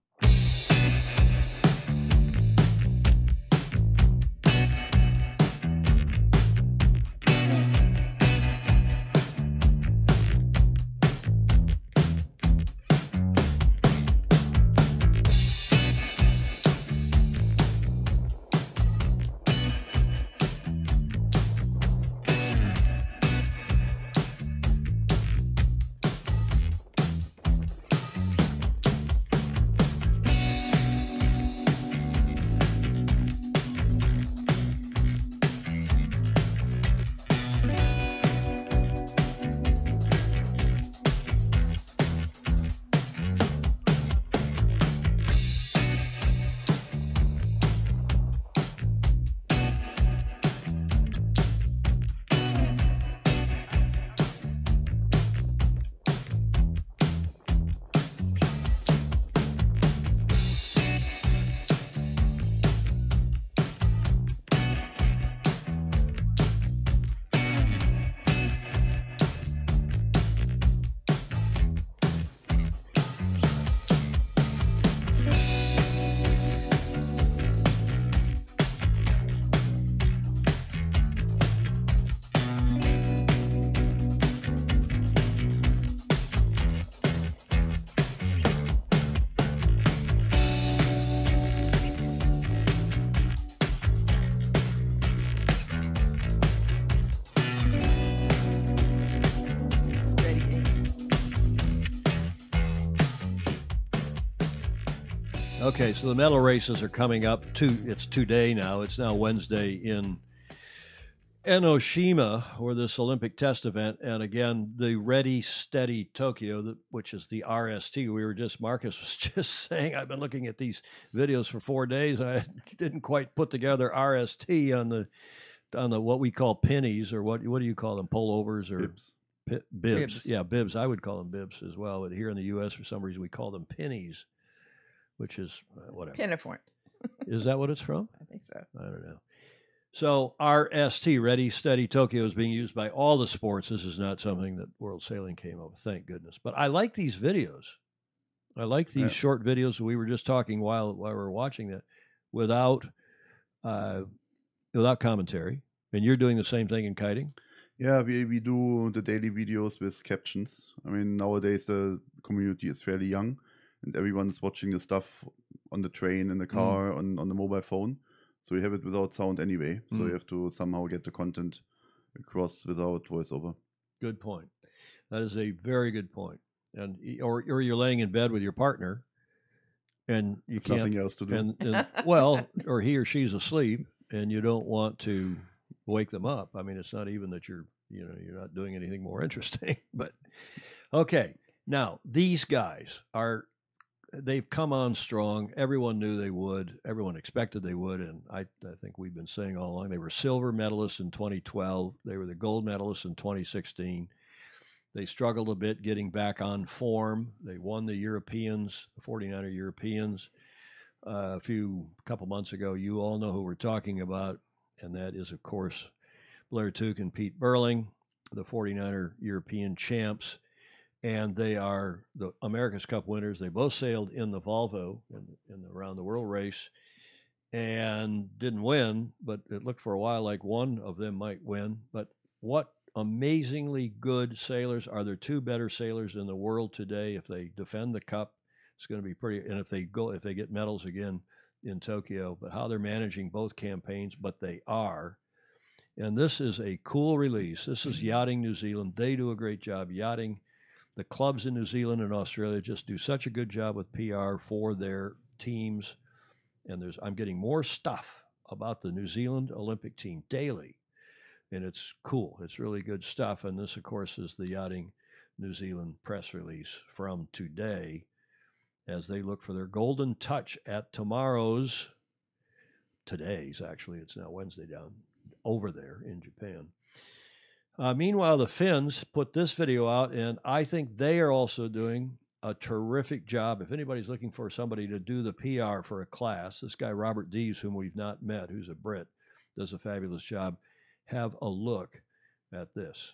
So the medal races are coming up. Two, it's today now. It's now Wednesday in Enoshima, or this Olympic test event, and again the Ready Steady Tokyo, which is the RST. We were just Markus was [laughs] just saying. I've been looking at these videos for four days. I [laughs] didn't quite put together RST on the on the what we call pennies, or what what do you call them, pullovers or Bibs. Pi- bibs. Bibs. Yeah, bibs. I would call them bibs as well. But here in the U.S., for some reason, we call them pennies, which is uh, whatever. Pinafore. Is that what it's from? [laughs] I think so. I don't know. So RST, Ready Steady Tokyo, is being used by all the sports. This is not something that World Sailing came up with, thank goodness. But I like these videos. I like these Yeah. short videos. We were just talking while while we were watching that, without uh, without commentary. And you're doing the same thing in kiting. Yeah, we, we do the daily videos with captions. I mean, nowadays the community is fairly young and everyone's watching the stuff on the train, in the car, on, on the mobile phone. So you have it without sound anyway. So Mm. you have to somehow get the content across without voiceover. Good point. That is a very good point. And or or you're laying in bed with your partner, and you can't nothing else to do. And, [laughs] and well, or he or she's asleep, and you don't want to wake them up. I mean, it's not even that you're you know you're not doing anything more interesting. [laughs] But okay, now these guys are they've come on strong. Everyone knew they would. Everyone expected they would, and I, I think we've been saying all along they were silver medalists in 2012. They were the gold medalists in 2016. They struggled a bit getting back on form. They won the Europeans, the 49er Europeans, uh, a few couple months ago. You all know who we're talking about, and that is, of course, Blair Tuke and Pete Burling, the 49er European champs. And they are the America's Cup winners. They both sailed in the Volvo in, in the Around the World race and didn't win, but it looked for a while like one of them might win. But what amazingly good sailors. Are there two better sailors in the world today? If they defend the cup it's going to be pretty and if they go if they get medals again in Tokyo but how they're managing both campaigns but they are. And this is a cool release. This is mm-hmm. yachting New Zealand. They do a great job yachting the clubs in New Zealand and Australia just do such a good job with PR for their teams and there's I'm getting more stuff about the New Zealand Olympic team daily and it's cool. It's really good stuff. And this, of course, is the Yachting New Zealand press release from today as they look for their golden touch at tomorrow's, today's actually, it's now Wednesday down over there in Japan. Uh, meanwhile, the Finns put this video out, and I think they are also doing a terrific job. If anybody's looking for somebody to do the PR for a class, this guy, Robert Deaves, whom we've not met, who's a Brit, does a fabulous job have a look at this.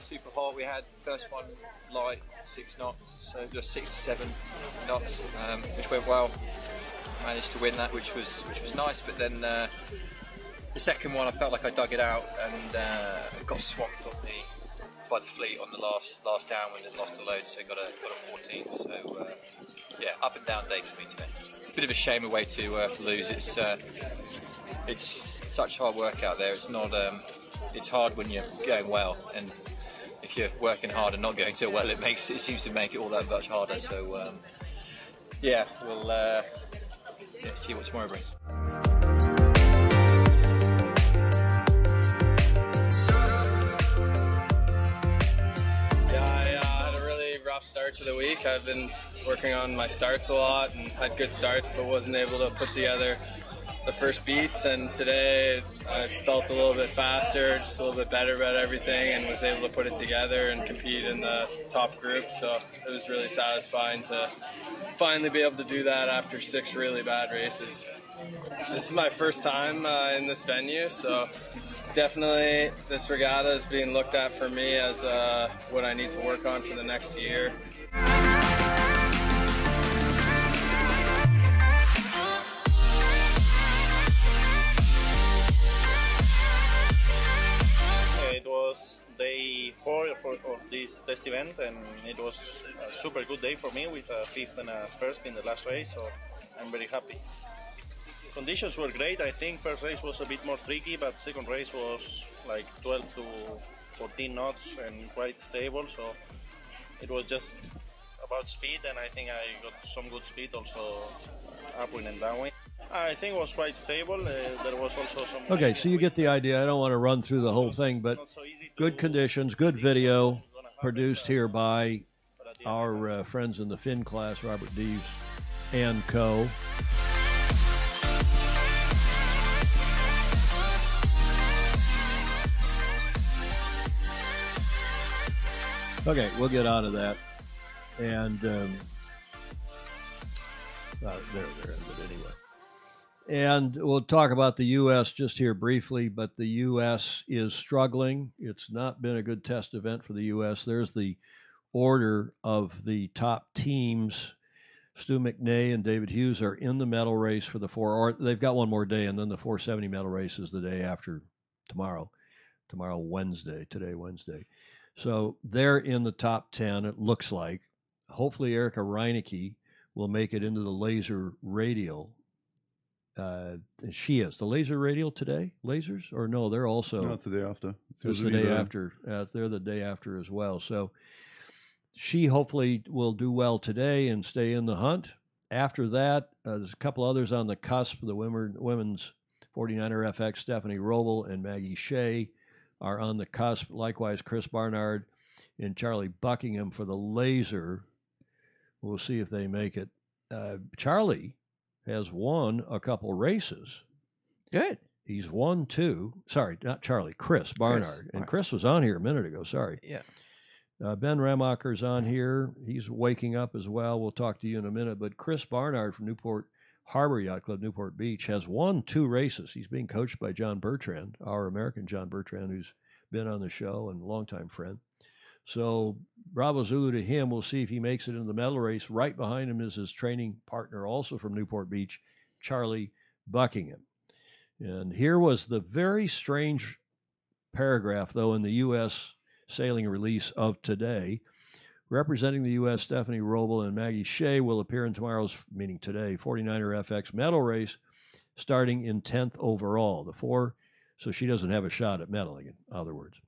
Super hot. We had first one light, six knots, so just six to seven knots, um, which went well. Managed to win that, which was which was nice. But then uh, the second one, I felt like I dug it out and uh, got swamped on the by the fleet on the last last downwind and lost a load, so got a got a 14. So uh, yeah, up and down day for me today. Bit of a shame away to uh, lose. It's uh, it's such hard work out there. It's not. Um, it's hard when you're going well, and if you're working hard and not going so well, it makes it seems to make it all that much harder. So um, yeah, we'll uh, yeah, see what tomorrow brings. Yeah, I uh, had a really rough start to the week. I've been working on my starts a lot and had good starts, but wasn't able to put together the first beats and today I felt a little bit faster, just a little bit better about everything and was able to put it together and compete in the top group. So it was really satisfying to finally be able to do that after six really bad races. This is my first time uh, in this venue, so definitely this regatta is being looked at for me as uh, what I need to work on for the next year. Test event, and it was a super good day for me with a fifth and a first in the last race, so I'm very happy. Conditions were great. I think first race was a bit more tricky, but second race was like 12 to 14 knots and quite stable, so it was just about speed, and I think I got some good speed also upwind and downwind. I think it was quite stable. Uh, there was also some. Okay, so you get the idea. I don't want to run through the whole thing, but good conditions, good video produced here by our uh, friends in the Finn class, Robert Deaves and co. Okay, we'll get out of that. And um, uh, there, there, but anyway. And we'll talk about the U.S. just here briefly, but the U.S. is struggling. It's not been a good test event for the U.S. There's the order of the top teams. Stu McNay and David Hughes are in the medal race for the four, or they've got one more day, and then the 470 medal race is the day after tomorrow. Tomorrow, Wednesday, today, Wednesday. So they're in the top 10, it looks like. Hopefully, Erica Reineke will make it into the laser radial Uh, she is the laser radial today. Lasers or no? They're also No, it's the day after. It's it's the day after. Uh, they're the day after as well. So she hopefully will do well today and stay in the hunt. After that, uh, there's a couple others on the cusp. The women, women's 49er FX, Stephanie Roble and Maggie Shea are on the cusp. Likewise, Chris Barnard and Charlie Buckingham for the laser. We'll see if they make it. Uh, Charlie has won a couple races. Good. He's won two. Sorry, not Charlie. Chris Barnard. and Chris was on here a minute ago. Sorry. Yeah. Uh, ben Remocker's on here. He's waking up as well. We'll talk to you in a minute. But Chris Barnard from Newport Harbor Yacht Club, Newport Beach, has won two races. He's being coached by John Bertrand, our American John Bertrand, who's been on the show and a longtime friend. So bravo Zulu to him. We'll see if he makes it in the medal race. Right behind him is his training partner, also from Newport Beach, Charlie Buckingham. And here was the very strange paragraph, though, in the U.S. sailing release of today. Representing the U.S., Stephanie Roble and Maggie Shea will appear in tomorrow's, meaning today, 49er FX medal race, starting in 10th overall. The four, so she doesn't have a shot at medaling, in other words.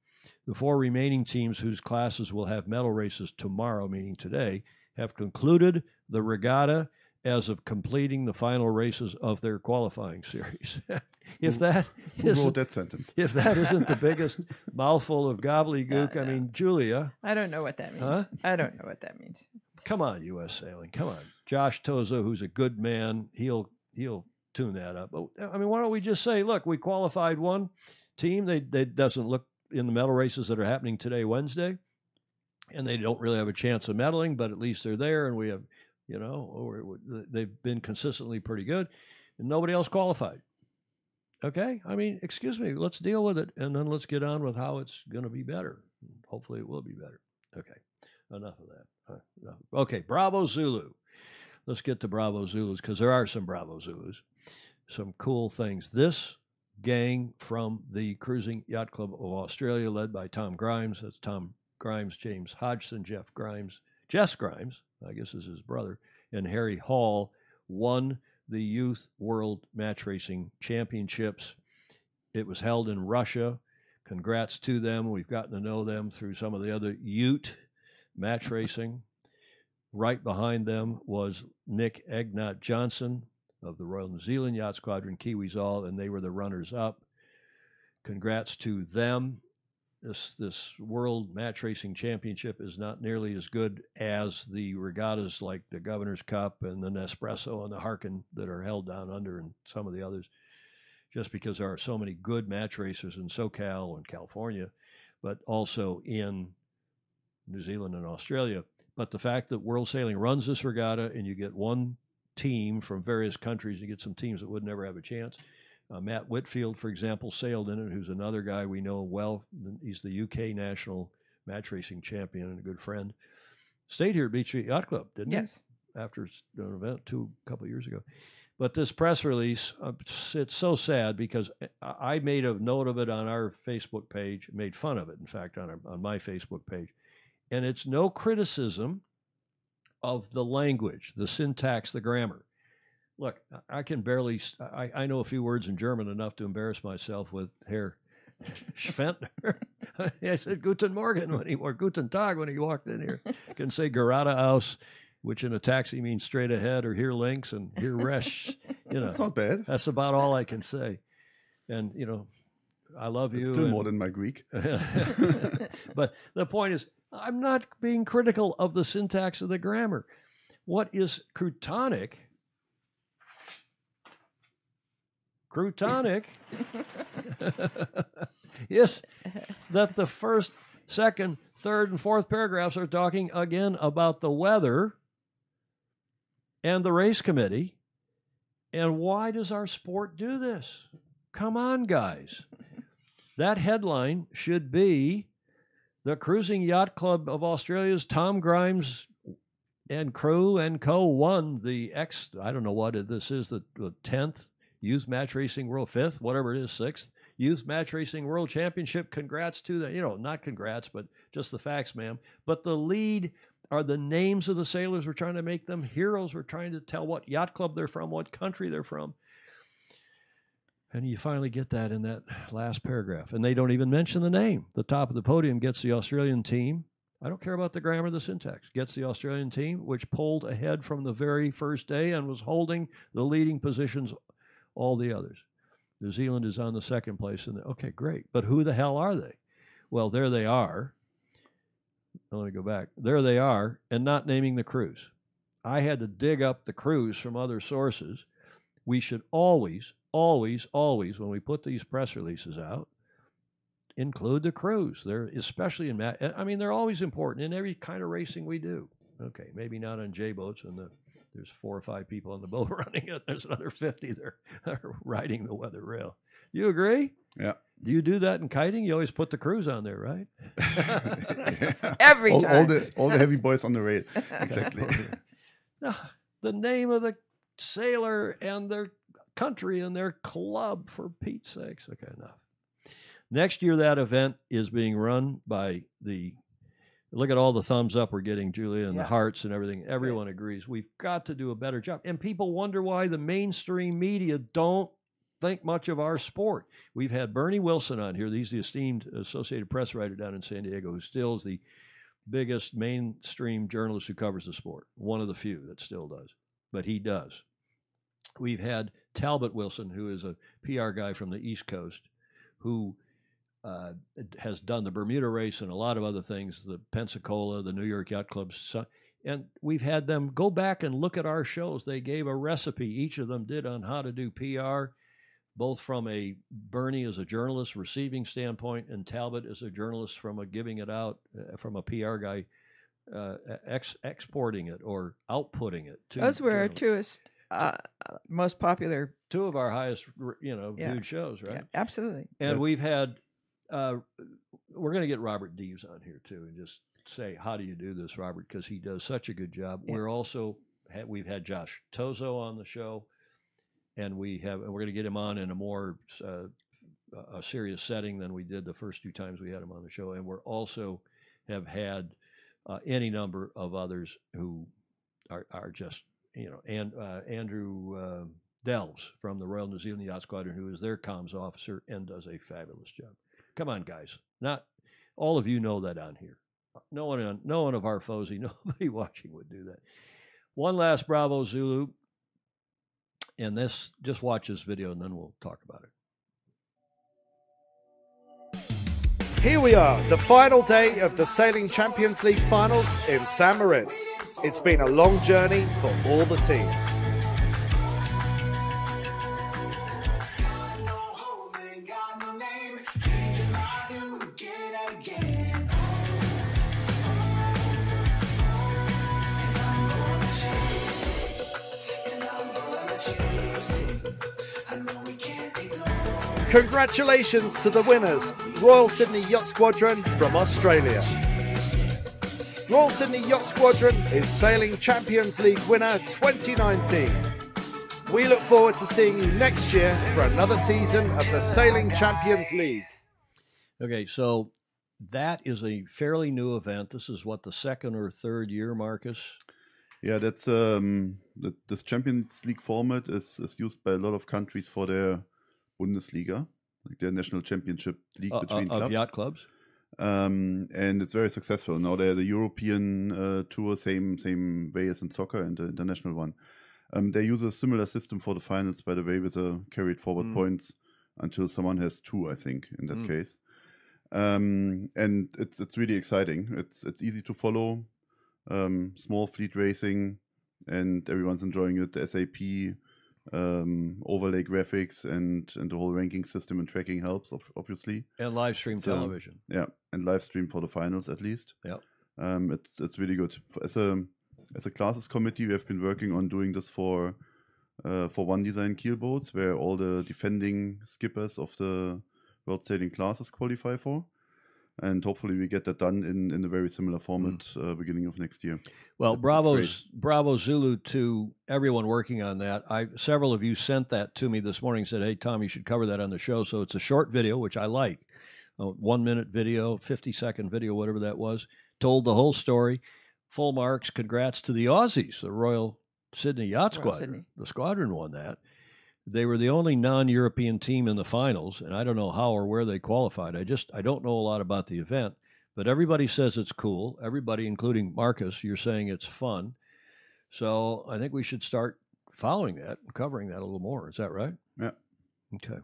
The four remaining teams whose classes will have medal races tomorrow, meaning today, have concluded the regatta as of completing the final races of their qualifying [laughs] series. if that who wrote that sentence? if that isn't the biggest [laughs] mouthful of gobbledygook, uh, I uh, mean, Julia, I don't know what that means. Huh? I don't know what that means. come on, U.S. Sailing, come on. Josh Toza, who's a good man, he'll he'll tune that up. But I mean, why don't we just say, look, we qualified one team. They they doesn't look in the medal races that are happening today, Wednesday, and they don't really have a chance of medaling, but at least they're there, and we have, you know, oh, or they've been consistently pretty good, and nobody else qualified. Okay, I mean, excuse me, let's deal with it, and then let's get on with how it's going to be better. Hopefully, it will be better. Okay, enough of that. Okay, Bravo Zulu. Let's get to Bravo Zulus because there are some Bravo Zulus, some cool things. This gang from the Cruising Yacht Club of Australia, led by Tom Grimes. That's Tom Grimes, James Hodgson, Jeff Grimes, Jess Grimes, I guess is his brother, and Harry Hall won the Youth World Match Racing Championships. It was held in Russia. Congrats to them. We've gotten to know them through some of the other Ute match racing. Right behind them was Nick Egnot Johnson of the Royal New Zealand Yacht Squadron, Kiwis all, and they were the runners up. Congrats to them. This this World Match Racing Championship is not nearly as good as the regattas like the Governor's Cup and the Nespresso and the Harken that are held down under and some of the others, just because there are so many good match racers in SoCal and California, but also in New Zealand and Australia. But the fact that World Sailing runs this regatta and you get one team from various countries, you get some teams that would never have a chance. Uh, Matt Whitfield, for example, sailed in it, who's another guy we know well. He's the UK national match racing champion and a good friend. Stayed here at Beach Street Yacht Club, didn't he? Yes. he? After an event two a couple years ago. But this press release, uh, it's, so sad because I I made a note of it on our Facebook page, made fun of it, in fact, on our, on my Facebook page, and it's no criticism of the language, the syntax, the grammar. Look, I- I can barely—I know a few words in German enough to embarrass myself with Herr Schwendtner. [laughs] I said Guten Morgen when he, or Guten Tag when he walked in here. I can say geradeaus, which in a taxi means straight ahead, or here links and here resh. You know, That's not bad. That's about all I can say. And, you know, I love you. Still and- more than my Greek. [laughs] but the point is, I'm not being critical of the syntax of the grammar. What is croutonic? Croutonic [laughs] is that the first, second, third, and fourth paragraphs are talking again about the weather and the race committee. And why does our sport do this? Come on, guys. That headline should be the Cruising Yacht Club of Australia's Tom Grimes and crew and co won the X. I don't know what this is the the tenth Youth Match Racing World fifth, whatever it is, sixth Youth Match Racing World Championship. Congrats to the you know not congrats, but just the facts, ma'am. But the lead are the names of the sailors. We're trying to make them heroes. We're trying to tell what yacht club they're from, what country they're from. And you finally get that in that last paragraph. And they don't even mention the name. The top of the podium gets the Australian team. I don't care about the grammar, the syntax. Gets the Australian team, which pulled ahead from the very first day and was holding the leading positions, all the others. New Zealand is on the second place. And okay, great. But who the hell are they? Well, there they are. Let me go back. There they are, and not naming the crews. I had to dig up the crews from other sources. We should always, always, always, when we put these press releases out, include the crews. They're especially in ma- eh, I mean, they're always important in every kind of racing we do. Okay, maybe not on J boats and the there's four or five people on the boat [laughs] running it. There's another fifty there [laughs] that are riding the weather rail. You agree? Yeah. Do you do that in kiting? You always put the crews on there, right? [laughs] Every all, time. all the all the heavy boys on the rail. Exactly. No, the name of the sailor and their country and their club, for Pete's sakes. Okay, enough. Next year, that event is being run by the. Look at all the thumbs up we're getting, Julia, and the hearts and everything. Everyone agrees. We've got to do a better job. And people wonder why the mainstream media don't think much of our sport. We've had Bernie Wilson on here. He's the esteemed Associated Press writer down in San Diego, who still is the biggest mainstream journalist who covers the sport. One of the few that still does, but he does. We've had Talbot Wilson, who is a PR guy from the East Coast, who uh, has done the Bermuda race and a lot of other things, the Pensacola, the New York Yacht Club. And we've had them go back and look at our shows. They gave a recipe, each of them did, on how to do PR, both from a Bernie as a journalist receiving standpoint and Talbot as a journalist from a giving it out, uh, from a PR guy uh, ex- exporting it or outputting it. To Those were our journalists. two uh, most popular. Two of our highest, you know, Yeah. viewed shows, right? Yeah, absolutely. And we've had, uh, we're going to get Robert Deaves on here too, and just say, how do you do this, Robert? Because he does such a good job. Yeah. We're also we've had Josh Tozo on the show, and we have and we're going to get him on in a more uh, a serious setting than we did the first two times we had him on the show, and we're also have had uh, any number of others who are are just you know and uh, Andrew. Uh, Delves from the Royal New Zealand Yacht Squadron, who is their comms officer and does a fabulous job. Come on, guys! Not all of you know that on here. No one, no one of our FOSI, [laughs] nobody watching would do that. One last Bravo Zulu, and this. Just watch this video, and then we'll talk about it. Here we are, the final day of the Sailing Champions League finals in San Moritz. It's been a long journey for all the teams. Congratulations to the winners, Royal Sydney Yacht Squadron from Australia. Royal Sydney Yacht Squadron is Sailing Champions League winner 2019. We look forward to seeing you next year for another season of the Sailing Champions League. Okay, so that is a fairly new event. This is what the second or third year, Markus. Yeah, that's um, the, this Champions League format is, is used by a lot of countries for their Bundesliga, like their national championship league Uh, between uh, clubs. yacht clubs. Um, and it's very successful. Now they're the European uh, tour, same same way as in soccer and the international one. Um, they use a similar system for the finals, by the way, with a carried forward Mm. points until someone has two, I think, in that Mm. case. Um, and it's it's really exciting. It's it's easy to follow. Um, small fleet racing, and everyone's enjoying it. The SAP um, overlay graphics and and the whole ranking system and tracking helps, obviously. And live stream So, television. Yeah, and live stream for the finals at least. yeah Um, it's it's really good. As a as a classes committee, we have been working on doing this for uh, for one design keel boats, where all the defending skippers of the world sailing classes qualify for, and hopefully we get that done in in a very similar format uh, beginning of next year. Well, It's- it's Bravo's Bravo Zulu to everyone working on that. I several of you sent that to me this morning. Said, "Hey, Tom, you should cover that on the show." So it's a short video, which I like, a one minute video, fifty second video, whatever that was. Told the whole story. Full marks. Congrats to the Aussies, the Royal Sydney Yacht Royal Squadron. Sydney. The squadron won that. They were the only non-European team in the finals, and I don't know how or where they qualified. I just I don't know a lot about the event, but everybody says it's cool. Everybody, including Markus, you're saying it's fun. So I think we should start following that and covering that a little more. Is that right? Yeah. Okay.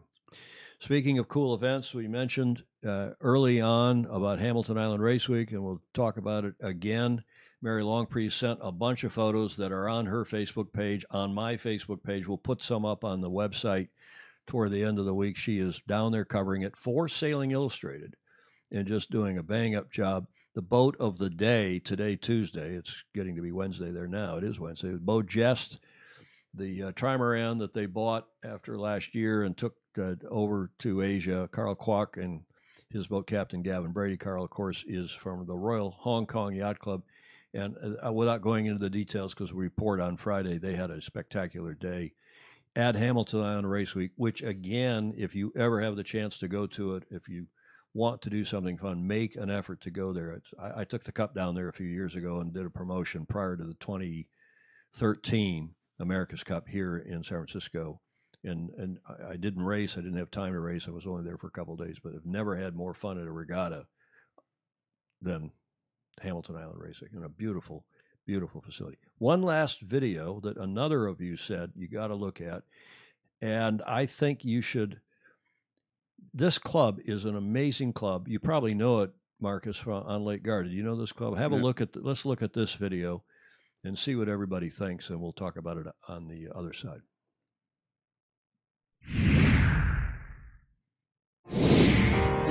Speaking of cool events, we mentioned uh, early on about Hamilton Island Race Week, and we'll talk about it again. Mary Longpre sent a bunch of photos that are on her Facebook page, on my Facebook page. We'll put some up on the website toward the end of the week. She is down there covering it for Sailing Illustrated and just doing a bang up job. The boat of the day, today, Tuesday, it's getting to be Wednesday there now. It is Wednesday. Beau Geste, the uh, trimaran that they bought after last year and took uh, over to Asia. Karl Kwok and his boat captain, Gavin Brady. Karl, of course, is from the Royal Hong Kong Yacht Club. And uh, without going into the details, because we report on Friday, they had a spectacular day at Hamilton Island Race Week, which, again, if you ever have the chance to go to it, if you want to do something fun, make an effort to go there. I, I took the cup down there a few years ago and did a promotion prior to the 2013 America's Cup here in San Francisco. And and I, I didn't race. I didn't have time to race. I was only there for a couple of days, but I've never had more fun at a regatta than Hamilton Island Racing and a beautiful, beautiful facility. One last video that another of you said you got to look at, and I think you should. This club is an amazing club. You probably know it, Markus, from, on Lake Garda. You know this club. Have a look at. The, let's look at this video, and see what everybody thinks, and we'll talk about it on the other side.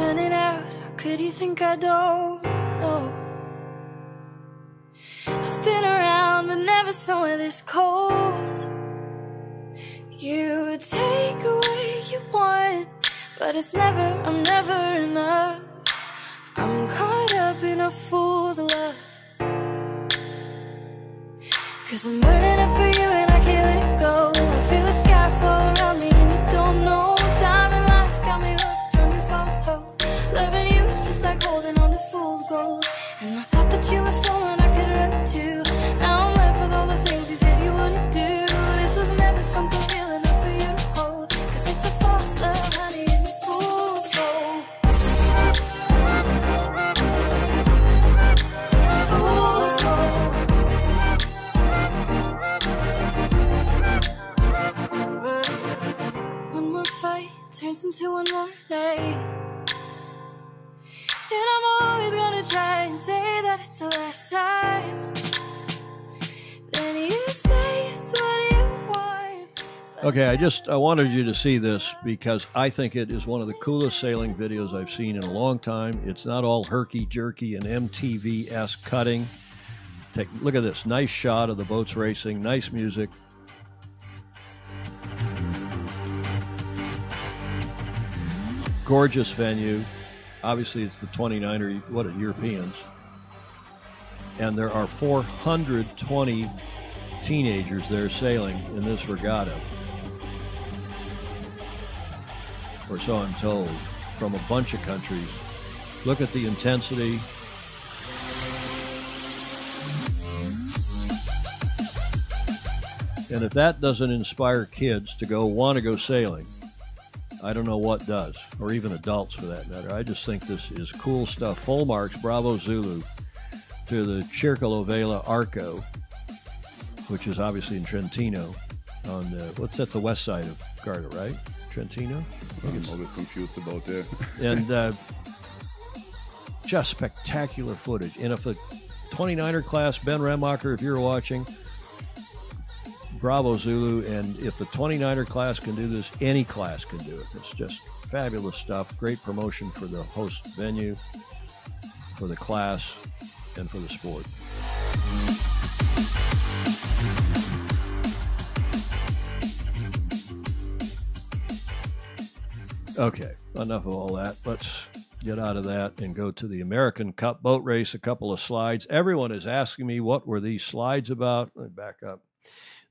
running out. How could you think I don't know? I've been around, but never somewhere this cold. You take away you want, but it's never, I'm never enough. I'm caught up in a fool's love. Cause I'm burning up for you and I can't let go. I feel the sky fall around me and you don't know. Diamond lights got me hooked on your false hope. Loving you is just like holding on to fool's gold. And I thought that you were someone Now I'm left with all the things you said you wouldn't do. This was never something real enough for you to hold. Cause it's a false love, honey, and fool's gold. Fool's gold. One more fight turns into more night. And I'm always gonna try and say that it's the last time. Want. Okay, I just I wanted you to see this because I think it is one of the coolest sailing videos I've seen in a long time. It's not all herky jerky and MTV esque cutting. Take look at this nice shot of the boats racing, nice music. Gorgeous venue. Obviously, it's the 29er, what are Europeans? And there are 420 teenagers there sailing in this regatta. Or so I'm told, from a bunch of countries. Look at the intensity. And if that doesn't inspire kids to go want to go sailing, I don't know what does, or even adults for that matter. I just think this is cool stuff. Full marks, Bravo Zulu, to the Circolo Vela Arco, which is obviously in Trentino. On the what's that? The west side of Garda, right? Trentino. I'm it's- always confused about there. [laughs] and uh, just spectacular footage. And if the 29er class, Ben Remocker, if you're watching, bravo Zulu. And if the 29er class can do this, any class can do it. It's just fabulous stuff. Great promotion for the host venue, for the class, and for the sport. Okay, enough of all that. Let's get out of that and go to the American Cup boat race. A couple of slides. Everyone is asking me what were these slides about. Let me back up.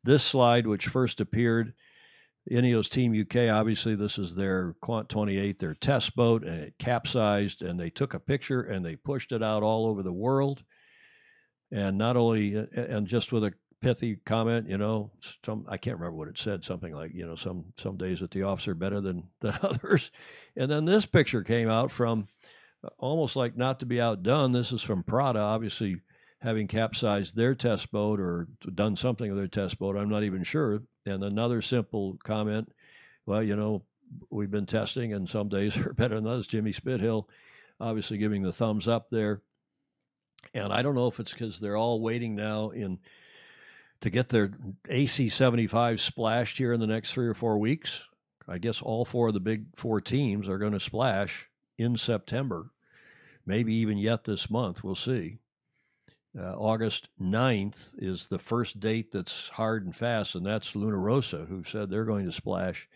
This slide, which first appeared, Ineos Team UK. Obviously, this is their Quant 28, their test boat, and it capsized. And they took a picture and they pushed it out all over the world. And not only, and just with a pithy comment. You know, some I can't remember what it said. Something like you know, some some days at the office are better than [laughs] than others. And then this picture came out from uh, almost like not to be outdone. This is from Prada, obviously having capsized their test boat or done something with their test boat. I'm not even sure. And another simple comment. Well, you know, we've been testing, and some days [laughs] are better than others. Jimmy Spithill, obviously giving the thumbs up there. And I don't know if it's because they're all waiting now in to get their AC 75 splashed here in the next three or four weeks. I guess all four of the big four teams are going to splash in September, maybe even yet this month. We'll see. Uh, August 9th is the first date that's hard and fast, and that's Luna Rossa, who said they're going to splash.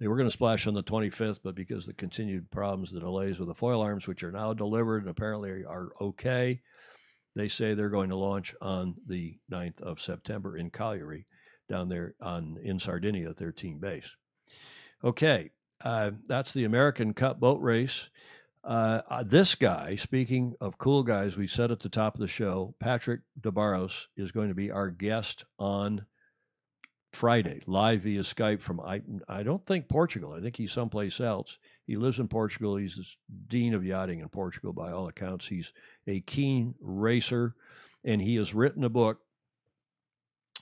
They were going to splash on the 25th, but because the continued problems, the delays with the foil arms, which are now delivered and apparently are okay, they say they're going to launch on the 9th of September in Cagliari, down there on in Sardinia at their team base. Okay, uh, that's the American Cup boat race. Uh, uh, this guy, speaking of cool guys, we said at the top of the show, Patrick DeBarros is going to be our guest on Friday, live via Skype from I I don't think Portugal. I think he's someplace else. He lives in Portugal. He's the dean of yachting in Portugal by all accounts. He's a keen racer, and he has written a book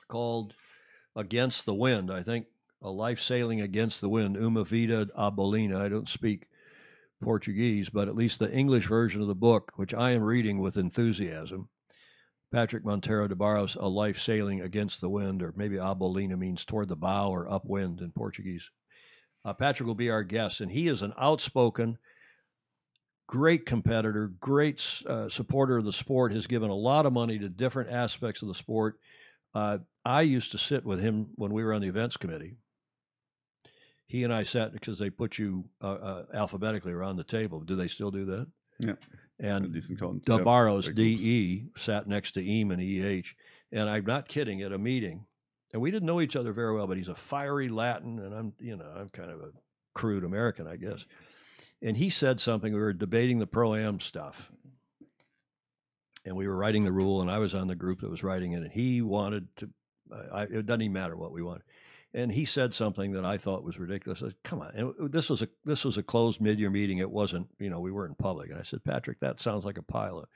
called Against the Wind. I think a life sailing against the wind. Uma vida a bolina. I don't speak Portuguese, but at least the English version of the book, which I am reading with enthusiasm. Patrick Monteiro de Barros, A Life Sailing Against the Wind, or maybe Abolina means toward the bow or upwind in Portuguese. Uh, Patrick will be our guest, and he is an outspoken, great competitor, great uh, supporter of the sport, has given a lot of money to different aspects of the sport. Uh, I used to sit with him when we were on the events committee. He and I sat because they put you uh, uh, alphabetically around the table. Do they still do that? Yeah. And. DeBarros, DE, sat next to Ehman EH. And I'm not kidding, at a meeting, and we didn't know each other very well, but he's a fiery Latin, and I'm, you know, I'm kind of a crude American, I guess. And he said something, we were debating the pro am stuff. And we were writing the rule, and I was on the group that was writing it, and he wanted to, I, it doesn't even matter what we want. And he said something that I thought was ridiculous. I said, "Come on!" And this was a this was a closed mid-year meeting. It wasn't, you know, we weren't in public. And I said, "Patrick, that sounds like a pilot."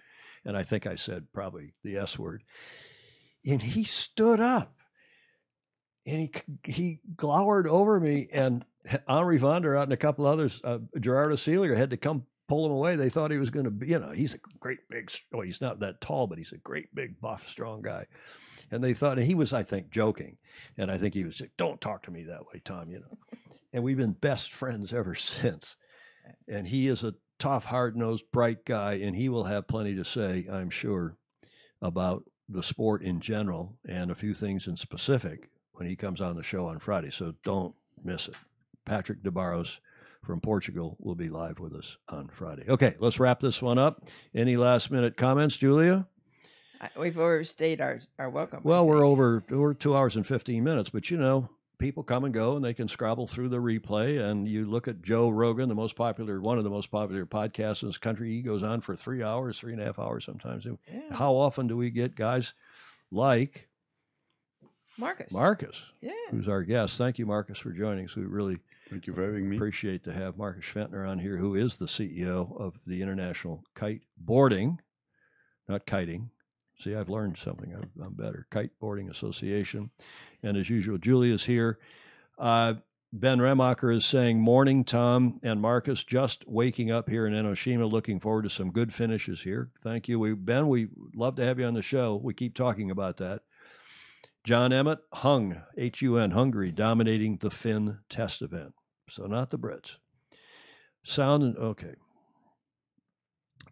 And I think I said probably the S word. And he stood up, and he he glowered over me, and Henri Vonder out and a couple others, uh, Gerardo Seeliger had to come pull him away. They thought he was going to be, you know, he's a great big. Oh, he's not that tall, but he's a great big buff, strong guy. And they thought, and he was, I think, joking. And I think he was, like, don't talk to me that way, Tom, you know. [laughs] and we've been best friends ever [laughs] since. And he is a tough, hard nosed, bright guy, and he will have plenty to say, I'm sure, about the sport in general and a few things in specific when he comes on the show on Friday. So don't miss it. Patrick DeBarros from Portugal will be live with us on Friday. Okay, let's wrap this one up. Any last minute comments, Julia? I- We've overstayed our, our welcome. Well, we're over we're two hours and fifteen minutes, but you know, people come and go, and they can scrabble through the replay. And you look at Joe Rogan, the most popular, one of the most popular podcasts in this country. He goes on for three hours, three and a half hours sometimes. How often do we get guys like Markus. Markus, Yeah. who's our guest? Thank you, Markus, for joining us. We really thank you for having me. Appreciate to have Markus Schwendtner on here, who is the CEO of the International Kite Boarding, not kiting. See, I've learned something. I'm, I'm better. Kite Boarding Association, and as usual, Julia's here. Uh, ben Remocker is saying, "Morning, Tom and Markus. Just waking up here in Enoshima. Looking forward to some good finishes here. Thank you, we Ben. We love to have you on the show. We keep talking about that." John Emmett, Hung, H U N, Hungary, dominating the Finn test event. So not the Brits. Sound and okay.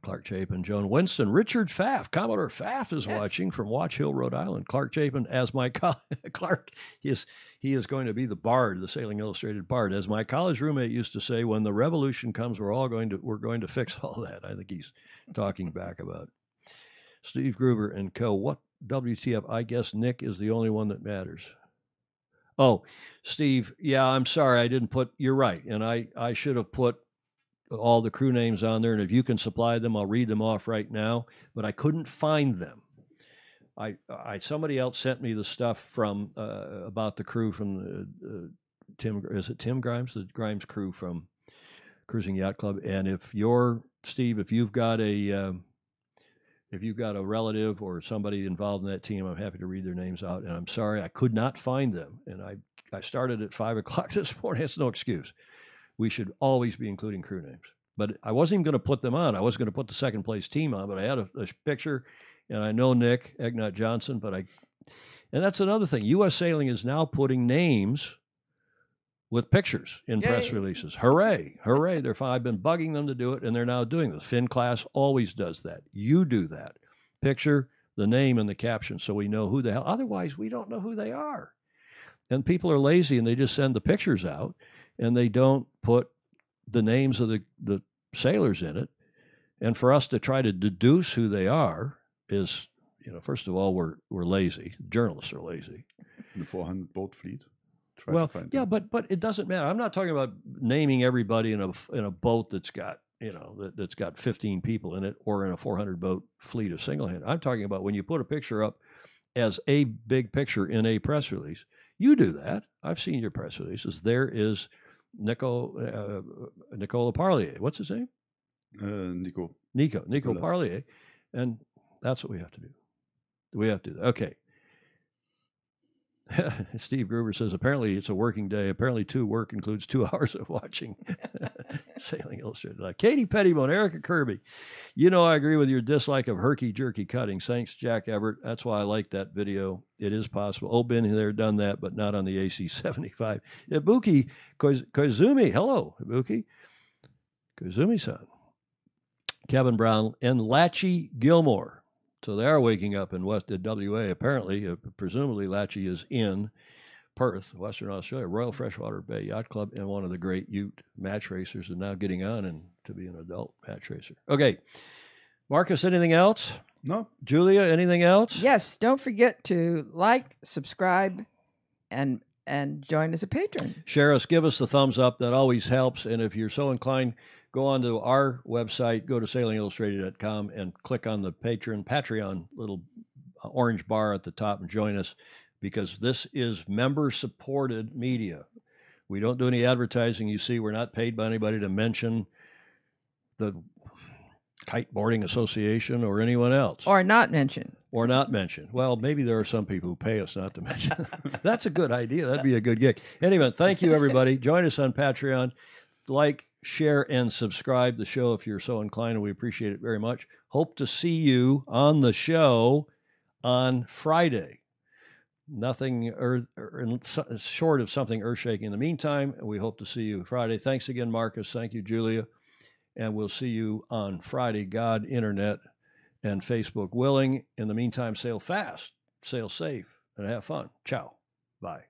Clark Chapin, Joan Winston, Richard Pfaff, Commodore Pfaff is watching from Watch Hill, Rhode Island. Clark Chapin, as my [laughs] co- Clark, he is he is going to be the bard, the Sailing Illustrated bard. As my college roommate used to say, when the revolution comes, we're all going to we're going to fix all that. I think he's talking back about Steve Gruber and Co. What WTF? I guess Nick is the only one that matters. Oh, Steve, yeah, I'm sorry I didn't put. You're right, and I I should have put all the crew names on there, and if you can supply them, I'll read them off right now. But I couldn't find them. I, I somebody else sent me the stuff from uh, about the crew from the, uh, Tim. Is it Tim Grimes? The Grimes crew from Cruising Yacht Club. And if you're Steve, if you've got a um, if you've got a relative or somebody involved in that team, I'm happy to read their names out. And I'm sorry I could not find them. And I I started at five [laughs] o'clock this morning. It's no excuse. We should always be including crew names. But I wasn't even going to put them on. I wasn't going to put the second place team on, but I had a, a picture, and I know Nick Egnot Johnson, but I, and that's another thing. U.S. Sailing is now putting names with pictures in press releases. Hooray! Hooray! They're. I've been bugging them to do it, and they're now doing this. Finn Class always does that. You do that. Picture the name and the caption, so we know who the hell. Otherwise, we don't know who they are. And people are lazy, and they just send the pictures out, and they don't put the names of the the sailors in it. And for us to try to deduce who they are is, you know, first of all, we're we're lazy. Journalists are lazy. The 400 boat fleet. Well, yeah, but but it doesn't matter. I'm not talking about naming everybody in a in a boat that's got you know that, that's got 15 people in it, or in a 400 boat fleet of single hand. I'm talking about when you put a picture up as a big picture in a press release. You do that. I've seen your press releases. There is Nico uh, Nicola Parlier. What's his name? Uh, Nico. Nico, Nico Parlier. And that's what we have to do. We have to do that. Okay. [laughs] Steve Gruber says apparently it's a working day. Apparently, two work includes two [laughs] hours of watching [laughs] Sailing Illustrated. Uh, Katie Pettibone, Erica Kirby. You know, I agree with your dislike of herky jerky cutting. Thanks, Jack Everett. That's why I like that video. It is possible. Oh, been there, done that, but not on the AC 75. Ibuki Koz- Kozumi. Hello, Ibuki. Kozumi san. Kevin Brown and Lachy Gilmour. So they are waking up in West at WA. Apparently, uh, presumably, Lachy is in Perth, Western Australia, Royal Freshwater Bay Yacht Club, and one of the great Ute match racers, and now getting on and to be an adult match racer. Okay, Markus, anything else? No. Julia, anything else? Yes, don't forget to like, subscribe, and and join as a patron. Share us, give us the thumbs up. That always helps. And if you're so inclined, go on to our website, go to sailingillustrated.com and click on the patron Patreon little uh, orange bar at the top and join us because this is member supported media. We don't do any advertising. You see, we're not paid by anybody to mention the Kiteboarding Association or anyone else. Or not mention. Or not mention. Well, maybe there are some people who pay us not to mention. [laughs] That's a good idea. That'd be a good gig. Anyway, thank you, everybody. Join us on Patreon. Like, share, and subscribe the show if you're so inclined, and we appreciate it very much. Hope to see you on the show on Friday. Nothing earth, er, short of something earth shaking in the meantime. We hope to see you Friday. Thanks again, Markus. Thank you, Julia. And we'll see you on Friday, God, Internet, and Facebook willing. In the meantime, sail fast, sail safe, and have fun. Ciao. Bye.